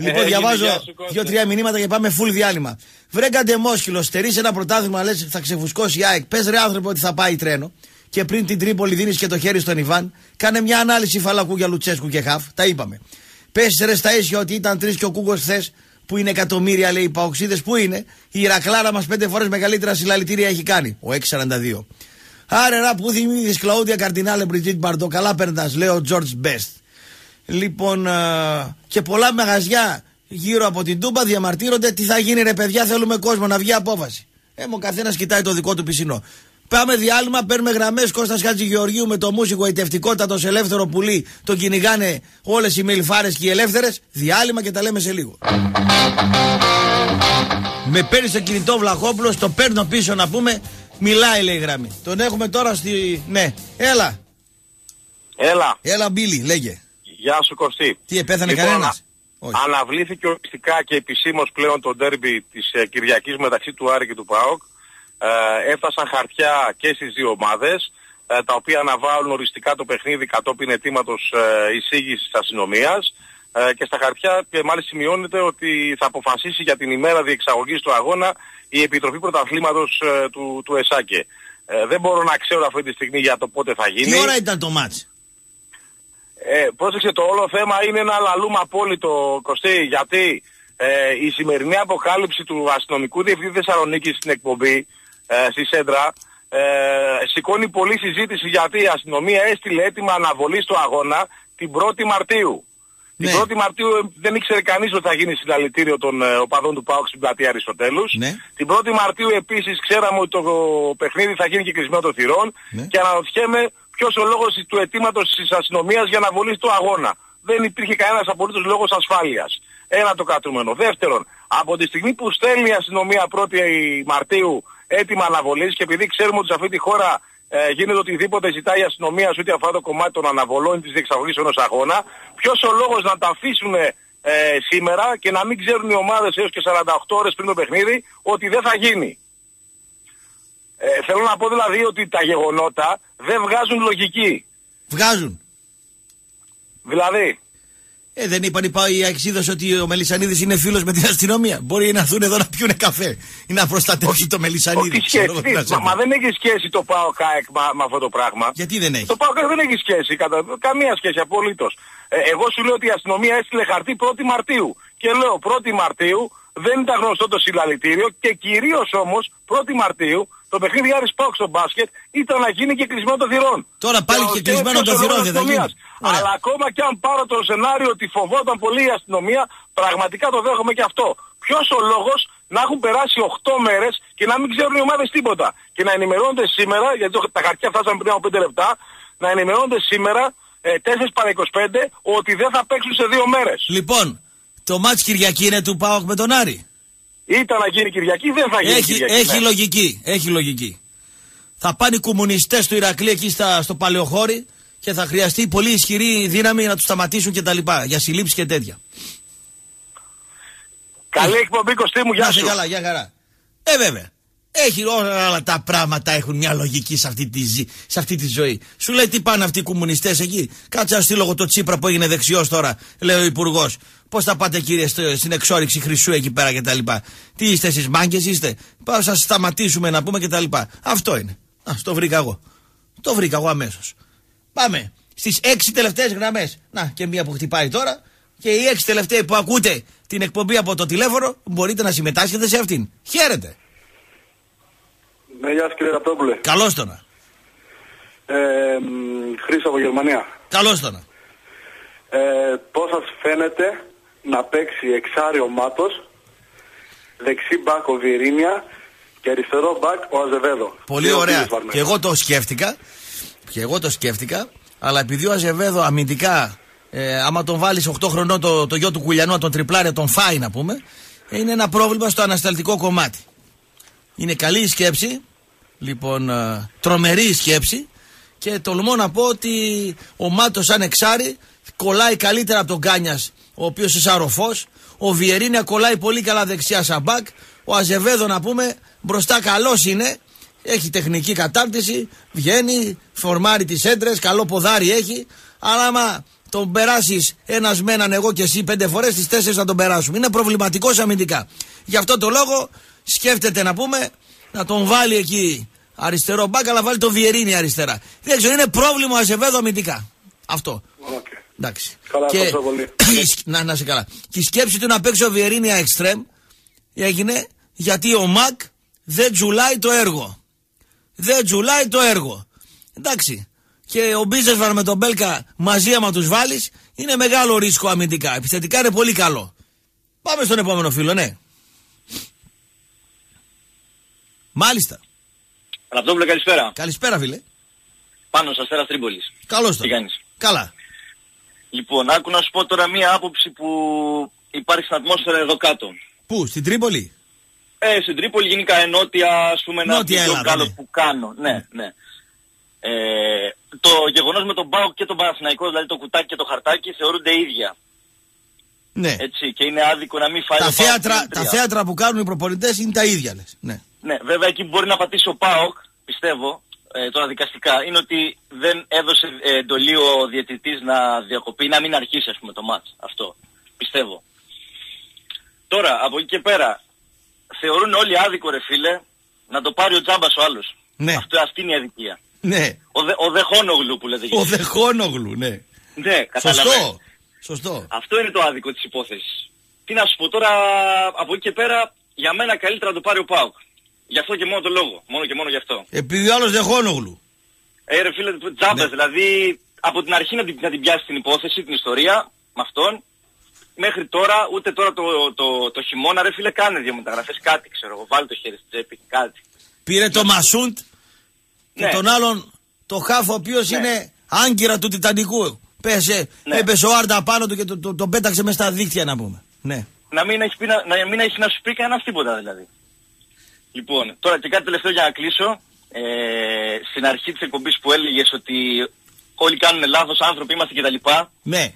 Λοιπόν, Έγινε, διαβάζω γεια σου, Κώστα. δύο-τρία μηνύματα και πάμε full διάλειμμα. Βρε καντεμόσκυλο, στερείς ένα πρωτάθλημα, λες θα ξεφουσκώσει η ΑΕΚ. Πες ρε άνθρωπο ότι θα πάει τρένο. Και πριν την Τρίπολη δίνεις και το χέρι στον Ιβάν. Κάνε μια ανάλυση φαλακού για Λουτσέσκου και Χαφ. Τα είπαμε. Πες ρε στα ίσια ότι ήταν τρεις και ο Κούγκος χθες που είναι εκατομμύρια λέει οι παοξίδες. Πού είναι. Η Ηρακλάρα μας πέντε φορές μεγαλύτερα συλλαλητήρια έχει κάνει. Ο 642. Άρε ρα που θυμήθη Κλαούδια Καρτινάλε Μπριτζίτ Μπαρντό. Καλά παίρντα, λέει ο George Best. Λοιπόν, α, και πολλά μαγαζιά γύρω από την Τούμπα διαμαρτύρονται τι θα γίνει ρε παιδιά, θέλουμε κόσμο να βγει απόφαση. Ε, μου καθένας κοιτάει το δικό του πισινό. Πάμε διάλειμμα, παίρνουμε γραμμές. Κώστας Χατζηγεωργίου με το μουσικό ητευτικότατο ελεύθερο πουλί. Το κυνηγάνε όλες οι μιλφάρε και οι ελεύθερες. Διάλειμμα και τα λέμε σε λίγο. Με παίρνει το κινητό Βλαχόπουλος, το παίρνω πίσω να πούμε. Μιλάει λέει η γραμμή. Τον έχουμε τώρα στη. Ναι, έλα. Έλα. Έλα, Μπίλι, λέγε. Γεια σου Κωστή. Τι, επέθανε Λοιπόν, κανένας; α- Αναβλήθηκε οριστικά και επισήμως πλέον το ντέρμπι της ε, Κυριακής μεταξύ του Άρη και του ΠΑΟΚ. Ε, έφτασαν χαρτιά και στις δύο ομάδες, ε, τα οποία αναβάλουν οριστικά το παιχνίδι κατόπιν αιτήματος ε, εισήγησης της αστυνομίας. Ε, και στα χαρτιά και μάλιστα σημειώνεται ότι θα αποφασίσει για την ημέρα διεξαγωγής του αγώνα η Επιτροπή Πρωταθλήματος ε, του, του ΕΣΑΚΕ. Ε, δεν μπορώ να ξέρω αυτή τη στιγμή για το πότε θα γίνει. Τι ώρα ήταν το μάτς; Ε, πρόσεξε το όλο θέμα είναι ένα λαλούμε απόλυτο Κωστή γιατί ε, η σημερινή αποκάλυψη του αστυνομικού διευθυντή Θεσσαλονίκης στην εκπομπή ε, στη Σέντρα ε, σηκώνει πολλή συζήτηση γιατί η αστυνομία έστειλε έτοιμα αναβολή στο αγώνα την 1η Μαρτίου. Την 1η Μαρτίου ε, δεν ήξερε κανείς ότι θα γίνει συλλαλητήριο των ε, οπαδών του ΠΑΟΚ στην πλατεία Αριστοτέλους. Ναι. Την 1η Μαρτίου επίσης ξέραμε ότι το παιχνίδι θα γίνει και κλεισμένο των θυρών και αναρωτιέμαι ποιος ο λόγος του αιτήματος της αστυνομίας για να βολήσει το αγώνα. Δεν υπήρχε κανένας απολύτως λόγος ασφάλειας. Ένα το κρατούμενο. Δεύτερον, από τη στιγμή που στέλνει η αστυνομία 1η Μαρτίου έτοιμα αναβολής και επειδή ξέρουμε ότι σε αυτή τη χώρα ε, γίνεται οτιδήποτε ζητάει η αστυνομία σε ό,τι αφορά το κομμάτι των αναβολών της διεξαγωγής ενός αγώνα, ποιος ο λόγος να τα αφήσουν ε, σήμερα και να μην ξέρουν οι ομάδες έως και 48 ώρες πριν το παιχνίδι ότι δεν θα γίνει. Ε, θέλω να πω δηλαδή ότι τα γεγονότα δεν βγάζουν λογική. Βγάζουν. Δηλαδή, Ε, δεν είπαν οι, πα- οι αεξίδες ότι ο Μελισανίδης είναι φίλος με την αστυνομία. Μπορεί να έρθουν εδώ να πιούνε καφέ ή να προστατεύσει το Μελισανίδη. τι ξέρω σχέση, εγώ τι, τι να μα, σε πω. μα δεν έχει σχέση το ΠΑΟ ΚΑΕΚ μα- με αυτό το πράγμα. Γιατί δεν έχει; Το ΠΑΟ ΚΑΕΚ δεν έχει σχέση, κατά, καμία σχέση απολύτως. Ε, εγώ σου λέω ότι η αστυνομία έστειλε χαρτί 1η Μαρτίου. Και λέω 1η Μαρτίου δεν ήταν γνωστό το συλλαλητήριο και κυρίως όμως 1η Μαρτίου το παιχνίδι Άρης Πάουκ στο μπάσκετ ήταν να γίνει και κλεισμένο των θυρών. Τώρα πάλι και ο- κλεισμένο ποιος των ο θυρών λόγος δεν θα αστυνομίας. γίνει. Ωραία. Αλλά ακόμα και αν πάρω το σενάριο ότι φοβόταν πολύ η αστυνομία, πραγματικά το δέχομαι και αυτό. Ποιος ο λόγος να έχουν περάσει 8 μέρες και να μην ξέρουν οι ομάδες τίποτα; Και να ενημερώνονται σήμερα, γιατί το- τα χαρτιά φτάσαν πριν από 5 λεπτά, να ενημερώνονται σήμερα ε, 4 παρα 25 ότι δεν θα παίξουν σε 2 μέρες. Λοιπόν, το μάτς Κυριακή είναι του ΠΑΟΚ με τον Άρη. Ήταν να γίνει Κυριακή, δεν θα γίνει Έχει, Κυριακή. έχει ναι. λογική. Έχει λογική. Θα πάνε οι κομμουνιστές του Ηρακλή εκεί στα, στο Παλαιοχώρι και θα χρειαστεί πολύ ισχυρή δύναμη να τους σταματήσουν και τα λοιπά. Για συλλήψεις και τέτοια. Καλή εκπομπή Κωστή μου, γεια Να σε σου. καλά, για χαρά. Ε, βέβαια. Έχει όλα άλλα τα πράγματα έχουν μια λογική σε αυτή, τη, ζη- σε αυτή τη ζωή. Σου λέει τι πάνε αυτοί οι κομμουνιστές εκεί; Κάτσε να στείλω εγώ το Τσίπρα που έγινε δεξιός τώρα, λέει ο Υπουργός. Πώς θα πάτε κύριε στο- στην εξόριξη Χρυσού εκεί πέρα κτλ. Τι είστε εσείς, μάγκες είστε; Πάω σας σταματήσουμε να πούμε κτλ. Αυτό είναι. Α, το βρήκα εγώ. Το βρήκα εγώ αμέσως. Πάμε στις έξι τελευταίες γραμμές. Να, και μία που χτυπάει τώρα. Και οι έξι τελευταίοι που ακούτε την εκπομπή από το τηλέφωνο μπορείτε να συμμετάσχετε σε αυτήν. Χαίρετε. Ναι, γεια σας κύριε Ραπτόπουλε. Καλώς το να. Ε, μ, Χρήστο από Γερμανία. Καλώς το να. Ε, πώς σας φαίνεται να παίξει εξάριο Μάτος, δεξί μπακ ο Βιερίνια και αριστερό μπακ ο Αζεβέδο. Πολύ Και ο ωραία. κύριος Βαρμέας. Και εγώ το σκέφτηκα. Και εγώ το σκέφτηκα. Αλλά επειδή ο Αζεβέδο αμυντικά, ε, άμα τον βάλεις 8 χρονών το, το γιο του Κουλιανού, να τον τριπλάρει, να τον φάει να πούμε, είναι ένα πρόβλημα στο ανασταλτικό κομμάτι. Είναι καλή η σκέψη. Λοιπόν, ε, τρομερή η σκέψη. Και τολμώ να πω ότι ο Μάτος, σαν εξάρι, κολλάει καλύτερα από τον Κάνια, ο οποίος είναι σαροφός. Ο Βιερίνια κολλάει πολύ καλά δεξιά σαν μπακ. Ο Αζεβέδο, να πούμε, μπροστά καλός είναι. Έχει τεχνική κατάρτιση, βγαίνει, φορμάρει τις έντρες, καλό ποδάρι έχει. Αλλά άμα τον περάσεις ένας με έναν εγώ και εσύ πέντε φορές, τις τέσσερις να τον περάσουμε. Είναι προβληματικός αμυντικά. Γι' αυτό το λόγο σκέφτεται να πούμε να τον βάλει εκεί αριστερό μπακ, αλλά βάλει το Βιερίνη αριστερά. Δεν ξέρω, είναι πρόβλημα ο Αζεβέδο αμυντικά. Αυτό. Εντάξει. Καλά, ευχαριστώ πολύ. *clears throat* να, να σε καλά. Και η σκέψη του να παίξει ο Βιερίνη εξτρέμ έγινε γιατί ο Μακ δεν τζουλάει το έργο. Δεν τζουλάει το έργο. Εντάξει. Και ο Μπίζεσβαρ με τον Μπέλκα μαζί άμα τους βάλεις είναι μεγάλο ρίσκο αμυντικά. Επιθετικά είναι πολύ καλό. Πάμε στον επόμενο φίλο, ναι. Μάλιστα. Ραπτόπουλε καλησπέρα. Καλησπέρα, φίλε. Πάνω σας Αστέρας Τρίπολης. Καλώς Τι το. κάνεις; Καλά. Λοιπόν, άκου να σου πω τώρα μία άποψη που υπάρχει στην ατμόσφαιρα εδώ κάτω. Πού, στην Τρίπολη; Ε, στην Τρίπολη γενικά ενότια, ας πούμε, ένα Νότια βίντεο Ελλάδα, καλό ναι. που κάνω. Ναι, ναι. Ε, το γεγονός με τον Μπάουκ και τον Παναθηναϊκό, δηλαδή το κουτάκι και το χαρτάκι, θεωρούνται ίδια. Ναι. Έτσι, και είναι άδικο να μην φάει Τα ο Πάοκ θέατρα, την τα τρία. θέατρα που κάνουν οι προπονητές είναι τα ίδια, λες. Ναι. Ναι, βέβαια εκεί που μπορεί να πατήσει ο ΠΑΟΚ, πιστεύω, ε, τώρα δικαστικά, είναι ότι δεν έδωσε ε, εντολή ο διαιτητής να διακοπεί, να μην αρχίσει ας πούμε το μάτς. Αυτό, πιστεύω. Τώρα, από εκεί και πέρα, θεωρούν όλοι άδικο ρε φίλε, να το πάρει ο Τζάμπας ο άλλος. Ναι. Αυτό, αυτή είναι η αδικία. Ναι. Ο, δε, ο Δεχόνογλου που λέτε. Ο Δεχόνογλου, ναι. Ναι, καταλαβαίνεις. Σωστό. Σωστό. Αυτό είναι το άδικο της υπόθεσης. Τι να σου πω τώρα, από εκεί και πέρα, για μένα καλύτερα να το πάρει ο ΠΑΟΚ. Γι' αυτό και μόνο το λόγο. Μόνο και μόνο γι' αυτό. Επειδή ο άλλος Δεχόνογλου. Ε, ρε φίλε, τζάμπες, Ναι. δηλαδή από την αρχή να την, να την πιάσει την υπόθεση, την ιστορία, με αυτόν, μέχρι τώρα, ούτε τώρα το, το, το, χειμώνα, ρε φίλε, κάνε δύο μεταγραφές, κάτι ξέρω εγώ, βάλει το χέρι στην τσέπη, κάτι. Πήρε το Μασούντ και Ναι. τον άλλον το Χάφο, ο οποίος είναι άγκυρα του Τιτανικού. Πέσε, Ναι. έπεσε ο Άρντα πάνω του και τον το, τον πέταξε μέσα στα δίκτυα να πούμε. Ναι. Να μην έχεις, πει, να, να μην έχεις να σου πει κανένας τίποτα δηλαδή. Λοιπόν, τώρα και κάτι τελευταίο για να κλείσω. Ε, στην αρχή της εκπομπής που έλεγες ότι όλοι κάνουν λάθος, άνθρωποι είμαστε κτλ. Ναι.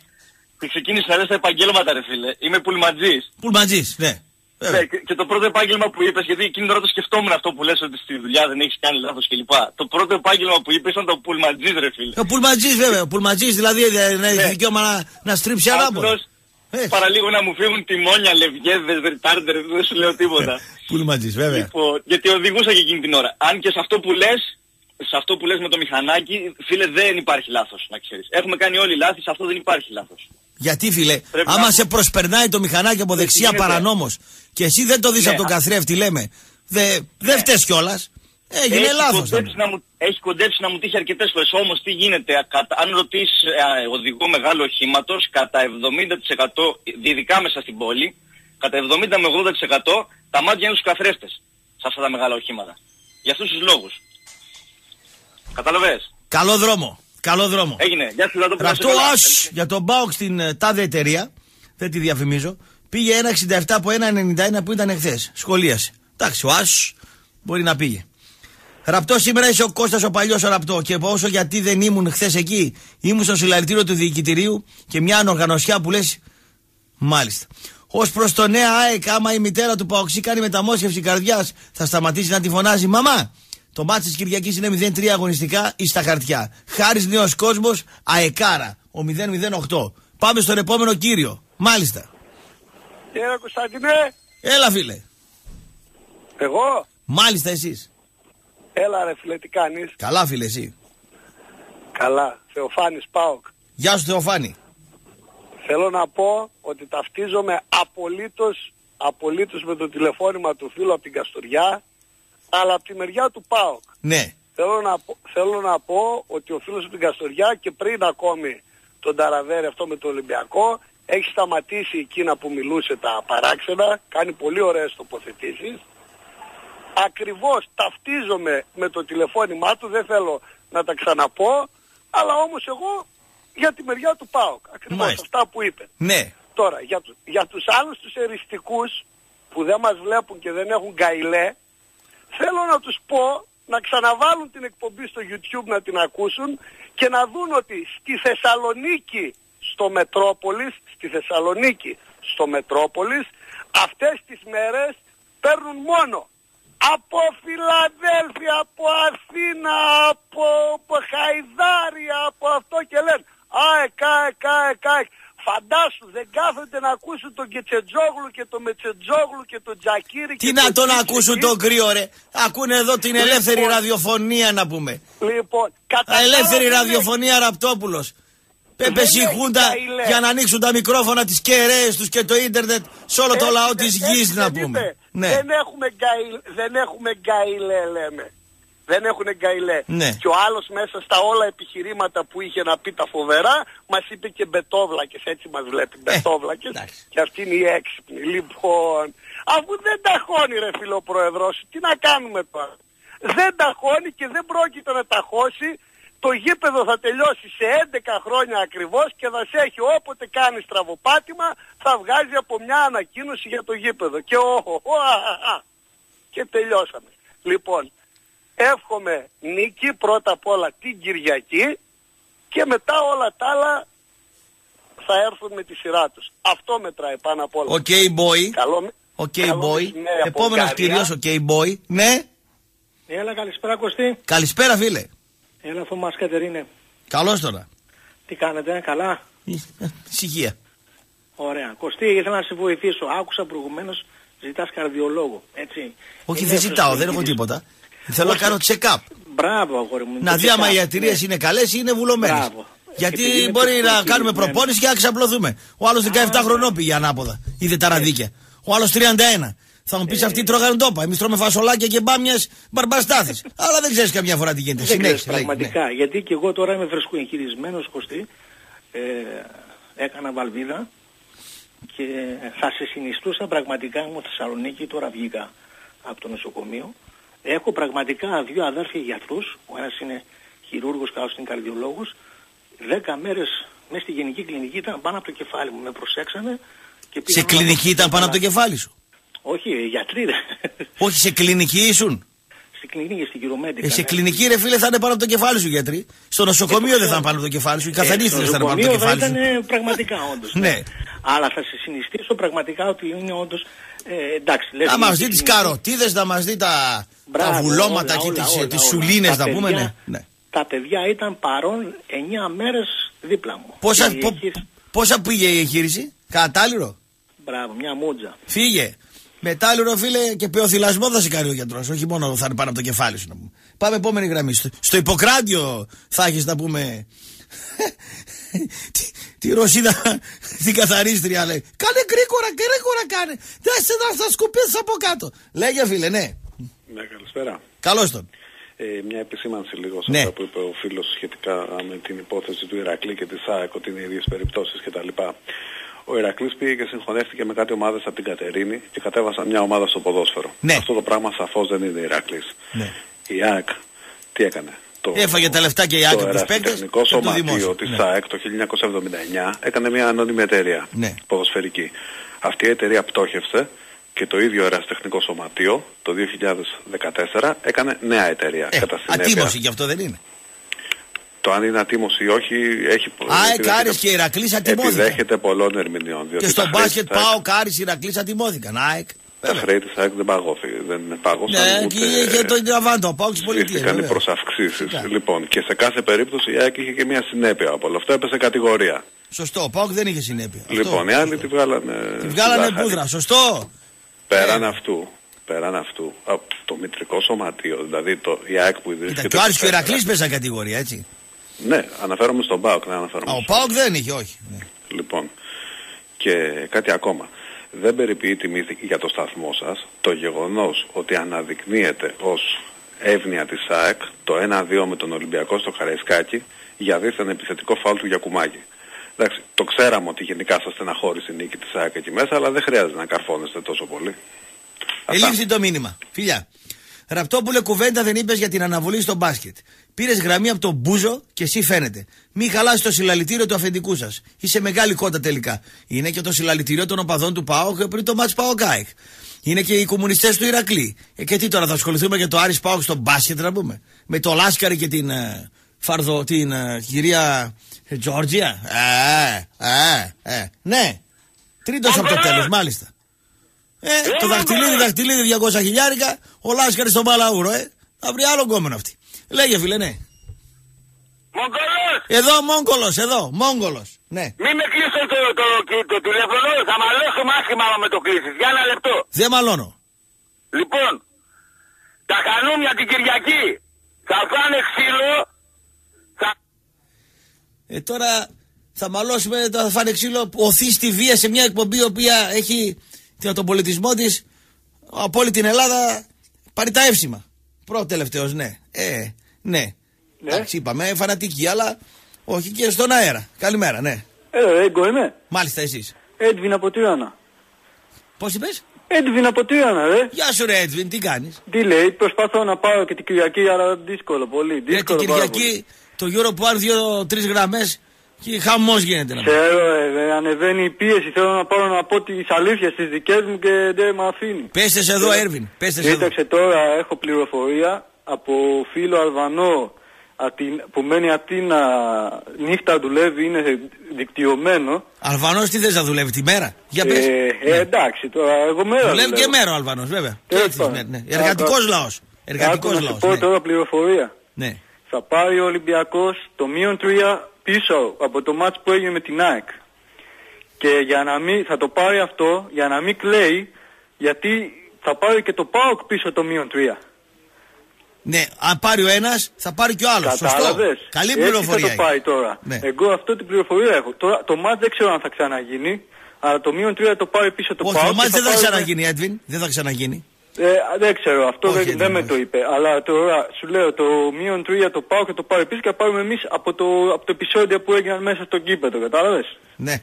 Και ξεκίνησα να λες τα επαγγέλματα ρε φίλε. Είμαι πουλματζής. Πουλματζής, ναι. Ναι, και, και το πρώτο επάγγελμα που είπες, γιατί εκείνη την ώρα το σκεφτόμουν αυτό που λες ότι στη δουλειά δεν έχεις κάνει λάθος κλπ. Το πρώτο επάγγελμα που είπες ήταν το πουλματζής ρε φίλε. Ο Πουλματζής βέβαια. Ο Πουλματζής δηλαδή ε, να έχει δικαίωμα να, να στρίψει ανάποδα. Απλώς παραλίγο να μου φύγουν τιμόνια, λευγέδες, ρετάρντερ, δεν σου λέω τίποτα. *laughs* Πουλματζής βέβαια. Λοιπόν, γιατί οδηγούσα και εκείνη την ώρα. Αν και σε αυτό που λες, σε αυτό που λες με το μηχανάκι, φίλε δεν υπάρχει λάθος να ξέρεις. Έχουμε κάνει όλοι λάθη, σε αυτό δεν υπάρχει λάθος. Γιατί φίλε, Πρέπει άμα να- σε προσπερνάει το μηχανάκι από δεξιά γίνεται. παρανόμως και εσύ δεν το δεις Ναι, από τον α- καθρέφτη λέμε, δε, δεν φταίς κιόλας. Έγινε έχει λάθος. να Κοντέψει να μου, έχει κοντέψει να μου τύχει αρκετές φορές. Όμως τι γίνεται, α, κατα- αν ρωτήσεις ε, οδηγό μεγάλο οχήματος, κατά 70% ειδικά μέσα στην πόλη, κατά 70 με 80% τα μάτια είναι στους καθρέφτες σε αυτά τα μεγάλα οχήματα. Για αυτούς τους λόγους. Καταλαβες; Καλό δρόμο. Καλό δρόμο. Έγινε. Γεια σου, Λατό, που να είσαι Ραυτό καλά. άσ για τον Μπάουκ στην ε, τάδε εταιρεία, δεν τη διαφημίζω, πήγε 1,67 από 1,91 που ήταν εχθές. Σχολίασε. Εντάξει, ο άσ μπορεί να πήγε. Ραπτό σήμερα είσαι ο Κώστας ο παλιός ο Ραπτό. Και όσο γιατί δεν ήμουν χθες εκεί, ήμουν στο συλλαλητήριο του διοικητηρίου και μια ανοργανωσιά που λες. Μάλιστα. Ω προς το νέα ΑΕΚ, άμα η μητέρα του Παοξή κάνει μεταμόσχευση καρδιάς, θα σταματήσει να τη φωνάζει Μαμά. Το μάτι της Κυριακής είναι 0-3 αγωνιστικά ή στα χαρτιά. Χάρης νέος κόσμος, αεκάρα. Ο 0-0-8. Πάμε στον επόμενο κύριο. Μάλιστα. Κύριε Κωνσταντινέ, Έλα, φίλε. εγώ, Μάλιστα, εσείς. έλα ρε φίλε, τι κάνεις; Καλά, φίλε, εσύ. Καλά, Θεοφάνης ΠΑΟΚ. Γεια σου, Θεοφάνη. Θέλω να πω ότι ταυτίζομαι απολύτως, απολύτως με το τηλεφώνημα του φίλου από την Καστοριά, αλλά από τη μεριά του ΠΑΟΚ. Ναι. Θέλω να, πω, θέλω να πω ότι ο φίλος από την Καστοριά και πριν ακόμη τον Ταραβέρη αυτό με το Ολυμπιακό έχει σταματήσει εκείνα που μιλούσε τα παράξενα, κάνει πολύ ωραίες τοποθετήσεις. Ακριβώς ταυτίζομαι με το τηλεφώνημά του, δεν θέλω να τα ξαναπώ, αλλά όμως εγώ για τη μεριά του ΠΑΟΚ. Ακριβώς Μάλιστα. αυτά που είπε. Ναι. Τώρα, για, του- για τους άλλους τους εριστικούς που δεν μας βλέπουν και δεν έχουν γκαιλέ, θέλω να τους πω να ξαναβάλουν την εκπομπή στο YouTube να την ακούσουν και να δουν ότι στη Θεσσαλονίκη στο Μετρόπολης, στη Θεσσαλονίκη στο Μετρόπολης, αυτές τις μέρες παίρνουν μόνο από Φιλαδέλφια, από Αθήνα, από, από Χαϊδάρι, από αυτό και λένε ΑΕΚ, ΑΕΚ, ΑΕΚ, ΑΕΚ. Φαντάσου δεν κάθονται να ακούσουν τον Κετσετζόγλου και τον Μετσετζόγλου και τον Τζακίρη Τι και να τον Κίτσι ακούσουν εκεί. τον κρύο, ρε. Ακούνε εδώ την Λοιπόν. ελεύθερη ραδιοφωνία να πούμε. Λοιπόν, Α, Ελεύθερη καταλάβαινε- ραδιοφωνία Ραπτόπουλος. Πέπεσε η έχει Χούντα καηλέ. για να ανοίξουν τα μικρόφωνα, τις κεραίες τους και το ίντερνετ σε όλο το Έτσι λαό δεν- της έτσι γης να δεν πούμε. είπε. Ναι. Δεν έχουμε, γκαιλ, δεν έχουμε γκαιλέ λέμε. Δεν έχουν γκαιλέ. Ναι. Και ο άλλος μέσα στα όλα επιχειρήματα που είχε να πει τα φοβερά μας είπε και μπετόβλακες. Έτσι μας βλέπει. Ε, Μπετόβλακες. και αυτή είναι η έξυπνη. Λοιπόν, αφού δεν τα χώνει ρε φίλο πρόεδρος, τι να κάνουμε τώρα. δεν ταχώνει και δεν πρόκειται να ταχώσει. Το γήπεδο θα τελειώσει σε 11 χρόνια ακριβώς και θα σε έχει όποτε κάνει στραβοπάτημα θα βγάζει από μια ανακοίνωση για το γήπεδο. Και ο, ο, ο, α, α, α. Και τελειώσαμε. Λοιπόν, εύχομαι νίκη πρώτα απ' όλα την Κυριακή και μετά όλα τα άλλα θα έρθουν με τη σειρά τους. Αυτό μετράει πάνω απ' όλα. OK, boy. Καλό, Οκ, καλό boy. μεσημέρι από Επόμενος Ουγγαρία. κύριος, OK, boy. Ναι. Έλα, καλησπέρα Κωστή. Καλησπέρα, φίλε. Έλα, Θωμάς Κατερίνη. Καλώς τονα. Τι κάνετε, καλά; Ησυχία. Ωραία. Κωστή, ήθελα να σε βοηθήσω. Άκουσα προηγουμένως ζητάς καρδιολόγο, έτσι. Όχι, Είναι δεν ζητάω, δεν εύκολο έχω να τίποτα. Θέλω να Όχι. κάνω check-up. Μπράβο, αγόρι μου. Να το δει άμα check-up, οι αρτηρίες ναι. είναι καλές ή είναι βουλωμένες. Μπράβο. Γιατί Επειδή είναι μπορεί να ψυχοκυλισμένο. κάνουμε προπόνηση και να ξαπλωθούμε. Ο άλλος 17 χρονών πήγε ανάποδα. Είδε ταραδίκια. Ο άλλος 31. Θα μου πεις Ε. αυτοί τρώγανε τόπα. Εμείς τρώμε φασολάκια και μπάμια μπαρμπαστάθη. *laughs* Αλλά δεν ξέρεις καμιά φορά τι γίνεται. Δεν ξέρεις Συνέχισε. λέγε, ναι. πραγματικά. Γιατί και εγώ τώρα είμαι φρεσκοεγχειρισμένος, Κωστή. Ε, έκανα βαλβίδα και θα σε συνιστούσα πραγματικά μου Θεσσαλονίκη, τώρα βγήκα από το νοσοκομείο. Έχω πραγματικά δύο αδέρφια γιατρούς, ο ένας είναι χειρούργος και ο άλλος είναι καρδιολόγος. Δέκα μέρες μέσα στη γενική κλινική ήταν πάνω από το κεφάλι μου. Με προσέξανε και Σε πήγαν όλα κλινική ήταν πάνω από το κεφάλι σου; Όχι, ε, γιατροί ρε. Όχι, σε κλινική ήσουν; Στη κλινική, στην κυρομέντικα. Ε, σε ναι. κλινική ρε φίλε θα είναι πάνω από το κεφάλι σου γιατροί. Στο νοσοκομείο δεν θα είναι πάνω από το κεφάλι σου. Οι καθαρίστρες θα είναι πάνω από το νοσοκομείο κεφάλι θα σου. ήταν πραγματικά όντως. *laughs* Ναι. Αλλά θα σε συνιστήσω πραγματικά ότι είναι όντως... Ε, εντάξει, λες, Να μας είναι δει τις κλινική. καροτίδες, να μας δει τα, Μπράβο, τα βουλώματα όλα, και όλα, τις όλα, τις όλα. σουλίνε, Τα να πούμε. παιδιά- Ναι. ναι. Τα παιδιά ήταν παρόν 9 μέρες δίπλα μου. Πόσα, Και η πο- εγχείρηση- πόσα πήγε η εγχείρηση, Κατάληρο. Μπράβο, μια μούτζα. Φύγε. Μετάλληρο, φίλε, και πεοθυλασμό θα σε κάνει ο γιατρός. Όχι μόνο θα είναι πάνω από το κεφάλι σου να πούμε. Πάμε επόμενη γραμμή. Στο, στο Ιπποκράτιο θα έχεις να πούμε. *laughs* τη, τη Ρωσίδα, *laughs* την καθαρίστρια λέει. Κάνε γρήγορα, γρήγορα κάνε. Δεν σε να θα σκουπίσει από κάτω. Λέγε, φίλε, ναι. Ναι, καλησπέρα. Καλώς τον. Ε, μια επισήμανση λίγο σε Ναι. αυτά που είπε ο φίλος σχετικά με την υπόθεση του Ηρακλή και της ΣΑΕΚ ότι είναι οι ίδιες περιπτώσεις κτλ. Ο Ηρακλής πήγε και συγχωνεύτηκε με κάτι ομάδες από την Κατερίνη και κατέβασαν μια ομάδα στο ποδόσφαιρο. Ναι. Αυτό το πράγμα σαφώς δεν είναι Ηρακλής. Ναι. Η ΑΕΚ τι έκανε; Το, Έφαγε τα λεφτά και η Άκη το από του παίκτε. ερασιτεχνικό σωματείο της ΣΑΕΚ το 1979 έκανε μια ανώνυμη εταιρεία Ναι. ποδοσφαιρική. Αυτή η εταιρεία πτώχευσε και το ίδιο ερασιτεχνικό σωματείο το 2014 έκανε νέα εταιρεία. Ε, κατά συνέπεια. ατίμωση και αυτό δεν είναι. Το αν είναι ατίμωση ή όχι έχει ΑΕΚ, επιδέχεται- Άρης και Ηρακλής ατιμώθηκαν. Επιδέχεται πολλών ερμηνεών. διότι Και στο τα χρέη μπάσκετ της ΑΕΚ- πάω Κάρι Ηρακλής ατιμώθηκαν. ΑΕΚ. Τα χρέη της ΑΕΚ δεν παγώθηκαν, δεν πάγωσαν Ναι, ούτε και είχε το Ιντραβάντο, πάω στι πολιτείε. σβήστηκαν οι προσαυξήσεις. Λοιπόν, και σε κάθε περίπτωση η ΑΕΚ είχε και μια συνέπεια από όλο αυτό, έπεσε κατηγορία. Σωστό, ο Πάοκ δεν είχε συνέπεια. Λοιπόν, οι άλλοι τη βγάλανε. Τη βγάλανε ζάχαρη. πούδρα, σωστό. Πέραν Ε. αυτού, πέραν αυτού, από το μητρικό σωματείο, δηλαδή το η ΑΕΚ που ιδρύθηκε. Κοίτα, και το ο Άρης και ο 24. Ηρακλής πέσαν κατηγορία, έτσι. Ναι, αναφέρομαι στον ΠΑΟΚ, να αναφέρομαι. Α, ο Πάοκ δεν είχε, όχι. Λοιπόν, και κάτι ακόμα. Δεν περιποιεί τιμή για το σταθμό σας το γεγονός ότι αναδεικνύεται ως εύνοια της ΑΕΚ το 1-2 με τον Ολυμπιακό στο Χαραϊσκάκι για δίθεν επιθετικό φάουλ του Γιακουμάκη. Εντάξει, το ξέραμε ότι γενικά σας στεναχώρησε η νίκη της ΑΕΚ εκεί μέσα, αλλά δεν χρειάζεται να καρφώνεστε τόσο πολύ. Ελήφθη το μήνυμα. Φιλιά. Ραπτόπουλε κουβέντα δεν είπες για την αναβολή στο μπάσκετ. Πήρες γραμμή από τον Μπούζο και εσύ φαίνεται. Μην χαλάσει το συλλαλητήριο του αφεντικού σας. Είσαι μεγάλη κότα τελικά. Είναι και το συλλαλητήριο των οπαδών του ΠΑΟΚ πριν το μάτς ΠΑΟΚΑΙΚ. Είναι και οι κομμουνιστές του Ηρακλή. Ε, και τι τώρα, θα ασχοληθούμε για το Άρης ΠΑΟΚ στο μπάσκετ να πούμε; Με το Λάσκαρη και την ε, Φαρδο, την ε, κυρία ε, Τζόρτζια; Ε, ε, ε. Ναι. Τρίτος από το τέλος, μάλιστα. Ε, το δαχτυλίδι, δαχτυλίδι 200 χιλιάρικα, ο Λάσκαρης στον Παλαούρο, ε. Θα βρει άλλο κόμμενο αυτή. Λέγε φίλε, ναι. Μογγολός! Εδώ, Μόγκολος, εδώ, Μόγκολος. Ναι. Μη με κλείσω το, το, το, το τηλέφωνο, θα μαλώσουμε άσχημα άμα με το κλείσεις. Για ένα λεπτό. Δεν μαλώνω. Λοιπόν, τα χανούμια την Κυριακή θα φάνε ξύλο, θα... Ε, τώρα θα μαλώσουμε, θα φάνε ξύλο, οθεί στη βία σε μια εκπομπή η οποία έχει την- τον πολιτισμό της από όλη την Ελλάδα πάρει τα εύσημα. Πρώτο τελευταίος, ναι. Ε, ναι. Εντάξει, είπαμε φανατική, αλλά όχι και στον αέρα. Καλημέρα, ναι. Ε, έγκο είμαι. Μάλιστα, εσείς. Έντβιν από Τυράνα. Πώς είπες; Έντβιν από Τύρανα, ρε. Γεια σου ρε Έντβιν, τι κάνεις; Τι λέει, προσπαθώ να πάω και την Κυριακή, αλλά δύσκολο πολύ. Για την Δύσκολο πάρα πολύ. Κυριακή το γύρο που πάρει δύο-τρεις γραμμές και χαμός γίνεται να πούμε. Ξέρω, ε, ε, ανεβαίνει η πίεση. Θέλω να πάρω να πω τις αλήθειες τις δικές μου και δεν με αφήνει. Πέστες σε εδώ, Ε, Έρβιν. Πέστες σε εδώ. Κοίταξε τώρα, έχω πληροφορία από φίλο Αλβανό Ατι- που μένει Αθήνα, νύχτα δουλεύει, είναι δικτυωμένο. Αλβανός τι θες να δουλεύει τη μέρα; Για πες. Ε, ε, εντάξει, τώρα εγώ μέρα Δουλεύει και δουλεύω. μέρα ο Αλβανός βέβαια. Και Τέλος έτσι, πάντων. ναι, ναι. Εργατικός Άκου- λαός. Εργατικός άκου να λαός. σου πω ναι. τώρα πληροφορία. Ναι. Θα πάρει ο Ολυμπιακός το μείον 3 πίσω από το μάτς που έγινε με την ΑΕΚ. Και για να μην, θα το πάρει αυτό για να μην κλαίει γιατί θα πάρει και το ΠΑΟΚ πίσω το μείον 3. Ναι, αν πάρει ο ένας θα πάρει και ο άλλος. Σωστό. Κατάλαβες. Καλή Έτσι πληροφορία. θα το πάει τώρα. Ναι. Εγώ αυτό την πληροφορία έχω. Τώρα το μάτς δεν ξέρω αν θα ξαναγίνει. Αλλά το μείον 3 το πάρει πίσω το Όχι, ΠΑΟΚ. ο και μάτς δεν θα πάρουμε- ξαναγίνει, Έντβιν. Δεν θα ξαναγίνει. Ε, δεν ξέρω, αυτό Όχι, δεν, δεν δεν με είναι, το είπε. Αλλά τώρα σου λέω το μείον 3 το πάω και το πάρω πίσω και θα πάρουμε εμείς από το, από το επεισόδιο που έγιναν μέσα στο κήπεδο, κατάλαβες; Ναι.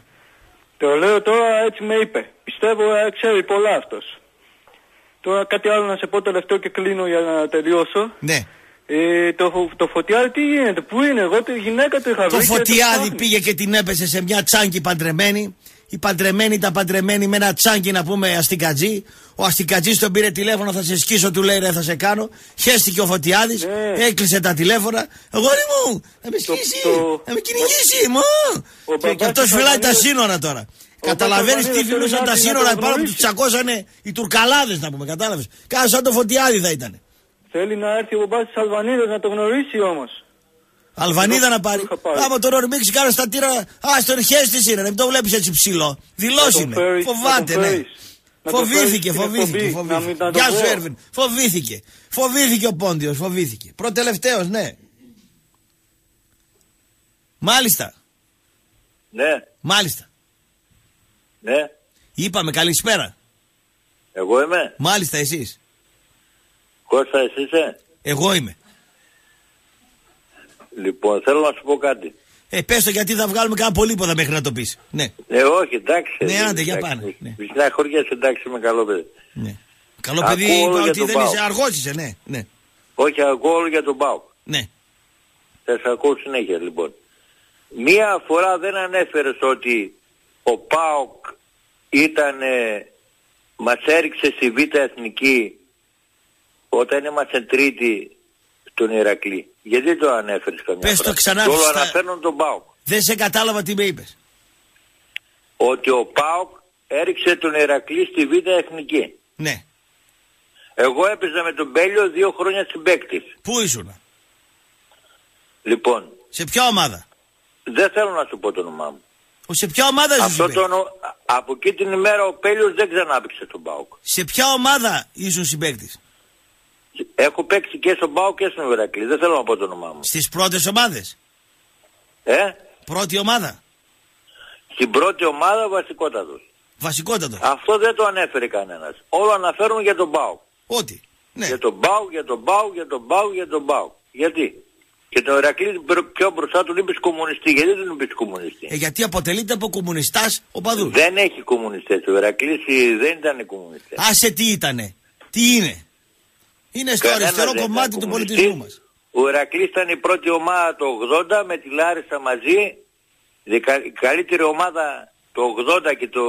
Το λέω τώρα έτσι με είπε. Πιστεύω ε, ξέρει πολλά αυτός. Τώρα κάτι άλλο να σε πω τελευταίο και κλείνω για να τελειώσω. Ναι. Ε, το, το φωτιάρι τι γίνεται, πού είναι, εγώ τη γυναίκα του είχα Το βρει και φωτιάδι ψάχνει. πήγε και την έπεσε σε μια τσάνκι παντρεμένη. Η παντρεμένη ήταν παντρεμένη με ένα τσάνκι να πούμε αστικατζή. Ο αστικατζής τον πήρε τηλέφωνο, θα σε σκίσω, του λέει ρε θα σε κάνω. Χέστηκε ο Φωτιάδης, έκλεισε τα τηλέφωνα. Αγόρι μου, θα με σκίσει, θα με κυνηγήσει, μου. Και, και μπαμπάς αυτός του φυλάει τα Αλβανίδας- σύνορα τώρα. Καταλαβαίνεις τι Αλβανίδας θέλει φιλούσαν να τα έρθει να σύνορα τον πάνω που τους γνωρίσει. τσακώσανε οι Τουρκαλάδες να πούμε, κατάλαβες. Κάνα σαν το Φωτιάδη θα ήταν. Θέλει να έρθει ο μπαμπάς της Αλβανίδας να το γνωρίσει όμως. Αλβανίδα να πάρει. Άμα τον ορμήξει κάνω στα τύρα. Α, τον χέστη είναι, να μην το βλέπεις έτσι ψηλό. Δηλώσεις Να τον είναι. φέρεις, Φοβάται, να τον ναι. φέρεις. Να τον Φοβήθηκε, φέρεις στην φοβήθηκε. εκπομπή, να μην φοβήθηκε. να το Γεια σου, πω. Έρβιν. Φοβήθηκε. Φοβήθηκε ο Πόντιος, φοβήθηκε. Προτελευταίος, ναι. Μάλιστα. Ναι, Μάλιστα. ναι. Είπαμε καλησπέρα. Εγώ είμαι. Μάλιστα εσείς. Κώστα, εσύ είσαι; Εγώ είμαι. Λοιπόν, θέλω να σου πω κάτι. Ε, πες το γιατί θα βγάλουμε κανένα πολύποδα μέχρι να το πεις. Ναι. Ε, όχι, εντάξει. Ναι, ε, άντε, για εντάξει. πάνε, ναι. Μη συναχωριέσαι, εντάξει, είμαι καλό παιδί. Καλό Ακούω παιδί όλο είπα για ότι τον δεν ΠΑΟΚ. είσαι αργός είσαι, ναι. ναι. Όχι, ακούω όλο για τον ΠΑΟΚ. Ναι. Θα σε ακούω συνέχεια, λοιπόν. Μία φορά δεν ανέφερες ότι ο ΠΑΟΚ ήταν, ε, μας έριξε στη Β' Εθνική όταν ήμασταν τρίτη στον Ηρακλή. Γιατί δεν το ανέφερες καμιά Πες το φορά. ξανά, Και όλο στα- αναφέρουν τον ΠΑΟΚ. Δεν σε κατάλαβα τι με είπες. Ότι ο ΠΑΟΚ έριξε τον Ηρακλή στη Β' Εθνική. Ναι. Εγώ έπαιζα με τον Μπέλιο δύο χρόνια συμπαίκτης. Πού ήσουν; Λοιπόν, Σε ποια ομάδα; δεν θέλω να σου πω το όνομά μου. Ο, σε ποια ομάδα ήσουν Αυτό συμπαίκτης. το, ονο- από εκεί την ημέρα ο Πέλιος δεν ξανάπηξε τον ΠΑΟΚ. Σε ποια ομάδα ήσουν συμπαίκτης; Έχω παίξει και στον ΠΑΟΚ και στον Ηρακλή. Δεν θέλω να πω το όνομά μου. Στις πρώτες ομάδες; Ε, Πρώτη ομάδα; στην πρώτη ομάδα βασικότατος. Βασικότατος. Αυτό δεν το ανέφερε κανένας. Όλο αναφέρουν για τον ΠΑΟΚ. Ό,τι. Ναι. Για τον ΠΑΟΚ, για τον ΠΑΟΚ, για τον ΠΑΟΚ, για τον ΠΑΟΚ. Γιατί; Και τον Ηρακλή μπρο- πιο μπροστά του είπες κομμουνιστή. Γιατί δεν είπες κομμουνιστή; Ε, γιατί αποτελείται από κομμουνιστάς οπαδούς. Δεν έχει κομμουνιστές. Ο Ηρακλής ε, δεν ήταν κομμουνιστές. Άσε τι ήτανε. Τι είναι; Είναι στο Κανένας αριστερό δεν κομμάτι ήταν του κομμουνιστής. πολιτισμού μας. Ο Ηρακλής ήταν η πρώτη ομάδα το 80 με τη Λάρισα μαζί. Η κα- η καλύτερη ομάδα το 80 και το...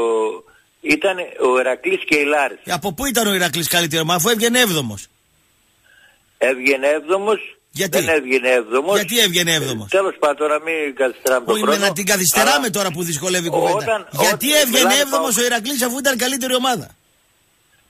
Ήταν ο Ηρακλής και η Λάρισα. Ε, Από πού ήταν ο Ηρακλής καλύτερο, μα αφού έβγαινε έβδομος; Έβγαινε έβδομος. Γιατί; Δεν έβγαινε έβδομος. Γιατί έβγαινε έβδομος; Τέλος πάντων τώρα μην καθυστεράμε τον Όχι, χρόνο. με να την καθυστεράμε Αλλά- τώρα που δυσκολεύει η κουβέντα. Όταν- Γιατί όταν έβγαινε μιλάμε έβδομος πάω- ο Ηρακλής αφού ήταν καλύτερη ομάδα;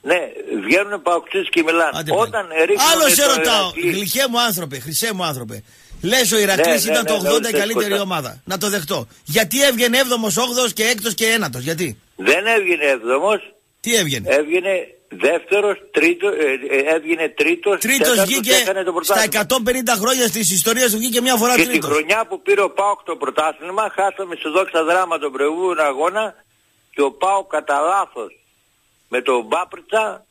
Ναι, βγαίνουν παοξίες και μιλάνε. Όταν ρίχνουν Άλλος σε το ρωτάω, Ηρακλή- γλυκέ μου άνθρωπε, χρυσέ μου άνθρωπε. Λες ο Ηρακλής Ναι, ναι, ήταν το ναι, 80 ναι, η ναι, καλύτερη Κώστα. ομάδα. Να το δεχτώ. Γιατί έβγαινε 7ο, 8ο και 6ο και 9ο. Γιατί; Δεν έβγαινε έβδομος. Τι έβγαινε; Έβγαινε δεύτερος, τρίτος, ε, ε, έβγαινε τρίτος, Τρίτος τέταρτος βγήκε και έκανε το στα πρωτάθλημα. 150 χρόνια της ιστορίας του βγήκε μια φορά Και τη τρίτος. χρονιά που πήρε ο Πάοκ το πρωτάθλημα, χάσαμε στη δόξα δράμα τον προηγούμενο αγώνα και ο Πάοκ κατά λάθος με τον Μπάπριτσα,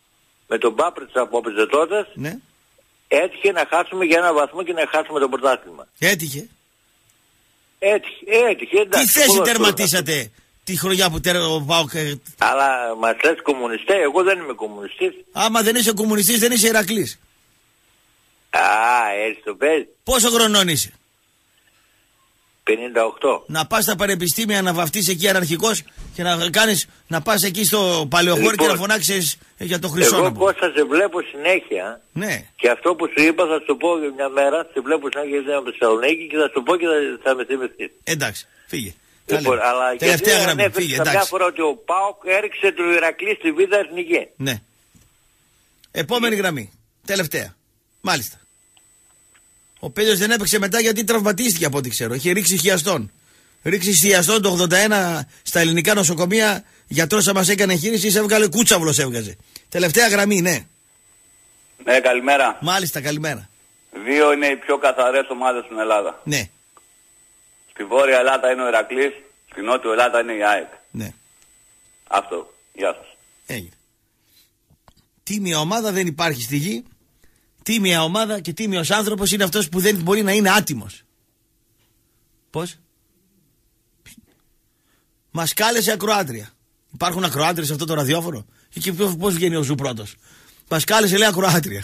με τον Μπάπριτσα που έπαιζε τότες, Ναι. έτυχε να χάσουμε για ένα βαθμό και να χάσουμε το πρωτάθλημα. Έτυχε. Έτυχε, έτυχε, Τι εντάξει. θέση ποδόσφαιρο τερματίσατε τη Τη χρονιά που τέρα ο Πάοκ. ε, Αλλά μας λες κομμουνιστέ, εγώ δεν είμαι κομμουνιστής. Άμα δεν είσαι κομμουνιστής δεν είσαι Ηρακλής. Α, έτσι το πες. Πόσο χρονών είσαι; 58. Να πας στα πανεπιστήμια να βαφτείς εκεί αναρχικός και να κάνεις, να πας εκεί στο παλαιοχώρι και να φωνάξεις ε, για το Λοιπόν, Εγώ χρυσόνομο. Κώστα σε βλέπω συνέχεια Ναι. και αυτό που σου είπα θα σου το πω για μια μέρα, σε βλέπω συνέχεια γιατί είμαι από Θεσσαλονίκη και θα σου το πω και θα, θα με θυμηθείς. Εντάξει, φύγε. Λοιπόν, αλλά Τελευταία γιατί γραμμή, ανέφερες φύγε, καμιά εντάξει. φορά ότι ο Πάοκ έριξε του Ηρακλή στη Β' Εθνική; Ναι. Επόμενη γραμμή. Τελευταία. Μάλιστα. Ο Πέλιος δεν έπαιξε μετά γιατί τραυματίστηκε από ό,τι ξέρω. Είχε ρίξει χιαστόν. Ρίξει χιαστόν το 81 στα ελληνικά νοσοκομεία. Γιατρός θα μας έκανε εγχείρηση, σε έβγαλε κούτσαυλος έβγαζε. Τελευταία γραμμή, ναι. Ναι, καλημέρα. Μάλιστα, καλημέρα. Δύο είναι οι πιο καθαρές ομάδες στην Ελλάδα. Ναι. Στη Βόρεια Ελλάδα είναι ο Ηρακλής, στη Νότιο Ελλάδα είναι η ΑΕΚ. Ναι. Αυτό. Γεια σας. Έγινε. Τίμια ομάδα δεν υπάρχει στη γη; Τίμια ομάδα και τίμιος άνθρωπος είναι αυτός που δεν μπορεί να είναι άτιμος. Πώς; Μας κάλεσε ακροάτρια. Υπάρχουν ακροάτριες σε αυτό το ραδιόφωνο; Και ποιος- πώς βγαίνει ο Ζου πρώτος; Μας κάλεσε λέει ακροάτρια.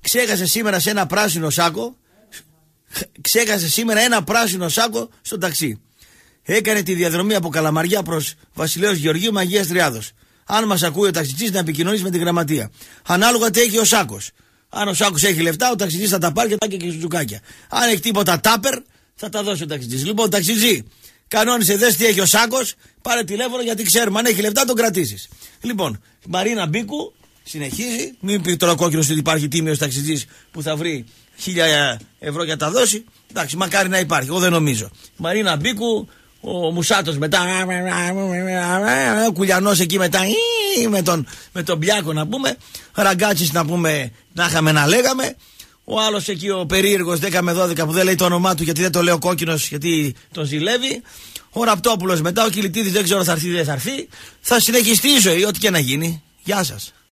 Ξέχασε σήμερα σε ένα πράσινο σάκο. Ξέχασε σήμερα ένα πράσινο σάκο στο ταξί. Έκανε τη διαδρομή από Καλαμαριά προς Βασιλέως Γεωργίου με Αγία Τριάδος. Αν μας ακούει ο ταξιτζής, να επικοινωνήσει με τη γραμματεία. Ανάλογα τι έχει ο σάκος. Αν ο σάκος έχει λεφτά, ο ταξιτζής θα τα πάρει και τα έχει και σουτζουκάκια. Αν έχει τίποτα τάπερ, θα τα δώσει ο ταξιτζής. Λοιπόν, ταξιτζή, κανόνισε, δες τι έχει ο Σάκος, πάρε τηλέφωνο γιατί ξέρουμε. Αν έχει λεφτά, τον κρατήσεις. Λοιπόν, Μαρίνα Μπίκου συνεχίζει. Μην πει τώρα κόκκινος ότι υπάρχει τίμιο ταξιτζής που θα βρει χίλια ευρώ για να τα δώσει. Εντάξει, μακάρι να υπάρχει, εγώ δεν νομίζω. Μαρίνα Μπίκου, ο Μουσάτος μετά. Ο Κουλιανός εκεί μετά. Με τον, με τον Μπιάκο να πούμε. Ραγκάτσις να πούμε να είχαμε να λέγαμε. Ο άλλος εκεί ο περίεργος 10 με 12 που δεν λέει το όνομά του γιατί δεν το λέει ο κόκκινος γιατί τον ζηλεύει. Ο Ραπτόπουλος μετά, ο Κιλιτίδη δεν ξέρω θα έρθει ή δεν θα έρθει. Θα συνεχιστεί η ζωή, ό,τι και να γίνει. Γεια σας.